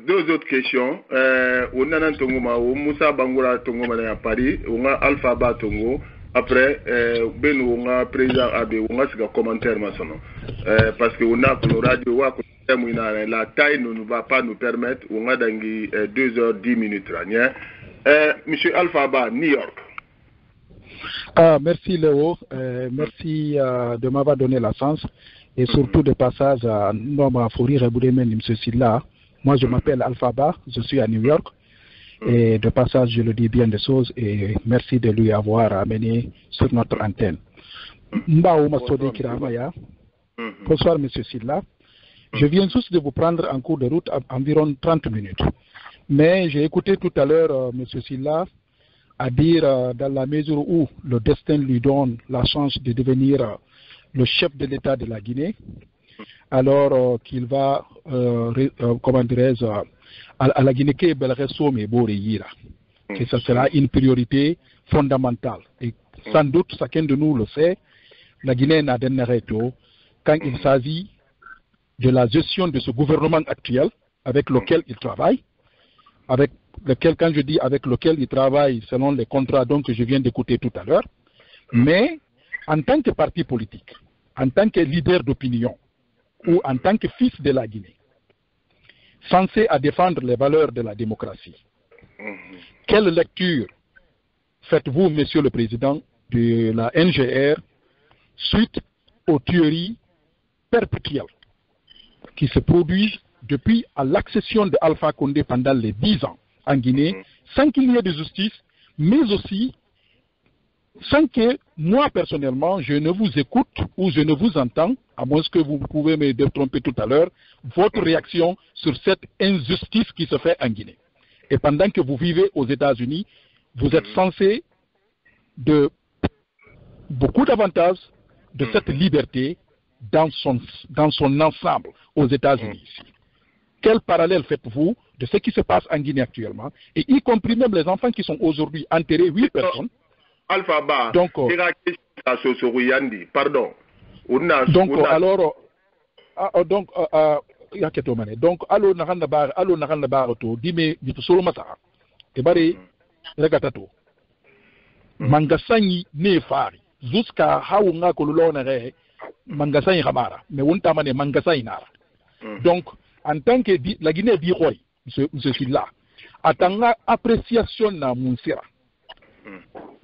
deux autres questions. Euh, wo nana tongo ma wo musa bangura tongo mana ya pari wo nga alpha ba tongo. Après eh, président o nga siga commentaire ma eh, parce que a radio wa ina la taille ne nous va pas nous permettre o nga dangi eh, 2 heures 10 minutes nia eh, monsieur alpha ba new york. Ah, merci Léo, euh, merci euh, de m'avoir donné la chance et surtout de passage à Noma Fouri Reboudemen M. Silla. Moi, je m'appelle Alphaba, je suis à New York et de passage, je le dis bien des choses et merci de lui avoir amené sur notre antenne. Kiramaya. Bonsoir M. Silla. Je viens juste de vous prendre en cours de route à environ 30 minutes. Mais j'ai écouté tout à l'heure euh, M. Silla à dire euh, dans la mesure où le destin lui donne la chance de devenir euh, le chef de l'État de la Guinée, alors euh, qu'il va, comment dirais-je, euh, à, à la Guinée que Belresome et Boreyira, que ce sera une priorité fondamentale. Et sans doute, chacun de nous le sait, la Guinée n'a d'un arrêto quand il s'agit de la gestion de ce gouvernement actuel avec lequel il travaille, avec lequel, quand je dis avec lequel il travaille selon les contrats donc, que je viens d'écouter tout à l'heure, mais en tant que parti politique, en tant que leader d'opinion ou en tant que fils de la Guinée, censé à défendre les valeurs de la démocratie, quelle lecture faites-vous, Monsieur le Président, de la NGR suite aux tueries perpétuelles qui se produisent depuis à l'accession de Alpha Condé pendant les dix ans en Guinée, sans qu'il y ait de justice, mais aussi sans que moi personnellement je ne vous écoute ou je ne vous entends, à moins que vous pouvez me tromper tout à l'heure, votre réaction sur cette injustice qui se fait en Guinée. Et pendant que vous vivez aux États-Unis, vous êtes censé de beaucoup d'avantages de cette liberté dans son, dans son ensemble aux États-Unis ici. quel parallèle faites-vous de ce qui se passe en Guinée actuellement, et y compris même les enfants qui sont aujourd'hui enterrés, huit personnes. Alpha Ba, donc, pardon. donc alors, uh, donc, uh, yaketo mane. Donc alo alo naganda bar to dime e bare regata to. Mangasanyi ne fari. Jusqu'à hawu nga ko lona re mangasanyi khamara mais wonta mane mangasanyi nara. Donc en tant que di, la Guinée di khoy monsieur Silla atanga appréciation na munsira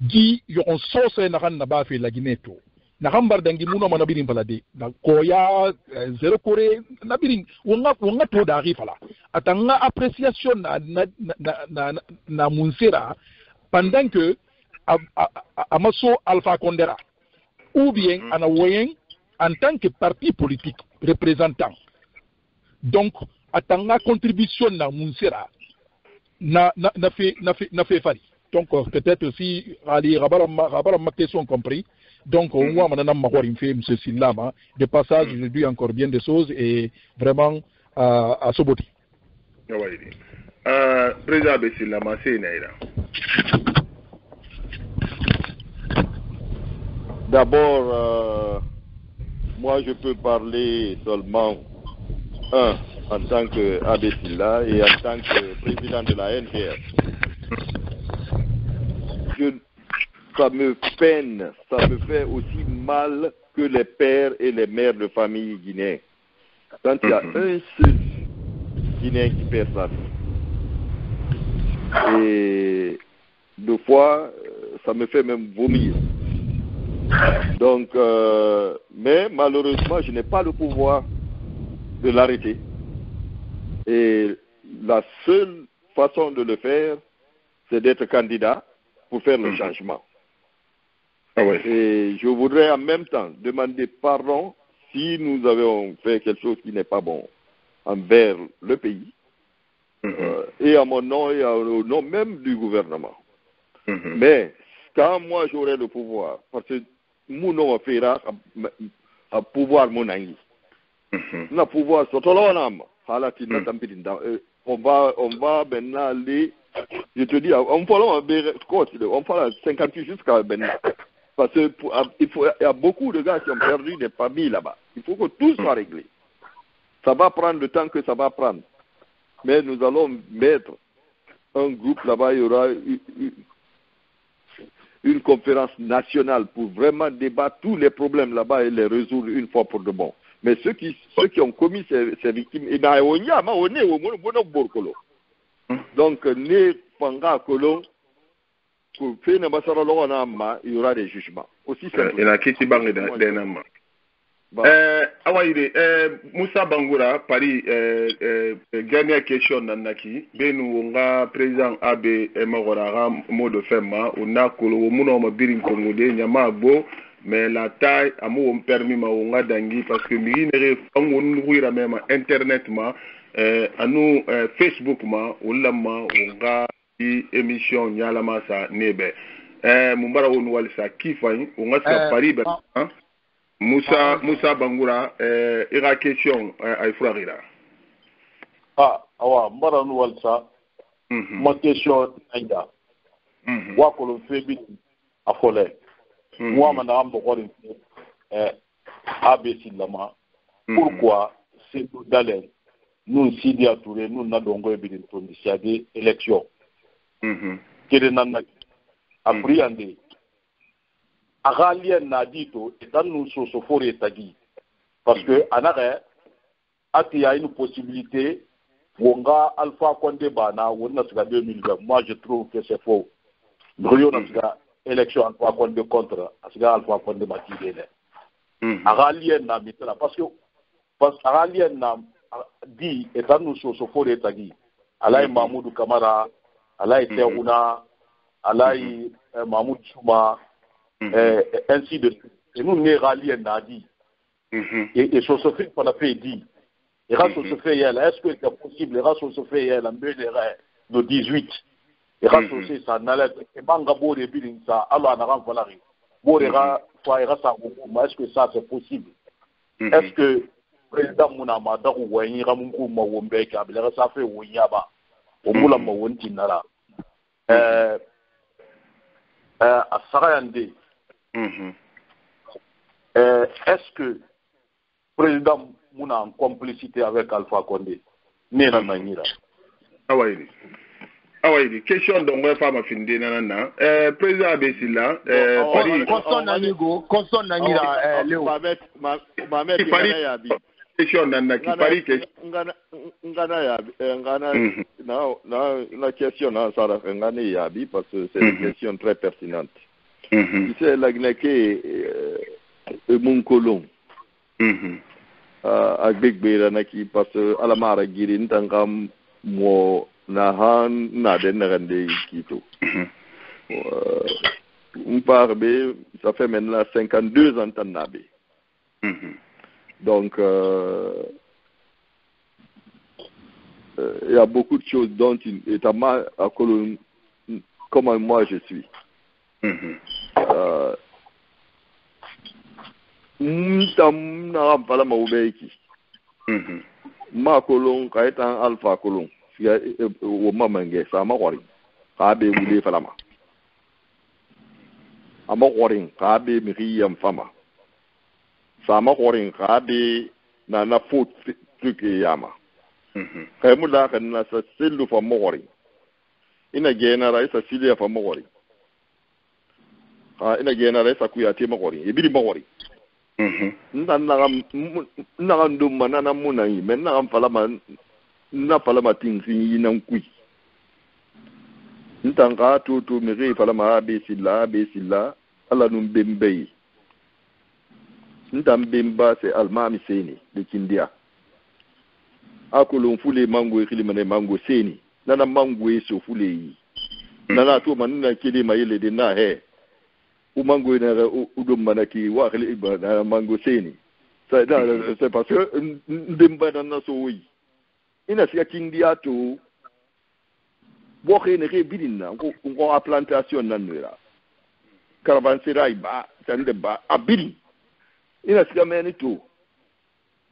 gi yon sose na kan na ba fe la Guinée to. Na hambar dangi muno mana birin balade na koya zero kore na birin. Wonga wonga to da fala atanga appréciation na na na na, na, na munsira pendant que amaso alpha condera. Ou bien ana woyen en tant que parti politique représentant. Donc atanga contribution na munsira na na na fait na fait na fait fari donc peut-être si ali rabara rabara ma question compris donc on voit maintenant ma fait M. Sillama de passage je dis encore bien des choses et vraiment à à Soboti euh président Sillama c'est naïra D'abord, euh, moi je peux parler seulement, un, en tant qu'Abessila et en tant que président de la NGR. Je, ça me peine, ça me fait aussi mal que les pères et les mères de famille guinéens. Quand il y a un seul Guinéen qui perd sa vie. Et deux fois, ça me fait même vomir. Donc, euh, mais malheureusement, je n'ai pas le pouvoir de l'arrêter. Et la seule façon de le faire, c'est d'être candidat pour faire le changement. Ah ouais. Et je voudrais en même temps demander pardon si nous avons fait quelque chose qui n'est pas bon envers le pays, euh, et à mon nom et au nom même du gouvernement. Mais quand moi j'aurai le pouvoir, parce que mon nom fera à pouvoir mon ami. Na pouvoir tampidin on va on va maintenant aller je te dis on va on va 58 jusqu'à maintenant. Parce que pour, il, faut, il y a beaucoup de gars qui ont perdu des familles là-bas. Il faut que tout soit réglé. Ça va prendre le temps que ça va prendre. Mais nous allons mettre un groupe là-bas, il y aura une, conférence nationale pour vraiment débattre tous les problèmes là-bas et les résoudre une fois pour de bon. Mais ceux qui, ceux qui ont commis ces, victimes, donc, né panga kolon, pour faire une basara il y aura des jugements. Aussi simple. Il y a qui qui bangue d'un Eh, awayire eh, musa bangura pari eh, eh, dernière question nanaki. Benu nga président abe eh, magora ga mo de fema una kolo wo muno ma birin kongo de nyama bo mais la taille amu on permis ma nga dangi parce que mi ne fango nuira même internet ma Eh, anu eh, facebook ma olu la ma u ka i émission ɲalama sa ne bɛ eh, mun bara wo nu walisa kifaɲi u ka se ka pari bɛ bon. musa ah, musa bangura i ka question a ye furakira awa ah, ah, n bara nu walisa mhm. ma question an ja mhm. wa kolon fe bi a fɔlɛ n mhm. wa mana an bɔgɔ de abc lama pourquoi c'est tout d'alerte nous sidi ature na dongo e bidin. Mhm. Kede nan na apriande. agalien na di to etan nu soso fore tagi parce que anare ati ya une possibilité wonga alpha konde bana wonna siga 2020 moi je trouve que c'est faux. Na siga élection alpha konde contre siga alpha konde na parce que parce na di etan nu soso fore tagi alai mahmoud kamara alai teuna alai mahmoud chuma Mm -hmm. euh, ainsi de suite. Et nous, nous rallions Nadi. Mm -hmm. Et, et ce se fait, on a fait dit. Et race se fait, est-ce que c'est possible, et race se fait, elle, en de 18. Et race se ça n'allait, et banga bo de billing ça, alors on a renvoyé. Bo de ra, soit et race est-ce que ça c'est possible? Est-ce que president mun na ma da ku wa yin ramun ku ma won be ka bila sa fe won ya ba o mula ma won tin nara eh eh asara yande mhm eh est-ce que président mun na en complicité avec Alpha Condé ne na na nyira awaidi awaidi question don wa fa ma finde na na eh president abesila eh pari constant na nigo constant na nyira eh leo Mohamed Mohamed ya bi question ki pari ke ngana yabi eh, ngana Mhm. na na la question na sara ngana yabi parce que c'est une Mhm. question très pertinente Mhm. tu sais la gnake euh, mun kolon uh, agbegbera naki parce que alamara giri ntangam mo na han na de kito uh, mpar be ça fait maintenant 52 ans tan nabe Mhm. Donc, euh, euh, il y a beaucoup de choses dont il est à mal à colonne, comment moi je suis. Mm -hmm. mna mpala maube iki mm-hmm. ma kolon ka itan alfa kolon. Siga wo e, e, ma mange sa ma kwari ka be wule fala ma. Ama kwarin, ka be mi yam fama. sama gore ga be na na foot tuke yama mhm kai mu la kan na sa silu fa mo gore e ina gena ra e sa silu fa mo gore. Ha ina e gena ra isa ku ya te mo gore e biri mo gore. Mhm nda na ga na ga ndum mana na mu na yi men na ga fala ma na fala ma tin yi nan ku ntan ka to to mi ge fala ma be sila be sila ala num bembe ntan bemba se almami seni de kindia. Akolon fule mango ekili mane mango seni. Nana mango so fule yi nana to man na kele ma yele de na he u mango na udum mana ki wa iba na mango seni. Da c'est parce que ndemba na na so wi ina sia kindia to. Bo khe ne ke bidina ko ko a plantation nan nira caravanserai ba tande ba a inasikamene tu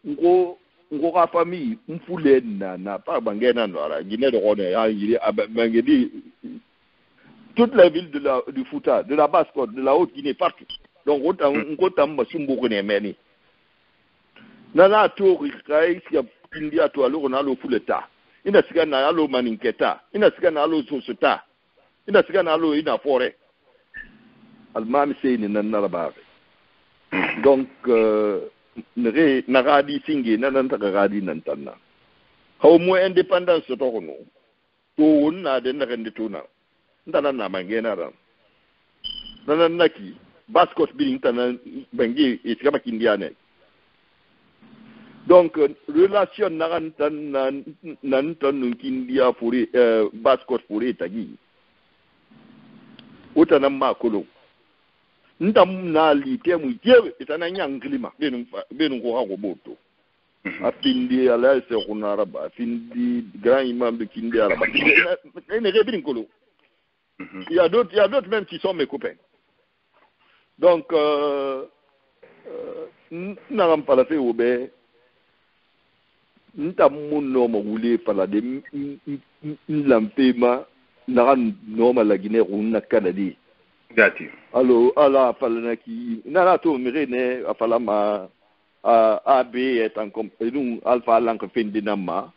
ngo ngokafami umfuleni nana pakabangena nwala nginelokone bangedi toute la ville de la du Fouta de la Basse-Côte de la Haute-Guinée partout donc autant ngotam masumboko nemeni nana tori kai sia india to alo na lo fuleta ina sika na alo maninketa ina sika na alo sosota ina sika na alo ina fore almami seyni nan nalababe donc euh, nere na gadi singe na nan ta gadi nan tanna haw mo independence to kono to wonna de na gande to na. Ndana na mange e na ran nanan naki baskos birin tanan bangi e tiga makindiane donc relation nagan tan nan tan nun kindiya fure eh, baskos fure tagi. Utanan ma kolon nta munalite mwitewe itananyankhilima benu nkukhakho boto afindi alaise khunaraba afindi grand imam bekindi araba eneke biri nkolo il y a d'autres il y a d'autres même qui sont mes copains donc euh, euh, naka mpalase wobe nta munoma wule palade nlampema naka noma lagine khunna kanadi Gati. Alo, ala pala na ki, nana to mire ne apala ma a be etan kom, e nou alfa lanka fendi nama.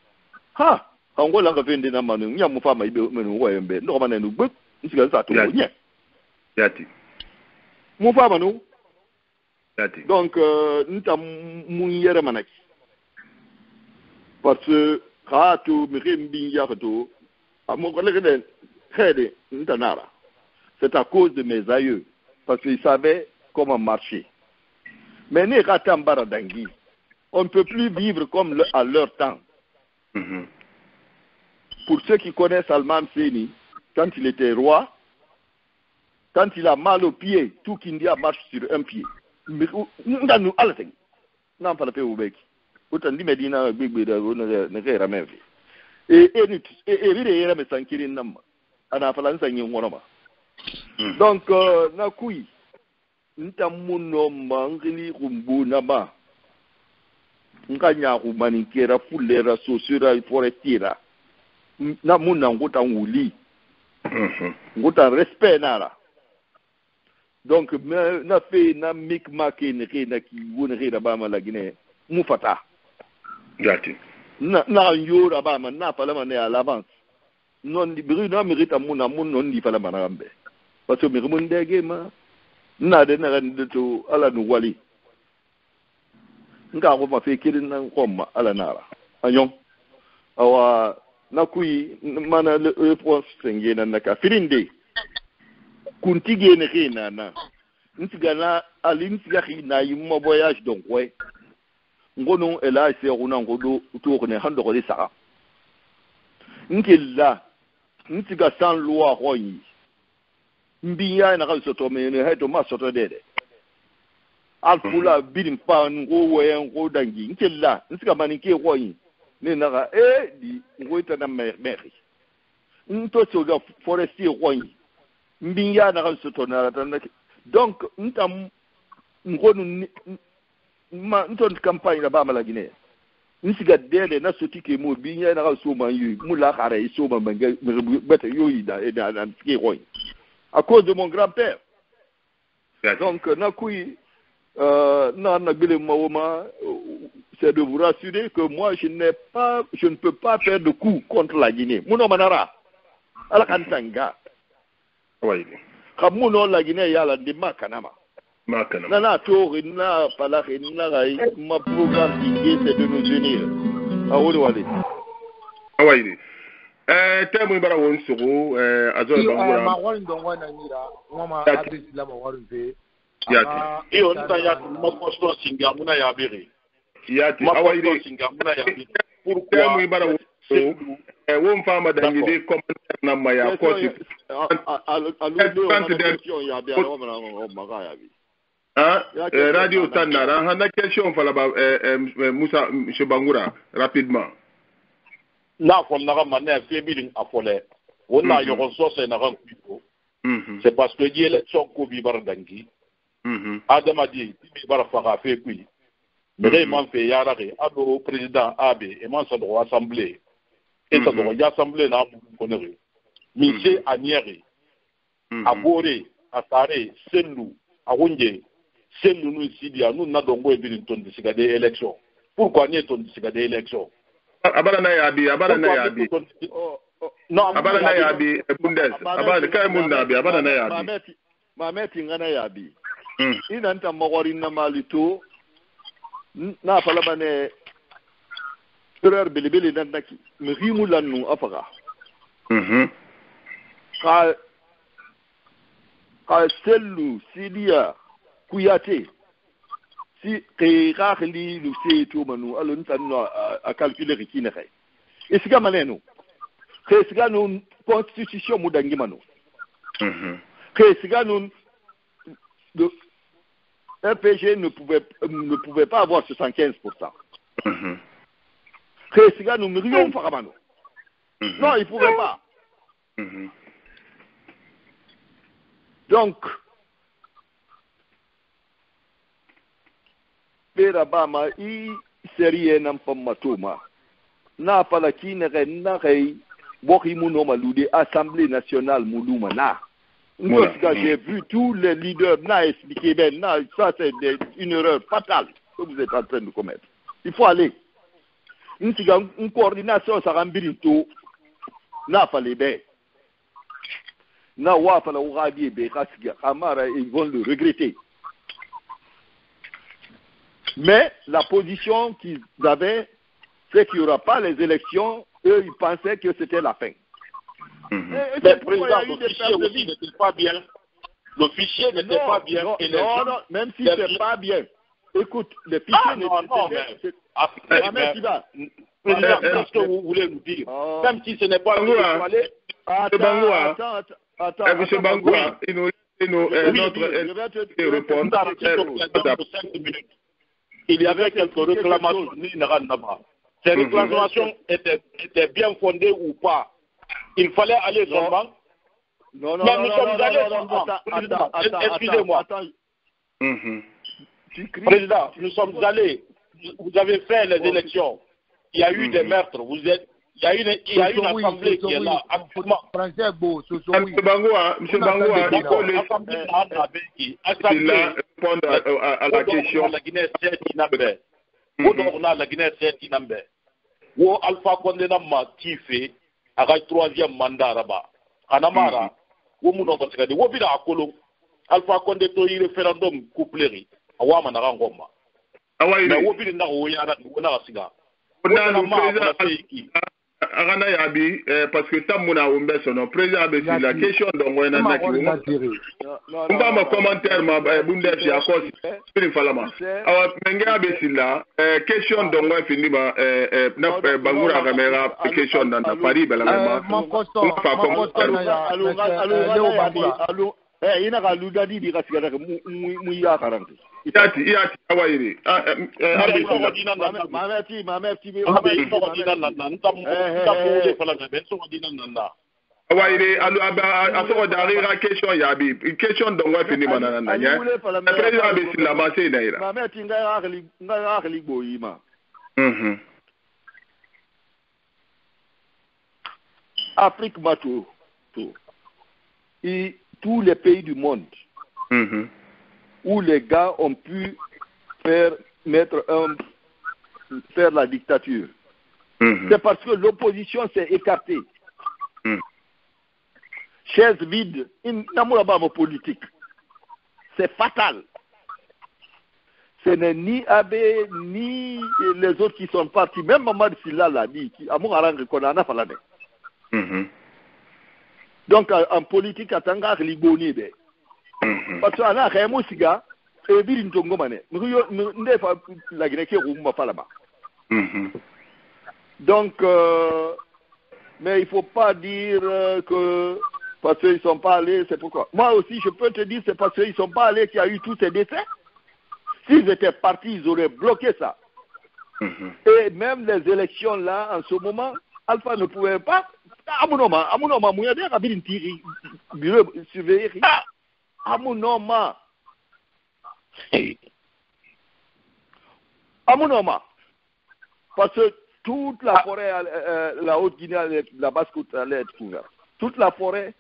Ha, kango lanka fendi nama nou, nyan mou fama ibe menu woye mbe, nou kama nenu bek, nsiga sa to nye. Gati. Mou fama nou? Gati. Donc, euh, nita mou yere manaki. Parce, ka to mire mbin yakato, a mou kolekene, hede, nita nara. C'est à cause de mes aïeux parce qu'ils savaient comment marcher. Mais on ne peut plus vivre comme le, à leur temps. Mm -hmm. pour ceux qui connaissent Alman Seni quand il était roi, quand il a mal au pied, tout Kindia marche sur un pied. E e e e wono Hmm. Donk uh, nan kouy, nita moun nomba ngili rumbu naba. Nka nyaku manikera fulera sosura foretira. Na moun nan ngota nguli. Hmm. Ngota respe nara. Donk na fe nan mikma ke nere na ki wun re naba ma lagine mufata. Gati. Na, na yo naba ma na palama ne alavans. Non libri nan merita moun nan moun non di palama narambe. Parce que mi mun dege ma na de na ran to ala nu wali. Nga ko ma fe kirin nan ko ma ala nara. Anyon awa na kuyi mana réponse senge na naka. Firinde kunti gene ke na na ntiga na ali ntiga ki na yi mo voyage donc ouais ngono ela se runa ngodo to ko ne hando ko saka nkilla ntiga san loi hoyi mbiya na ka soto me ne heto ma soto dede alfula birin pa ngo we ngo dangi nkella nsika mani ke hoyi ne na ka e di ngo ita na meri. Nto so ga forestier yin. Mbiya na ka soto na ta na donc ntam ngonu ma nton campagne la ba mala gine. Nsiga dele na soti ke mo bi nya na ka so man yu mu la khare so man banga bete yo yi da da nsike ko roy à cause de mon grand-père. Donc euh ma c'est de vous rassurer que moi je n'ai pas je ne peux pas faire de coup contre la Guinée. Muno manara ala kan tanga oui. Kamuno la Guinée yala de makanama. Makanama. Na na tori na palaki na gai ma programme c'est de nous unir. A woni wali Eh, tɛ mun bara won sogo a zɔ ban wura ma wari dɔn wa na yira n ma adres la ma wari fe yati. I o nta ya tu ma kɔsɔ singa muna ya bere yati awa yire singa muna ya bere pourquoi tɛ mun bara won sogo wo n fa ma dangi de commentaire na ma ya kɔsi eh, radio tan nara hana question fala ba eh, musa monsieur bangura rapidement. N'a fɔ naga ma ne ye birin a fɔlɛ o n'a ɲɔgɔn sɔsɛ naga kuyo c'est parce que i élection ko b'i bara dangi adamaden i b'i bara faga fe kui. Mɛgɛ man a do président a be e man sa dɔgɔ assemblée e sa dɔgɔ y'assemblée n'a mun kɔnɛ min se a ɲɛge a bore a tare sendu a sendu nu nu na e birin ton disiga de élection pourquoi e de élection abala na yabi abala na ya bi abala na ya bi bundes abala kai mun da bi abala na ya mameti ngana ya bi ina nta magwari na mali na fala ba ne tirar bilibili nan naki. Muhimu lannu afaka. Mhm. Ka ka sellu sidiya kuyate. Si ke khli lu se to manu alo ntan no a calculer ki ne kay isiga maneno ke isiga no constitution mu dangi manu mhm ke isiga no le RPG ne pouvait ne pouvait pas avoir 75%. mhm isiga no million fakamano. Non, il pouvait pas. mhm Donc bera ba ma i serie nan pammatoma na pala palaki na kai na kai boki muno malude assemblée nationale muluma na. Moi voilà. j'ai vu tous les leaders na expliquer ben na ça c'est une erreur fatale que vous êtes en train de commettre. Il faut aller. Une une coordination ça rambiri to na fallait ben na wa fala wa bi be kasiga amara ils vont le regretter. Mais la position qu'ils avaient, c'est qu'il n'y aura pas les élections. Eux, ils pensaient que c'était la fin. Et- et Mais c'est pourquoi président, il y a eu le des fichier aussi n'était pas bien. Le fichier n'était pas bien. non, et non, non, même si c'est pas bien. Écoute, les Ah, fichiers non, non, n'étaient- mais- c'est- Ah, Ah, mais- mais vas. Président, qu'est-ce que vous voulez nous dire? Oh. Même si ce n'est pas aller- Attends, Bangoua. attends, attends, attends, Eh, monsieur attends, Bangoua, il nous il nous euh, Oui, notre oui, je vais te- je vais te- répondre Il y avait quelques réclamations. Ces Mhm. réclamations étaient, étaient bien fondées ou pas? Il fallait aller seulement. Non, non, Mais non, nous non, sommes non, allés non, non, seulement. excusez-moi. Mhm. Président, nous sommes allés, vous avez fait les élections. Il y a eu des meurtres. Vous êtes, il y a une, il y a une assemblée qui est là actuellement. Français beau, M. Bangoua, M. Bangoua, il faut les... Assemblée répondre à, à, à la question. La Guinée, c'est Inambe. Odorna, la Guinée, c'est Inambe. Wo Alpha Condé ma tife, à la troisième mandat là-bas. Anamara, wo mu no basikadi, wo bina akolo. Alpha Condé référendum coupleri. Na ngomba. Awayi. Mais wo bina na wo wo na siga. Ona aga na y'a bi parce que tan mun na o bɛ sɔnɔ président bɛ sigi la question dɔ ŋɔɲɛ na naki n b'a ma commentaire ma bunde fi a kɔ sini fala ma awa mɛ n k'a bɛ sigi la question dɔ ŋɔɲɛ fini ma na bangura ka mɛ ka question dan na pari bɛla mɛ ma n fa commentaire. i na ka ludadi di ka sigida kɛ mun y'a kalan kɛ. Iyati, iyati, awa iri. Mame ti, mame ti. Awa iri, alu abe, aso dari ra kesyon ya bi. Kesyon don wa fini mana nan nan ya. Epre yo abe sila ma se na ira. Mame ti nga ra kli, nga ra kli bo yi ma. Mhm. Afrique ma tout, tout. Et tous les pays du monde. Mhm. Mm où les gars ont pu faire mettre un, faire la dictature. Mhm. C'est parce que l'opposition s'est écartée. Mhm. Chaise vide, une namurabama politique. C'est fatal. Ce n'est ni Abbé, ni les autres qui sont partis. Même Mamad Silla l'a dit, qui a mon mhm Donc, en politique, à Tanga, Liboni, ben. Parce que ana kaya mo siga e biri ntongo mane mi yo nde fa la gine ke rumba fala ba mhm donc euh, mais il faut pas dire euh, que parce qu'ils sont pas allés c'est pourquoi moi aussi je peux te dire c'est parce qu'ils sont pas allés qu'il y a eu tous ces décès s'ils étaient partis ils auraient bloqué ça mhm et même les élections là en ce moment Alpha ne pouvait pas muya de ka biri ntiri bureau surveiller amunoma. Amunoma. Parce que toute la forêt euh, la haute Guinée allait être- la basse côte allait être couverte toute la forêt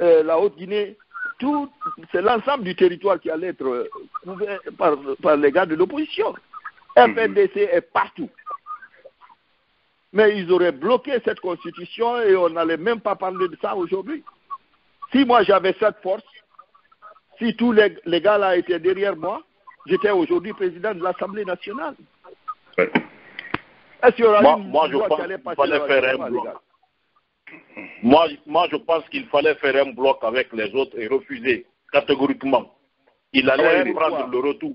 euh, la haute Guinée tout c'est l'ensemble du territoire qui allait être euh, couvert par, par les gars de l'opposition. FNDC est partout. Mais ils auraient bloqué cette constitution et on n'allait même pas parler de ça aujourd'hui. Si moi j'avais cette force si tous les, les gars là étaient derrière moi, j'étais aujourd'hui président de l'Assemblée nationale. Est-ce qu'il y aura moi, une moi je loi pense qu'il fallait faire un bloc. Moi, moi, je pense qu'il fallait faire un bloc avec les autres et refuser catégoriquement. Il allait oui. prendre le retour.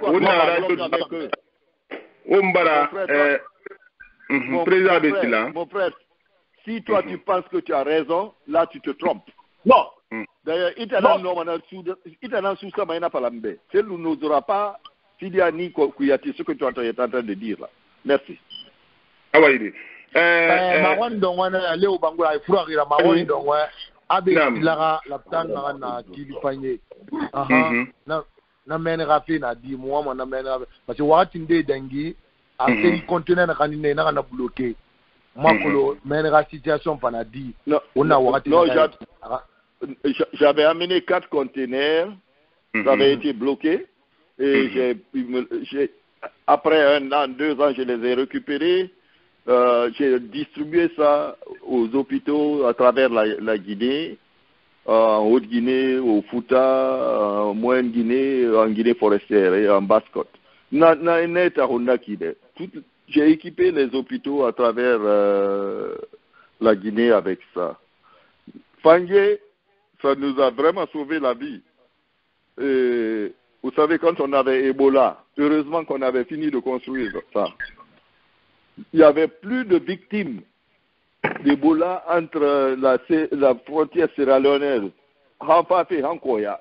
Pourquoi Mon frère, mhm si toi tu penses que tu as raison, là tu te trompes. Non. D'ailleurs, Normana Sud- Italan Sousa Maïna Palambe, c'est nous n'osera pas Fidiani Kouyati, ce que tu es en train- de dire là. Merci. awayiri Eh, eh abe na Mhm. na na di na parce que dangi a Mhm. conteneur na na bloqué makolo mene ga situation pana di Non, ona wakati non, j'avais amené quatre conteneurs, ça avait été bloqué, et j'ai, après un an, deux ans, je les ai récupérés. Euh, j'ai distribué ça aux hôpitaux à travers la, la Guinée, euh, en Haute-Guinée, au Fouta, en Moyenne-Guinée, en Guinée forestière et en Basse-Côte. Tout- J'ai équipé les hôpitaux à travers euh, la Guinée avec ça. Fangé, ça nous a vraiment sauvé la vie. Et vous savez, quand on avait Ebola, heureusement qu'on avait fini de construire ça. Il n'y avait plus de victimes d'Ebola entre la, la frontière sierra-léonaise, et Hankoya.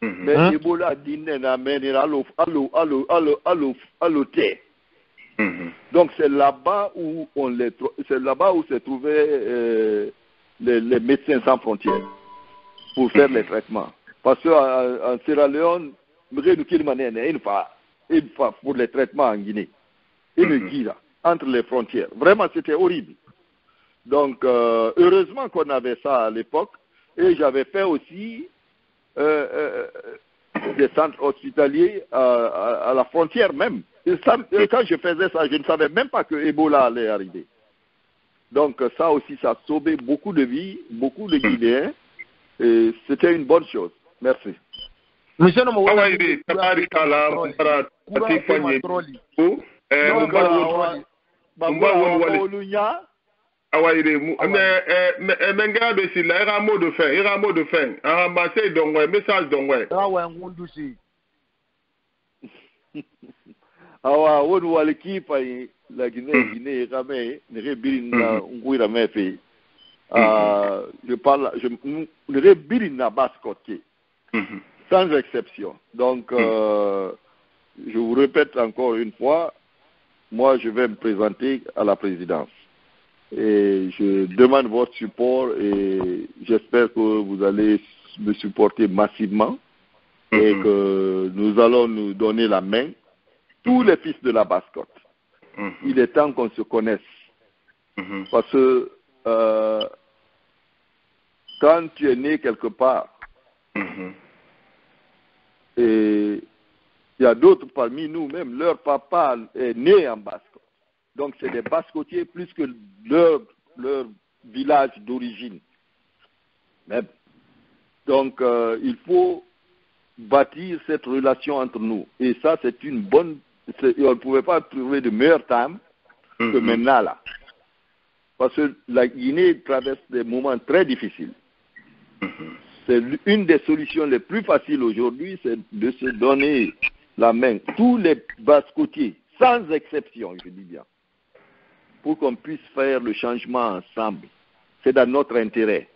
Mais? Ebola dînait na menera alo alo alo alo alo alo te. Mhm. Donc c'est là-bas où on les c'est là-bas où se trouvaient euh, les, les médecins sans frontières pour faire les traitements. Parce qu'en en Sierra Leone, une fois une fois pour les traitements en Guinée. Une gira entre les frontières. Vraiment c'était horrible. Donc euh, heureusement qu'on avait ça à l'époque. Et j'avais fait aussi euh, euh, des centres hospitaliers à, à, à, la frontière même quand je faisais ça je ne savais même pas que Ebola allait arriver. Donc ça aussi ça a sauvé beaucoup de vies beaucoup de Guinéens. Et c'était une bonne chose. Merci. Monsieur mu si la ira de ira de message awa won wali ki pa la Guinée Guinée kame ne rebirin na ngwira mefe ah je parle je ne rebirin na baskote sans exception. Donc, euh, je vous répète encore une fois, moi, je vais me présenter à la présidence. Et je demande votre support et j'espère que vous allez me supporter massivement et que nous allons nous donner la main, tous les fils de la bascotte. Il est temps qu'on se connaisse. Parce que euh, quand tu es né quelque part, et il y a d'autres parmi nous, même leur papa est né en Basque. Donc c'est des Bascotiers plus que leur, leur village d'origine. Donc euh, il faut bâtir cette relation entre nous. Et ça, c'est une bonne... On ne pouvait pas trouver de meilleur temps que maintenant là. Parce que la Guinée traverse des moments très difficiles c'est une des solutions les plus faciles aujourd'hui, c'est de se donner la main, tous les basse-côtiers, sans exception, je dis bien, pour qu'on puisse faire le changement ensemble. C'est dans notre intérêt.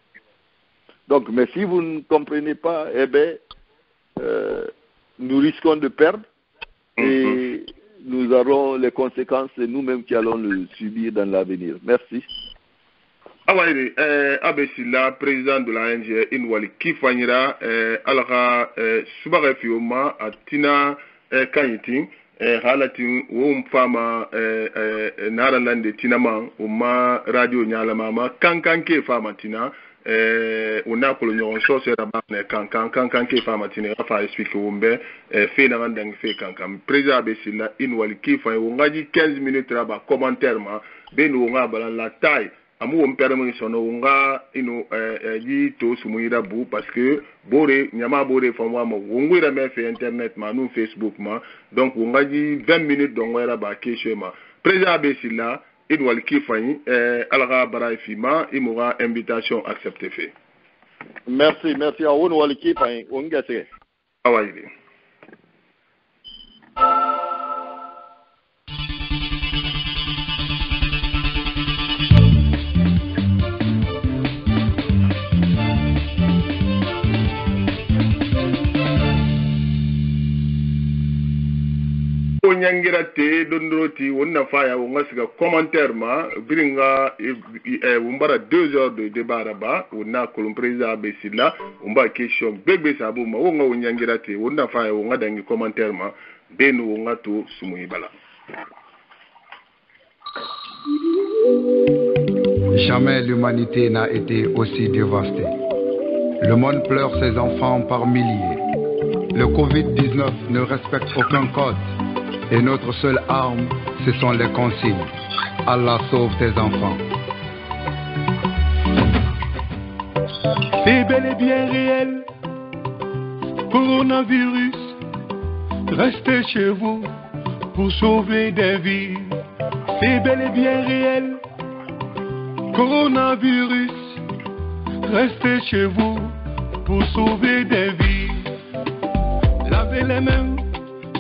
Donc, mais si vous ne comprenez pas, eh bien, euh, nous risquons de perdre et nous aurons les conséquences, nous-mêmes qui allons le subir dans l'avenir. Merci. awayiri eh, abesila président de la ng inwali kifanyira eh, alaka eh, subaga fiyoma atina eh, kanyitin eh, halatin wo fama eh, eh, naralande tinama uma radio nyalama ma kankan ke fama tina eh, una kolo ɲɔgɔn sɔ sera ba ne kankan kankan ke fama tina ka fa explique wo mbɛ eh, fe na dangi fe kankan président abesila inwali kifanya wo ngaji 15 minutes raba commentaire ma beni wo nga bala la taille. Amu wo mpɛrɛ mun sɔnna wo nga ino yi to sumu yira bu parce que bore ɲama bore fɛn wa ma wo ŋwira mɛ fɛ internet ma nu facebook ma. Donc wo nga yi 20 minutes dɔn ŋwɛrɛ ba keshe ma. Président bɛ si ino wali ki fanyi ɛɛ ala ka bara fi ma i mo ka invitation accepté fɛ. merci merci a wo ni wali ki fanyi wo n gɛsɛgɛ. awa yiri. Ko te commentaire e wumbara 2 heures de débat raba wonna kolon président be sila wumba question gbegbe sabu ma dangi commentaire Jamais l'humanité n'a été aussi dévastée. Le monde pleure ses enfants par milliers. Le Covid-19 ne respecte aucun code. Et notre seule arme, ce sont les consignes. Allah sauve tes enfants. C'est bel et bien réel. Coronavirus, restez chez vous pour sauver des vies. C'est bel et bien réel. Coronavirus, restez chez vous pour sauver des vies. Lavez les mains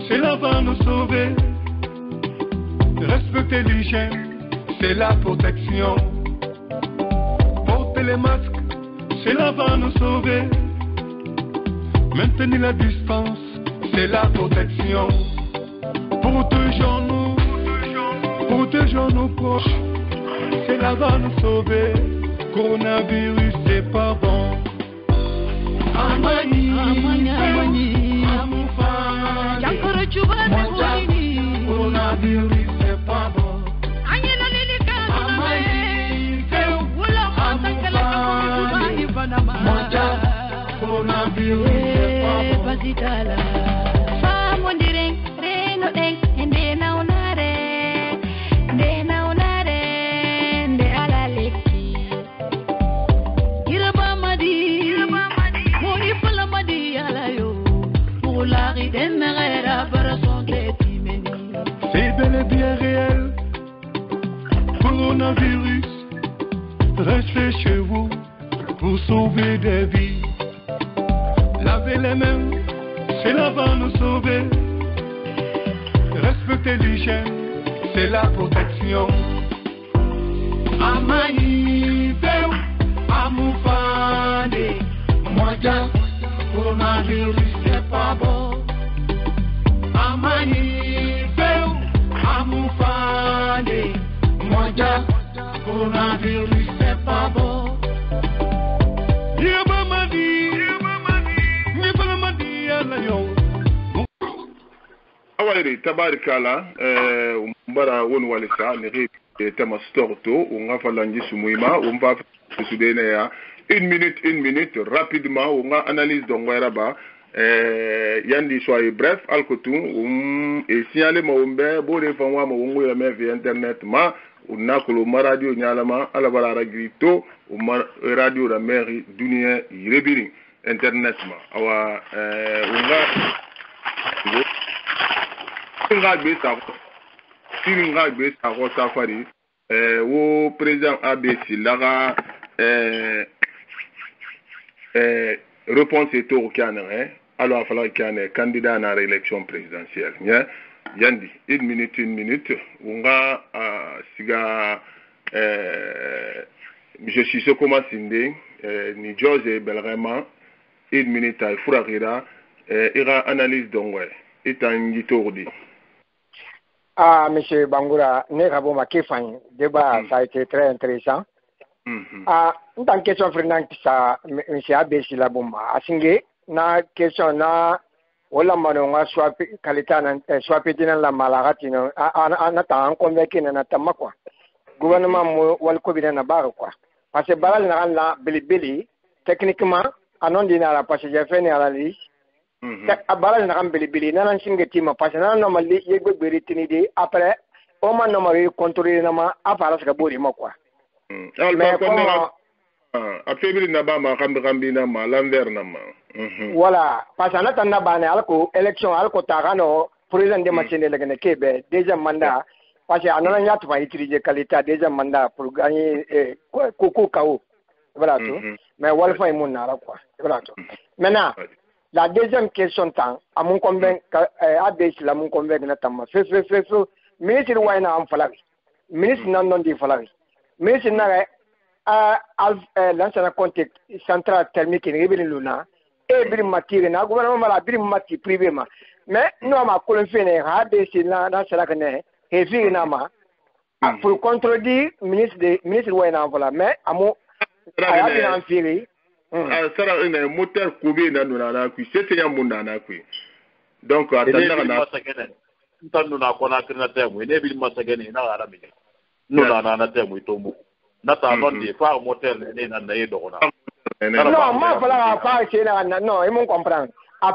cela va nous sauver. Respecter l'hygiène, c'est la protection. Porter les masques, cela va nous sauver. Maintenir la distance, c'est la protection. Protégeons-nous, protégeons nos proches, cela va nous sauver. Coronavirus, c'est pas bon. Moja, kuna biu, pasitala. Coronavirus, restez chez vous pour sauver des vies. Lavez les mains, c'est là va nous sauver. Respectez l'hygiène, c'est la protection. Amani, Peu, Amoufane, Moja, coronavirus, c'est pas bon. Amani, Peu, Amoufane, moja coronavirus c'est pas bon awayri tabarikala eh, um bara woni wali sa ni ri eh, tema store to o nga fa lanji sumuyma o mfa sudene ya. Une minute une minute rapidement o nga analyse do ngwera ba eh, yandi soye bref alko tun um e signalé ma o mbe bo de fan wa ma o ngoya me fi internet ma. nakolo ma radio ñalama alabara ragiri to o ma radio ra mairie duniya yirebiri internet ma awa eh, wonga nga gbe sako siri nga gbe sako safari eh, wo président abc laga eh, réponse togo kiana alors afala kiana candidat na réélection présidentielle yeah? Yandi une minute une minute nga uh, siga ɛɛ monsieur sisoko masinde ɛɛ ni george belgama une minute ay furakira ɛɛ i ka analyse dɔngɔ i tan jitogdi Ah, Monsieur Bangoura, ne rabo ma kefan, débat, ça a été très intéressant. Ah, n tan question firinan kisa Monsieur Abesi la bomba. Asinge, na question na wala lamano nga swapi kalita na eh, swapi tina la malagati no ana ta an convaincu na tama kwa Gouvernement mo wal ko bina na bar quoi. Parce que baral na la bili bili techniquement anon dina la parce que j'ai fait une analyse a baral na kan belebele nana singe tima parce que nana mali ye gbegbere tini de après o man no mari contrôler nama a fara ska bori ma mm. mais comme a febri na ba ma kambi kambi na ma l'envers na ma voilà. Parce que ana tan na bane ala ko élection ala ko ta kano président de machine le gane kebe deuxième mandat. Parce que anana nya to fa utiliser qualité deuxième mandat pour gagner koko kao voilà tout mais wal fa mun na la quoi. Voilà tout maintenant la deuxième question tan amun convainc a de la mun convainc na tamma fe fe fe fe ministre wa na am falari ministre nan non di falari ministre na ga a al l'ancien compte central thermique ni bi luna e bi matire na gouvernement mala bi mati privé ma. Mais no ma ko fe ne ha de na na sala ne he fi na ma. Pour contredire ministre de ministre wa na fala mais amu a bi na firi sara ina moteur kube na nuna na kui. Sese ya mun na na kui. Donc atanda na ntannu na kona kirna temu. Ne bil masagene na ara mi nuna na na temu itomu. Na ta non di fa moteur ne na na yedo na. non ma fala ka fa ke na na non e mon comprend a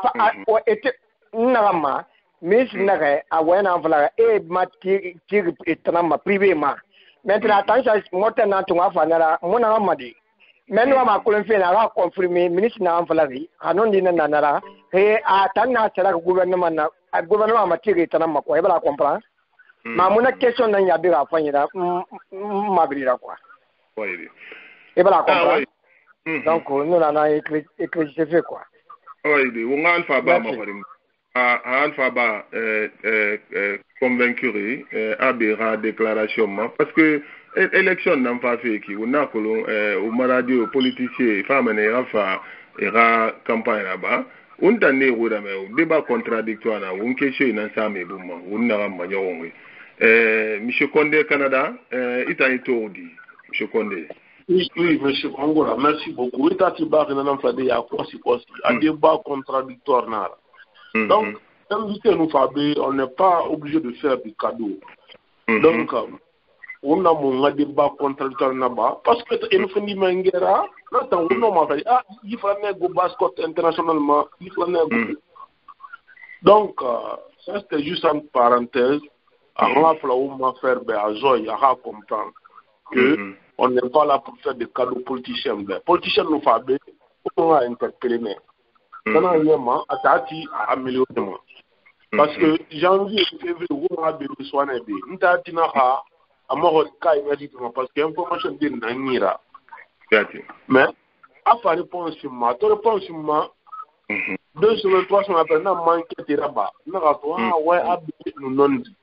o ete na ma mis na ka a wa na fala e ma ti ti etna ma privé ma maintenant attention mota na tunga fa mona ma de men ma kulun fe na ka confirmer ministre na fala a kanon din na na he a tan na sera ka gouvernement na gouvernement ma ti etna ma ko e bala comprend ma mona question na ya bi mabirira fa ni la e bala comprend Mm -hmm. Donc, euh, nous, on a écrit quoi. Oui, on a un faba, a an faba konvenkure abera deklarasyon parce que eleksyon nan fa fe ki ou nan kolon ou maradi ou politisye fa mene era fa era kampany na ba un tan ne ou dame ou deba kontradikto ana ou un kesyo nan same bouman ou nan ram banyo onwe Mishé Konde Kanada ita ito ou di Mishé Konde Oui, oui, monsieur Angola, merci beaucoup. Tati ba ya kosi kosi. A débat contradictoire. Donc, invité nous Fabé, on n'est pas obligé de faire du cadeau. Donc, wonna mo ngadi ba contradictoire ba parce que eno fendi mangera. Na tan wonno ma fay ah yifra ne go bascot internationalement. Yifra ne go donc euh, ça c'était juste une parenthèse. Avant fla ou ma faire be azoy à comprendre que On n'est pas là pour faire des cadeaux politiciens. Les politiciens nous font bien, on va interpeller. Mais, dernièrement, à Tati, à améliorer. Parce que janvier, février, on a bien besoin de bien. On t'a dit, n'a à mon cas, immédiatement, parce que l'information de Nanira. Mais, à part réponse, ma, ta réponse, ma, deux semaines, trois semaines après, n'a manqué de rabat. N'a pas, ouais, habillé, nous non dit.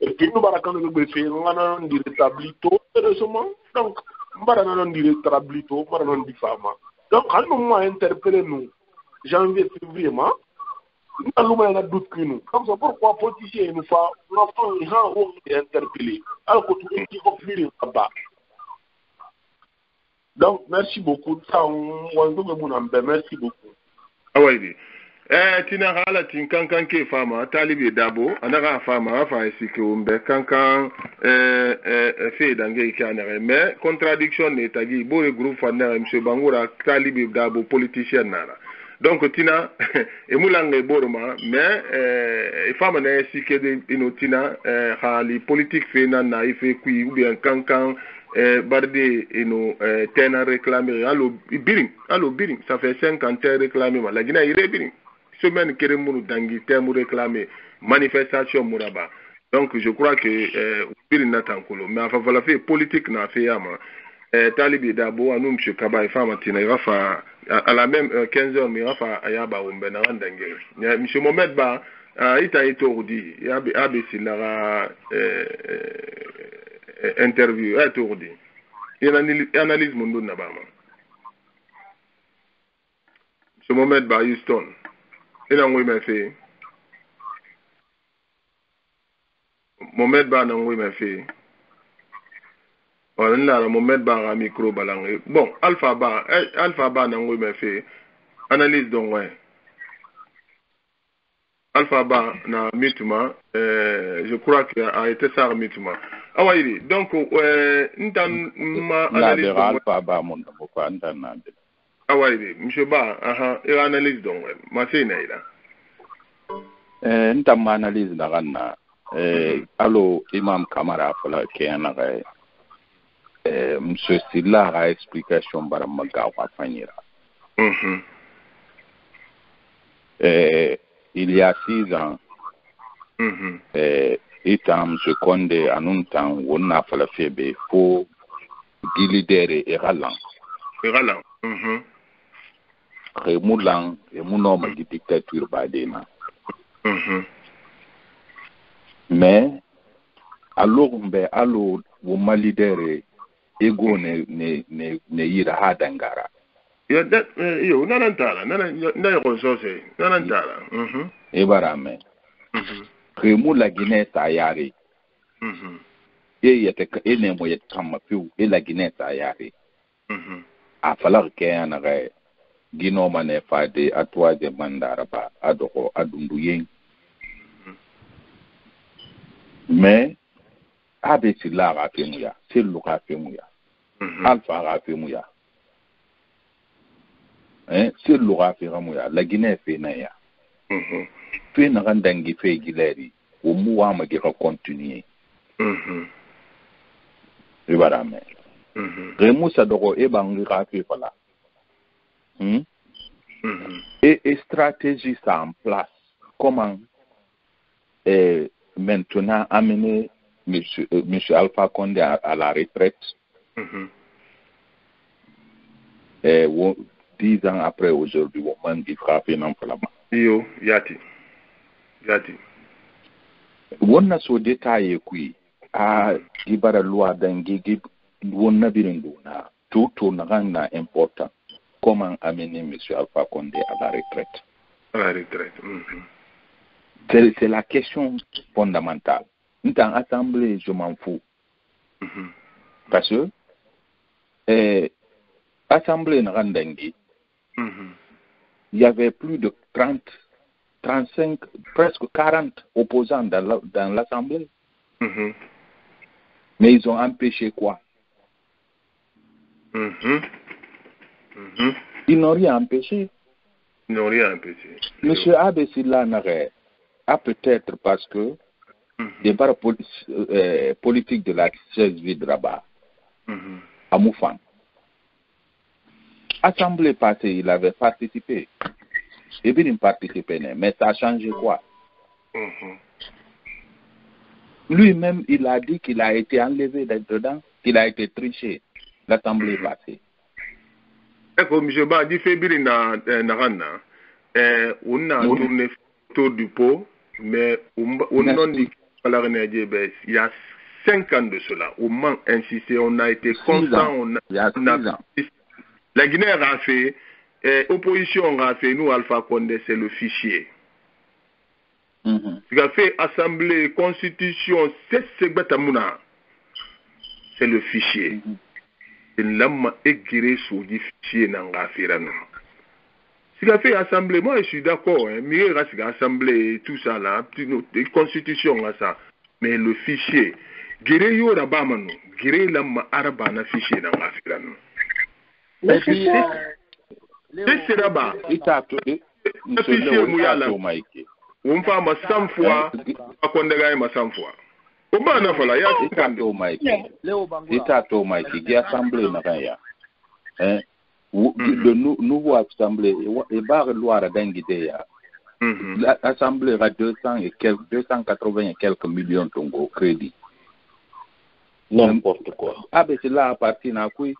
Et puis, nous, barakan, nous, nous, nous, nous, nous, nous, nous, nous, nous, nous, nous, donc mbara nanon di rétabli to mbara non di fama. Donc hal no ma interpeller nous janvier février ma na luma yana doute que nous comme ça pourquoi politiciens nous fa na fa gens ont interpellé alors que tout qui offrir là-bas donc merci beaucoup. Ça on on doit me bon merci beaucoup. Ah ouais eh tina hala tin kankan ke fama talibe dabo anaga fama afa esike umbe kankan eh eh fe dange kanere mais contradiction ne tagi bo e groupe fanere monsieur bangura talibe dabo politicien nana donc tina emulanga eboroma mais eh fama na esike de ino tina eh hali politique fe na na ife kui ou bien kankan eh, barde ino eh, tena réclamer allo biring allo biring ça fait 50 ans réclamer ma la gina ire biring semaine kelen minnu dangi thème réclamé manifestation muraba donc je crois que euh, o biri na tankolo mais a fafala fe politique na fe ya ma talibi da bo anu monsieur kaba e fama tina ira fa à la même euh, 15 heures mais ira fa ya ba wumbe na randangere monsieur mohamed ba ita ye togo di a be silaga euh, interview a ye togo di analyse mun dun na bama monsieur mohamed ba houston. Ilan wè men fè? Momed ba nan wè men fè? Wè nan la momed ba nga mikro ba lan wè. Bon, alfa ba, alfa ba nan wè bon, men fè. Analize don wè. Alfa ba nan mitouman, eh, ah euh, je kwa ki a ete sar mitouman. Awa ili, donk wè, euh, ntan ma analize don wè. Nade alfa ba moun nan wè, ntan nade. Awa ibe, msye ba, aha, e analize don wè, mase inay la. E, eh, nta mwa analize la ganna, e, eh, mm-hmm. alo imam kamara fola ke anakay, e, eh, msye sila ga eksplikasyon bara mga wafanyira. Mm-hmm. E, il y a 6 an, mm-hmm. e, itan msye konde anuntan wonna fola febe fo gilidere e galan. E galan, mm-hmm. remu lan remu nɔ di dictature baden na mais mm-hmm. alo mbe, alo wo mali e, ego ne ne ne ne yira ha dangara yo dat e, yo nana ntala nana nda ko sose nana ntala mhm e barame mhm remu la gine tayari mhm e yete e ne mo yete kama piu e la gine tayari mhm a falar ke yana gae ginomane faade a towaje mandara ba adoko adundu yen. Mais abe silla ka femuya sellu ka femuya mhm. alfa ka femuya eh sellu ka femuya lagine fena ya. Fena kan dangi fe gileri wo mu wa ma ka continuer ibara mhm. e me mhm. remusa doko e bangi ka fe fala. Hmm? Mhm et, et stratégie ça en place. Comment euh, maintenant amener monsieur euh, monsieur Alpha Condé à, à la retraite? Mhm euh, wo- dix ans après aujourd'hui wo man di frappé non flama yo yati yati wonna so détaillé kui a gibara loi dangi gib wonna birin duna tout na important comment amener monsieur Alpha Condé à la retraite. À la retraite mhm. C'est la question fondamentale. Dans assemblée je m'en fous. Mhm. Parce que euh, assemblée mhm. il y avait plus de 30 35 presque 40 opposants dans la- dans l'assemblée. Mais ils ont empêché quoi? Mhm. Mhm. Ils n'ont rien empêché. Ils n'ont rien empêché. Monsieur Abessila Nare a peut-être parce que des barres poli- euh, politiques de la chaise vide là-bas, Mhm. à Moufan. Assemblée passée, il avait participé. Et puis il participait, mais ça a changé quoi? Mhm. Lui-même, il a dit qu'il a été enlevé dedans, qu'il a été triché. L'Assemblée passée. Eh, Eko, M. Ba, di febiri na, eh, na ran ranna, eh, un na mm. tourne autour du pot, mais un, un non dit la René ben, il y a cinq ans de cela, au moins insisté, on a été constant, on a, il y a on a, la Guinée a fait, eh, opposition a fait, nous, Alpha Condé, c'est le fichier. Mm -hmm. Ce fait Assemblée, Constitution, c'est ce que c'est le fichier. Mm -hmm. lamma écriré sur du fichier n'angafirana. Ce qu'a fait l'Assemblée, moi je suis d'accord, hein, mais l'Assemblée tout ça là, petite constitution là ça, mais le fichier, géré yo rabamano, géré lamma arabana fichier n'angafirana. Et puis, c'est là-bas. Il t'a appelé. Le fichier mouya là. On parle ma 100 fois, on parle ma 100 fois. Obana fola, ya Itate Omaiti. Itate Omaiti, ki asamble nakan ya. Eh, de nou, nouvo asamble, e bar lwa radengite ya. L'assemblée a 200 et quelques, 280 et quelques millions de tongo au crédit. N'importe quoi. Ah, ben c'est là à partir d'un coup.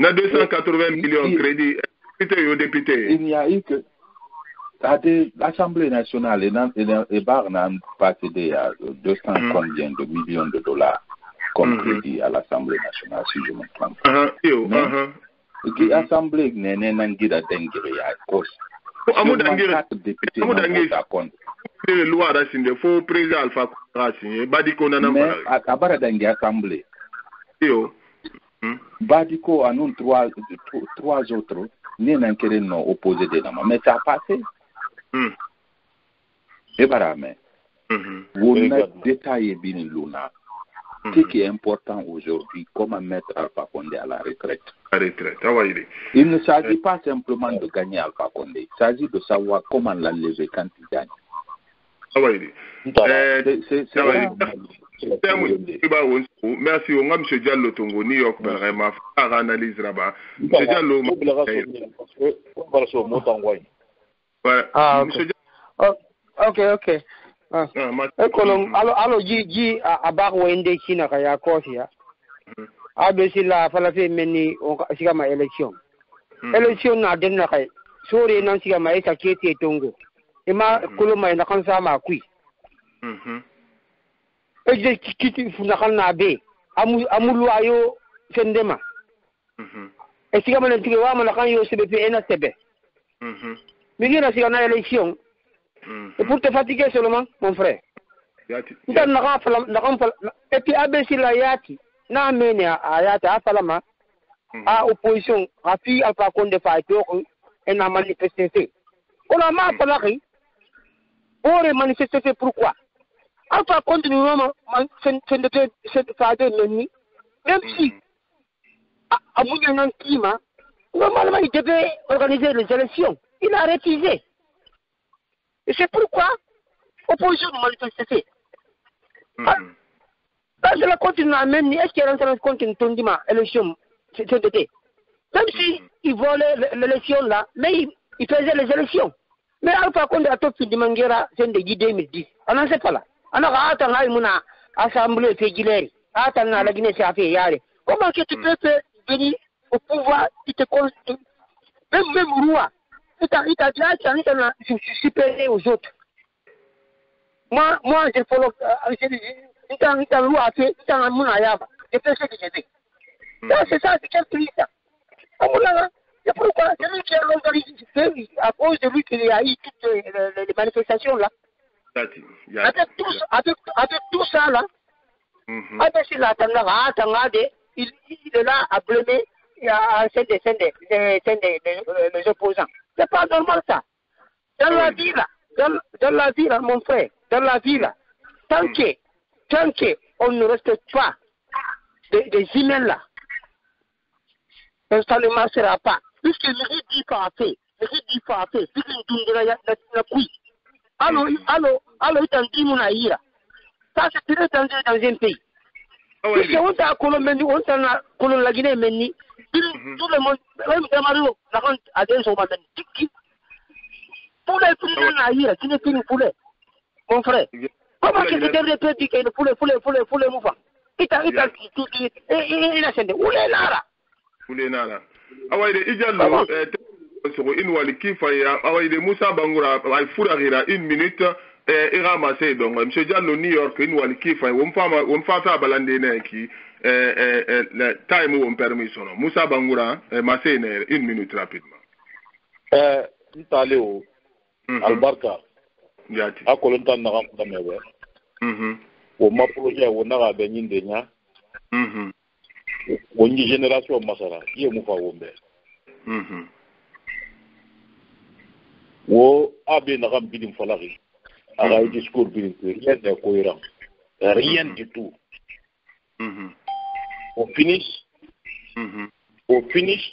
Dans 280 millions de crédit, député ou député Il n'y a eu que à des- l'Assemblée nationale et, dans- et, dans- et barre n'a pas cédé à 200 combien de millions de dollars comme crédit à l'Assemblée nationale, si je Mais- aha Qui Assemblée n'ont dangiri pas compte. le loi da sinde fo Conde signé badiko nana Mais fara à Kabara d'Angi Assemblée, yo. Badiko a ni n'en kéré non opposé de nama. Mais ça a Hmm. Et bara mais. Mhm. On a Regarde. détaillé bien Luna. Ce qui est important aujourd'hui, comment mettre Alpha Condé à la retraite? à retraite awa yiri Il ne s'agit pas simplement de gagner Alpha Condé. Il s'agit de savoir comment l'enlever quand il gagne. awa yiri C'est- c'est- c'est awa ça. yiri Terme, Iba Wonso, merci on nga monsieur Diallo Tongo New York par ma frère analyse là-bas monsieur Diallo Ouais. Ah, ok. monsieur Diallo Oh, ok ok ah. ma- ekolon alo alo ji ji a a bak wende china ka ya kosi ya abe sila fala fe meni on siga ma election election na den na kai sore nan siga ma esa kete tongo ima kulo mai na kan sama kui Mhm. eje kiti fu na kan na be amu amulu ayo sendema Mhm. e siga ma tige wa ma na kan yo sebe pe ena sebe Mhm. Mi na siga na election Mhm. et pour te fatiguer seulement mon frère. Et puis abe sila yati na mene a yati a fala ma a opposition a fi alpha konde fa to ko ena manifester fe ona ma fala ki ore manifester fe pourquoi sen sen de fa de même si a a munya nan kima normalement il devait organiser les élections il a refusé et c'est pourquoi opposition manifester Mhm. Là, c'est la continue à mener. Est-ce qu'il y a un de ma élection cet été? Même si il volait l'élection là, mais il, il faisait les élections. Mais Alpha Condé a tout de Manguera, c'est de 2010. On n'en sait pas là. On a attendu à une assemblée fégilaire. Attendu à la Guinée, c'est à faire yare. Comment que tu peux faire venir au pouvoir, tu te même, même roi, il t'a dit, ah, t'a- je suis supérieur aux autres. Moi, moi, je follow, euh, muna yaba. Je fais ce que je veux. Ça, c'est ça, c'est quel pays ça? C'est pourquoi celui qui a organisé, c'est à cause de lui qu'il y a eu toutes les, manifestations là. Avec tout, avec, avec tout ça là, Mhm. avec tanga de, il, il est là à blâmer à à- c'est des, c'est des, c'est- c'est des, des- euh, les opposants. C'est pas normal ça. Dans la vie là, dans, dans la vie là, mon frère, dans la vie là, tant que, tant que on ne respecte pas des, des humains là, l'installement ne sera pas. Puisque le dit pas fait, le dit pas fait, puisque nous devons la couille. Alors, alors, alors, il t'en dit mon aïra. Ça, c'est très dangereux dans un pays. Puisque on t'a colombé, on na colombé la Guinée, mais ni. Tout le monde, même si Mario, la grande adhérence au Mamen, tiki. Poulet, poulet, naïe, tu n'es qu'une poulet. Mon frère. Comment que tu devrais te dire qu'une poulet, poulet, poulet, poulet, moufa? Ita, ita, tu dis, et il a scène, oulé nara. Oulé nara. Awaïde, ijallo, sogo in wali kin faya awaïde Musa Bangura, ay fura gira une minute. eh, i ramase don go mso jan no new york in wali kifan won fata balande ne ki eh, eh, eh, le, time won permission no musa bangura eh, mase ne une minute rapidement. Eh, ntale o mm -hmm. albarka. Yati akolon tan na kam damewe mhm mm wo ma projet wo na ga be nyinde nya mhm mm wonji génération masara ye mu fa wombe? Mhm mm wo abe na kam bidim falari aga i discours rien n'est cohérent. Rien du tout. Au finish au finish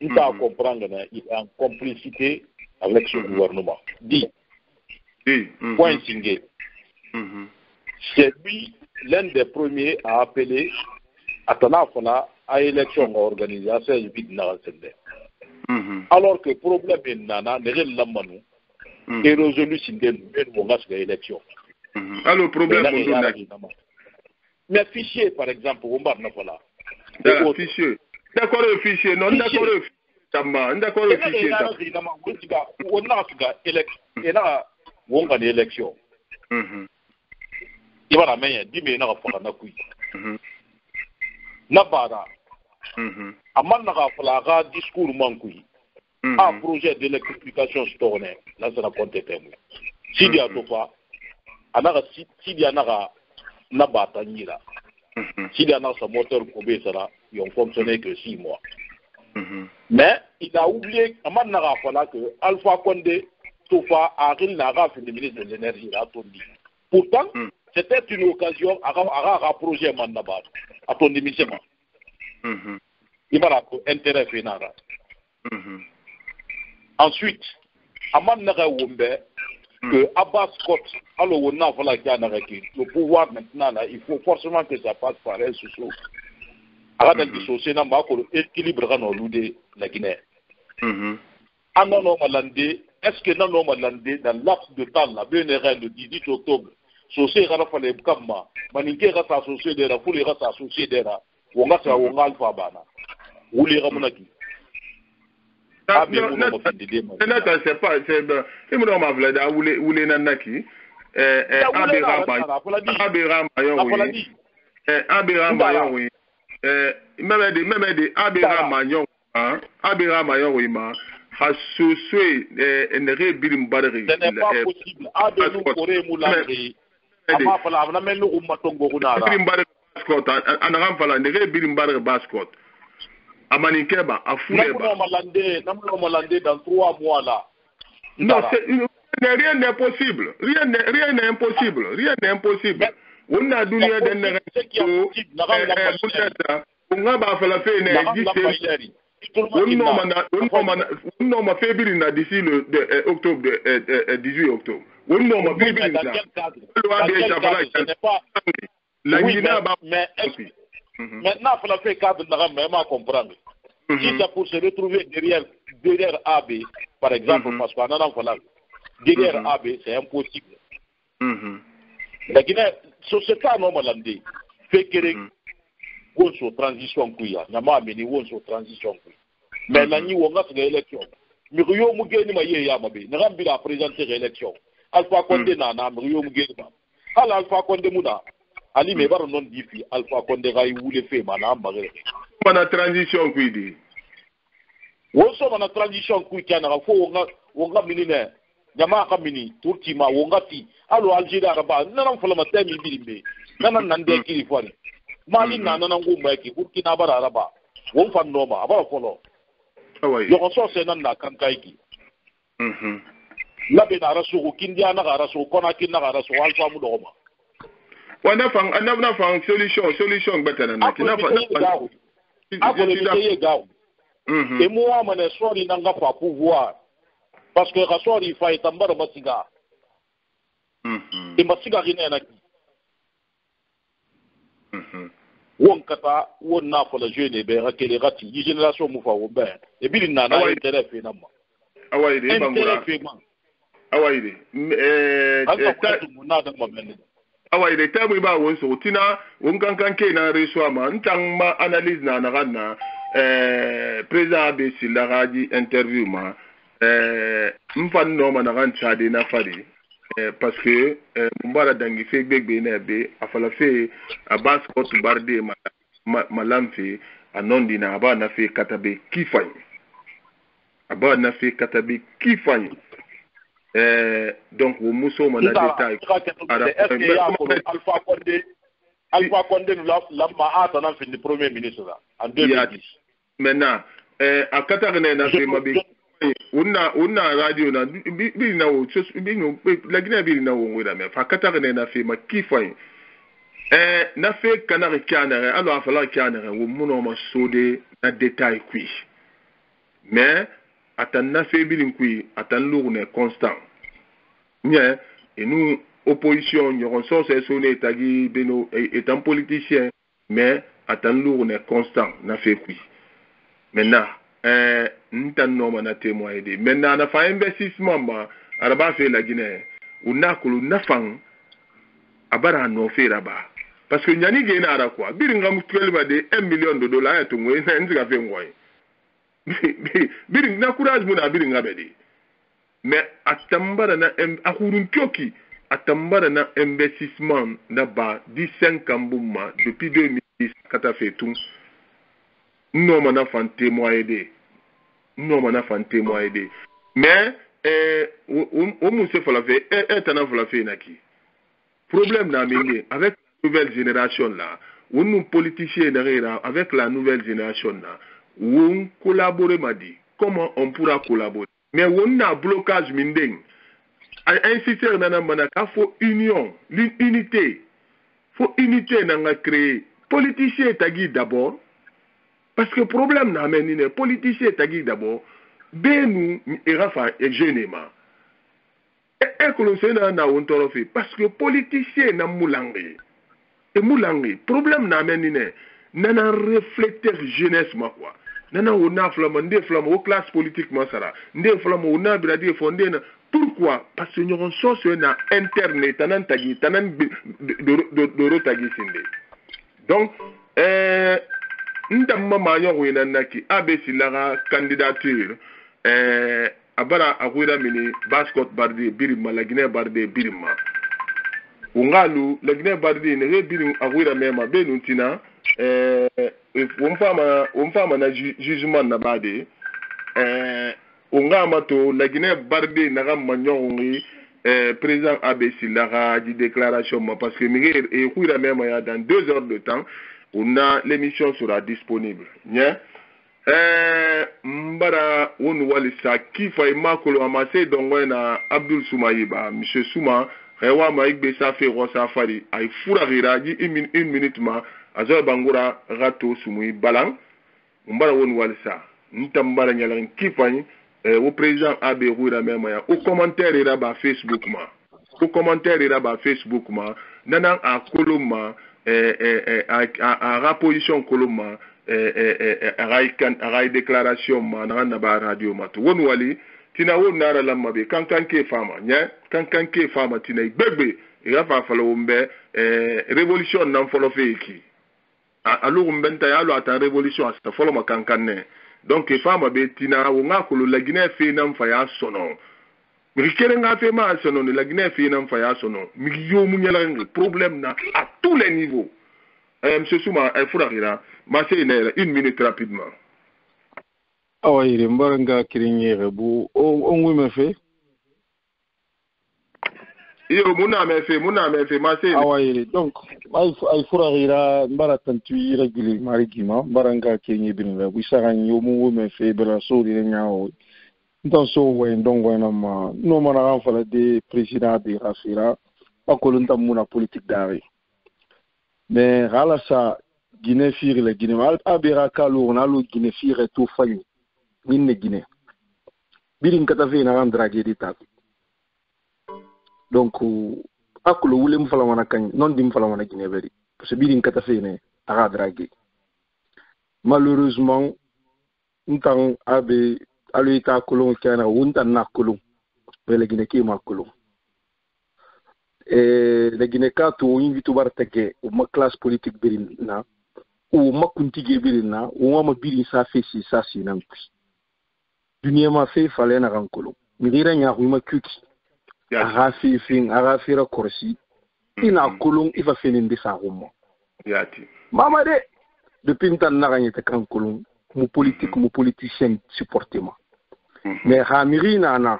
nta à comprendre na il est en complicité avec ce gouvernement. Dit point singé c'est lui l'un des premiers à appeler atana fana a élection nga organisé a sɛge bid naga sende alors que problème nana nege lamanu et résolu si des moments sur l'élection. Alors, problème, on Mais fichier, par exemple, on va pas là. Fichier. D'accord, fichier. Non, d'accord, fichier. D'accord, fichier. On a une élection. I ba la menye, di me yon a fola na kouy. Na ba da, a man na fola a diskou man kouy. Koyi a projet d'électrification stɔgɔnɛ na sera kɔnte tɛmu sidi a to fa a naga sidi a naga na bata ɲira sidi a naga sa moteur ko be sara que six mois. Mais il a oublié a naga fala que alpha condé to fa a hakili na a ka fini ministre de l'énergie a tondi. Pourtant c'était une occasion a ka a ka projet man na bata a tondi misɛma i b'a ko intérêt fɛ Ensuite, Amman Nara Wombe, hmm. que Abbas Scott, alors on a voilà le pouvoir maintenant là, il faut forcément que ça passe par hmm. un sous Arada qui sont c'est n'a ko équilibre kan olude la Guinée. Ah, non, mhm. Anono malande, est-ce que non, nano malande dans laps de temps là, bien le 18 octobre, sosé kana fale kamma, maninke ka sa sosé dera, fuli ka sa sosé dera, wonga sa hmm. wonga alfa bana. Wuli ka munaki. Mm -hmm. Abe moun an mou fè dide moun. Se netan se pa, se moun an mou vle da wule nan naki, abe ramba yon wè, abe ramba yon wè, mèmè de, mèmè de, abe ramba yon wè, abe ramba yon wè ma, a sou swe nere bilim badri. Se ne pa posib, abe nou kore mou lakri, ama fala, avna men nou ou maton gogo nara. Bilim badri baskot, anan ram fala, nere bilim badri baskot. A maninke ba a fure ba. Namuna malande dans trois mois là. Non, rien n'est possible. Rien n'est rien n'est impossible. Rien n'est impossible. On a dunia den ne ko peut-être on a ba fala fe ne d'ici on no mana on no mana on no ma février na d'ici le de, octobre de, 18 octobre. On no ma février na. Loi de Chabala. La Guinée ba mais Maintenant, il faut faire cadre de même à comprendre. Si c'est pour se retrouver derrière, derrière AB, par exemple, parce qu'on en a voilà, derrière AB, c'est impossible. La Guinée, sur ce cas, non, malandi, fait que on sur transition kuya, nama ameni on sur transition kuya. Mais la ni on a fait l'élection. Miriyo mugeni ma ye ya mabe, n'rambi la présenter l'élection. Alpha Condé na na Miriyo mugeni ma. Al Alpha Condé muna, ali me bara non difi alpha konde ga wule fe mana ambagere mana transition ku di wo so mana transition ku kana fo wonga wonga minine jama ka mini turki ma wonga ti. Alo algeria ga ba nana fala ma temi bilimbe nan nande kiri fani mali na nana ngumba ki burkina bara araba won fan noma abara folo. Awai yo so se nan na kan ki mhm labe na rasu ko kindia ga rasu kona kin na rasu alfa mu do ma wa na fan na na fan solution solution gbẹtẹ na na na fan na fan akɔlɔ ni gawo emu wa mɛnɛ sɔɔri na nga fa puhu a parce ka sɔɔri fa ye tambara ma siga i ma siga ki. Won ka won n'a fɔla jeu de bɛ ka kele ka ti i mu fa o bɛɛ et puis nana ye intérêt fɛ na ma. Awa de e bangura intérêt de. Ɛɛ ɛɛ ta n'a dama bɛ. Eh awayi de tabu ba won so tina won kan kan ke na reso ama. Ntang ma analyse na na na eh president be silaraji interview ma. Eh mfan no ma na kan chade na fari eh parce que eh mbara dangi fe gbegbe na be afala fe abas ko to barde ma malam fe anondi na aba na fe katabe kifai aba na fe katabe kifai eh donc wo muso ma na détail alpha condé alpha condé la la ma ata na fin premier ministre là en 2010 maintenant eh akata ne na fe mabe unna unna radio na bi na wo bi no la gina bi na wo ngura me fa kata ne na fe ma kifai eh na fe kana kana alo afala kana wo muno ma sode na détail kui mais atan na febilin kui atan lurune constant nye enu opposition ɲɔgɔn sɔsɛ sone tagi beno e, étant politicien mais atan lurune constant na fe kui maintenant eh, n tan nɔma na témoigner de maintenant ana fa investissement ma araba fe laginɛ u nakolu nafan abara nɔfe raba. Parce que ɲani gena ara quoi biri n ka mutuellement de un million de dollar ya tungo n se ka fe ngɔye birin na courage muna birin abe de mais a tambara na a hurun kyoki a tambara na investissement na ba 15 kambun ma depuis 2010 kata fetun noma na fan témoin de noma na fan témoin de mais eh, o muso fɔlɔ fɛ e e tana fɔlɔ fɛ yen na ki. Problème na min ye avec la nouvelle génération la o nu politicien na yira avec la nouvelle génération la là on collabore madi. Comment on pourra collaborer? Mais on a blocage mindeng. Insister nana mana ka fo union l'unité faut unité na nga créer. Politicien tagi d'abord parce que problème na ameni ne politicien tagi d'abord benu era fa jeune ma e kolonse na na won toro fi parce que politicien na mulangi e mulangi problème na ameni ne nana reflecteur jeunesse ma quoi nana wo n'a filama n den filama o classe politique ma sara n den filama o n'a biradi fɔ n den na. Pourquoi? Parce que ɲɔgɔn sɔsɔ na interne tanan tagi tanan doro tagi sin de donc euh, ɛɛ n damma maa ɲɔgɔn ye na na ki abc la ka candidature euh, ɛɛ a bara a ko yira mini bascot barde birima laginɛ barde birima. O ŋa lu laginɛ barde nege birin a ko yira mɛ ma bɛ nun tina Eh, eh, womfamana jugement na bade. Eh, Wongama to lagine barbe naga manyogongi président abesi laga di déclaration ma. Parce que mige exuira mema ya dans deux heures de temps una l'émission sera disponible. Nye? Mbara wonu wali sa kifa i makolo ama se dongoye na abdul suma yiba monsieur suma xewama i gbe sa fexo sa fari. Ay furaxira ji une minute ma. azol bangura gato sumui balang mbara won walsa nta mbara nyalan kifani e eh, wo president abe hura mema ya o commentaire ira ba facebook ma. O commentaire ira ba facebook ma. Nanan a koloma e eh, e eh, a a position koloma e e e arai kan arai déclaration ma nan na ba radio ma. To won wali tina wo nara lamma be kankan ke fama nya kankan ke fama tina gbegbe. Ira fa falo mbe e revolution nan folo fe ki alu wumbe nta ya lo ata révolution asta folo ma kan kan ne donc fama be tina wo nga kolo lagine fe nan fa ya sono mi kere nga fe ma sono ne lagine fe nan fa ya sono mi yo mu nyala ngi problème na à tous les niveaux. Euh, monsieur Souma el furahira ma se ne une minute rapidement. Awa yiri mbara nga kirinyere bu o ngwi me fe Yo, moun nan men fe, moun nan men fe, mase. Awaye, donk, ay fura gira, mbara tantui regili marigima, mbara nga kenye binwe, wisaran yo moun wou men fe, bela sori le nga woy. Ntan so woy, ndon woy nan ma, nou man agan fala de prezident de rasira, wakolo ntan moun a politik dare. Men, gala sa, gine firi le gine, abera kalou, nalou gine firi tou fanyi, minne gine. Birin katafe nan an drage di tatu. Donc akulo wulem fala wana kan non dim fala wana guinée beri parce que birin kata fene aga drage malheureusement ntang abe alu ita kolon kana wunta na kolon bele guinée ki ma kolon. Eh, le guinée ka to wo invite bar tege o ma classe politique birin na o ma kuntige birin na o ma birin sa fesi sa si nan kui ma fe fale na kan kolo mi dira nya ma kuki akafi fin akafira korsi mm-hmm. ina kulun ifa finin bisa humma yati mama de depuis tan na ganye te kan kulun mu politique mm-hmm. mu politicien supporter ma mm-hmm. mais ha mirina na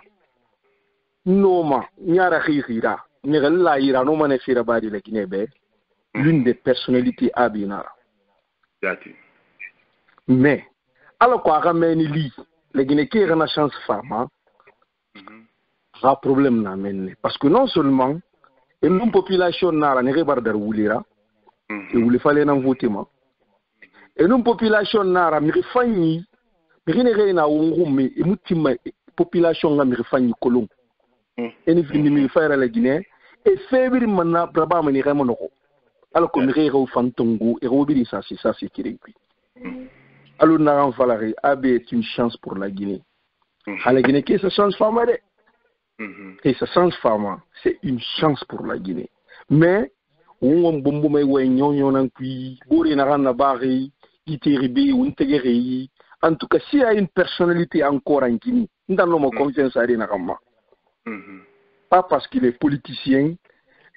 noma nyara khira ne galla ira no mane fira bari la kine be l'une des personnalités abinara yati mais ala ko aga meni li le gine ke gana chance fama ha problème na menne parce que non seulement population nara ne rebar dar wulira e wuli fale nan votima e non population nara mi fanyi mi ne reina wungumi e mutima population nga mi fanyi kolon eni findi mi fayra la guinée e febiri manna braba remo noko. Ala ko mi re fantongo e robiri sa si sa si kirikwi alo na ran falari abe est une chance pour la Guinée. À la Guinée qui sa chance de et sa chance fama c'est une chance pour la Guinée. Mais won bombo mai we nyonyo nan kui bore na ran na bari itiribe un tegere en tout cas s'il y a une personnalité encore en Guinée ndano mo confiance na kama pas parce qu'il est politicien,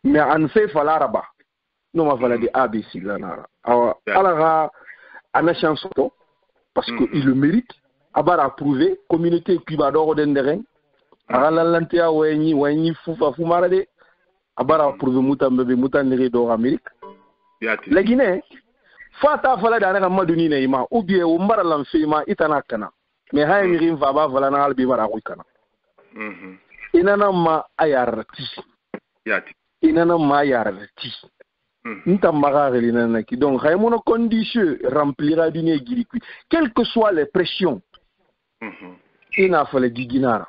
mais en fait, arabe. Non, ABC là. Alors, alors, à la chanson, parce qu'il le mérite, abar approuvé, communauté qui va d'or d'un terrain, aga lallanteya wayeñi wayeñi fufa fumara de. A bara mm. prouve muta mbeɓe muta ndege do amérique la guinée fa ta fala da anaga maduni ne ima ou bien wo mbara lan fe ima itana kana. Mais haye mm. ñirin fa ba fala na albi bara kuy kana. Mm-hmm. Inana ma a yarara ti inana ma a yarara ti mm-hmm. nta maga gelinana ki. Donc haye mono condition remplira dune giri kui quelles que soient les pressions. Mm-hmm. Ina fala diginara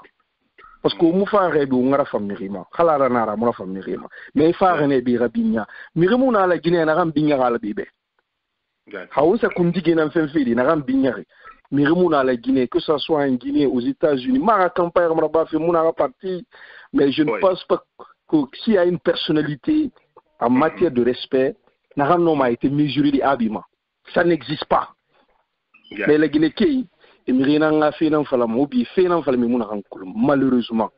parce que mu faare bi ngara fam mirima. Khala nara mu fam mirima. Mais faare ne bi rabinya mirimu na la gine na ram binya gala bibe hausa kundige na fem fedi na ram binya. Mirimu na la Guinée, que ce soit en Guinée, aux États-Unis, Mara campagne, Mara parti, mais je ne pense pas que s'il y a une personnalité en matière de respect, Naram a été mesuré habillements. Ça n'existe pas. Mais la Guinée, qui est fait un falam, ou bien fait un falam, malheureusement.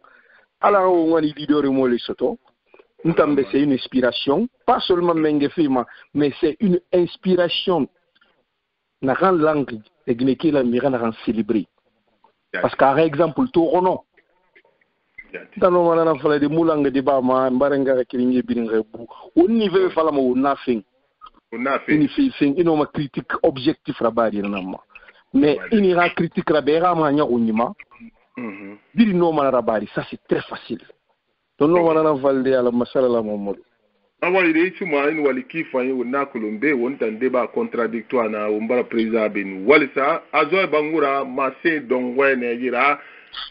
Alors, on a dit leader et les soto. C'est une inspiration, pas seulement Mengefima, mais c'est une inspiration. Naran langue e gine kila mira na kan célébrer parce par exemple to rono tano mana na fala de mulanga de ba ma mbare nga kiri ngi bi nga bu on niveau fala ma wona fin wona fin ini fi fin ino ma critique objectif ra bari na ma mais ini ga critique ra be ga ma nya go nyima mhm. Biri no mala ra bari ça c'est très facile. To no wana na valde ala masala la momodo awa ire ti mo ayini wali kifa ye wo nakolo mbe wonta nde ba contradictoire na wo mbara président benu walisa azo e bangura ma se don wene yira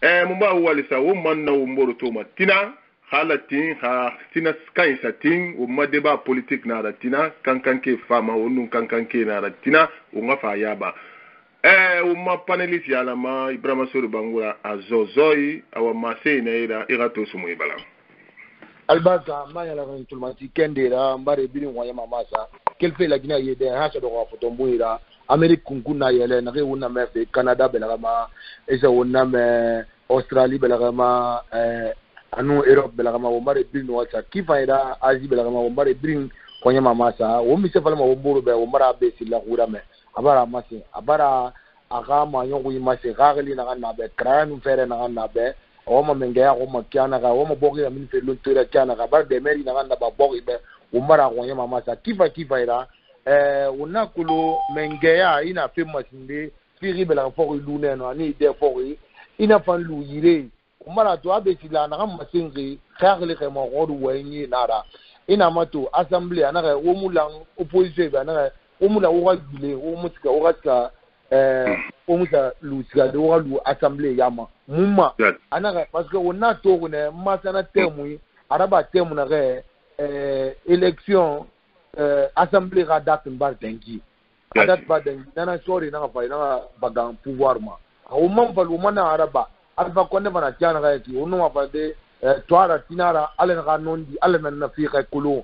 e eh, mo ba walisa wo man na wo mboro to ma tina hala tin ha tina kan isa tin wo ma deba politique na ra tina kankan ke fama wo nun kankan ke na ra tina wo nga fa yaba. Eh, ɛɛ o ma panelist ma ibrahima sori bangura a zɔzɔ ye awa ma se yen na e la e ka to sumu ye bala. alibasa n b'a yɛlɛ ka tulumasi kɛnde la n b'a de biri ŋɔɲɛ ma masa kelife la ye dɛ hasa dɔ ka fɔtɔ n b'o yira ameriki kunkun na yɛlɛ nage wo namɛ fɛ canada bɛ lagama ese wo namɛ australie bɛ lagama eh, anu europe bɛ lagama wo n b'a de biri ŋɔɲɛ sa kifan yira asie bɛ lagama wo n b'a de biri ŋɔɲɛ ma masa wo misɛn fana ma wo n b'o bɛ wo n b'a de a bɛ siri la k'o lamɛn. abara masi abara aga ma yongu imasi gagli na ganna be krayan fere na ganna be o ma menge ya ko makiana ga o ma bogi na min felun tura kiana ga bar de meri na ganna ba bogi be umara ko yema masa kifa kifa ira eh una kulo menge ya ina fe masinde firi bela fo ilune no ani de fo ina fan lu yire. Umara to abe tila na ganna masingi gagli ke ma godu wenyi nara. Ina mato assembly ana ga wo mulang opposition ba na o mola o ga dule o mosika o ga tla um o mosa lusika le o ga lu assemblée yama mumma ana ga parce que o e, na to go ne mmasa eh, na temo ye ara ba temo na ge um élection um eh, assemblée ga date mbar dengi a ba dengi nana sori na ga fali na ga pouvoir ma. O man fali o ma na ara ba alpha konde fana tiana ga yeti o numa fali de eh, to tinara ala ga nondi ala na na fi ga kolon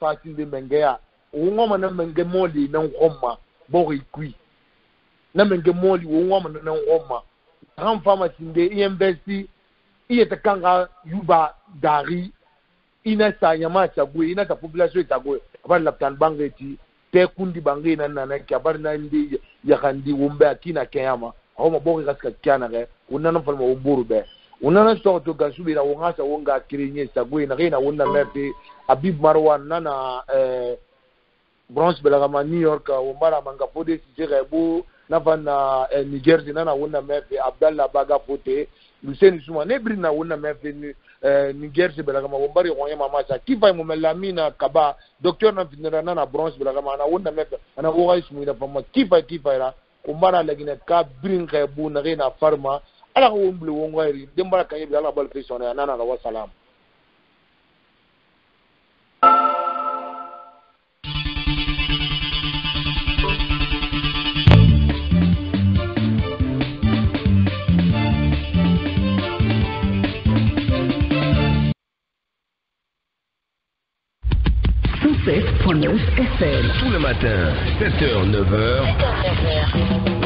fatindi menge ya wongoma na menge moli na ngoma bogo ikui na menge moli wongoma na ngoma. Ram fama sinde i e investi i e eta kanga yuba dari e ina sa nyama cha gwe ina ta population ta gwe abari laptan bange ti te kundi bange na nana ki abari na ndi ya kandi wumbe akina kiyama homa bogo katika kiana ge unana falma umburu be unana soto gasubira wongasa wonga kirinye sagwena gena wonna mepe. Abib marwan nana eh, bronze belagama new york wombara manga fode sisege bo nafana eh, niger si nana wonna mepe abdallah baga fote luseni suma ne biri na wonna mepe ni eh, niger si belagama wombari gonye mama sa kifai momelamina kaba docteur na finira nana bronze belagama ana wonna mepe ana wogai sumuina fama kifai kifai ra kumbara lagina ka birin kay bu na gena farma ala ko wombule wongo iri dembara kanye bi ala bal fe sona na na wa salam FM. Tous les matins, 7h, 9h. 7h, 9h.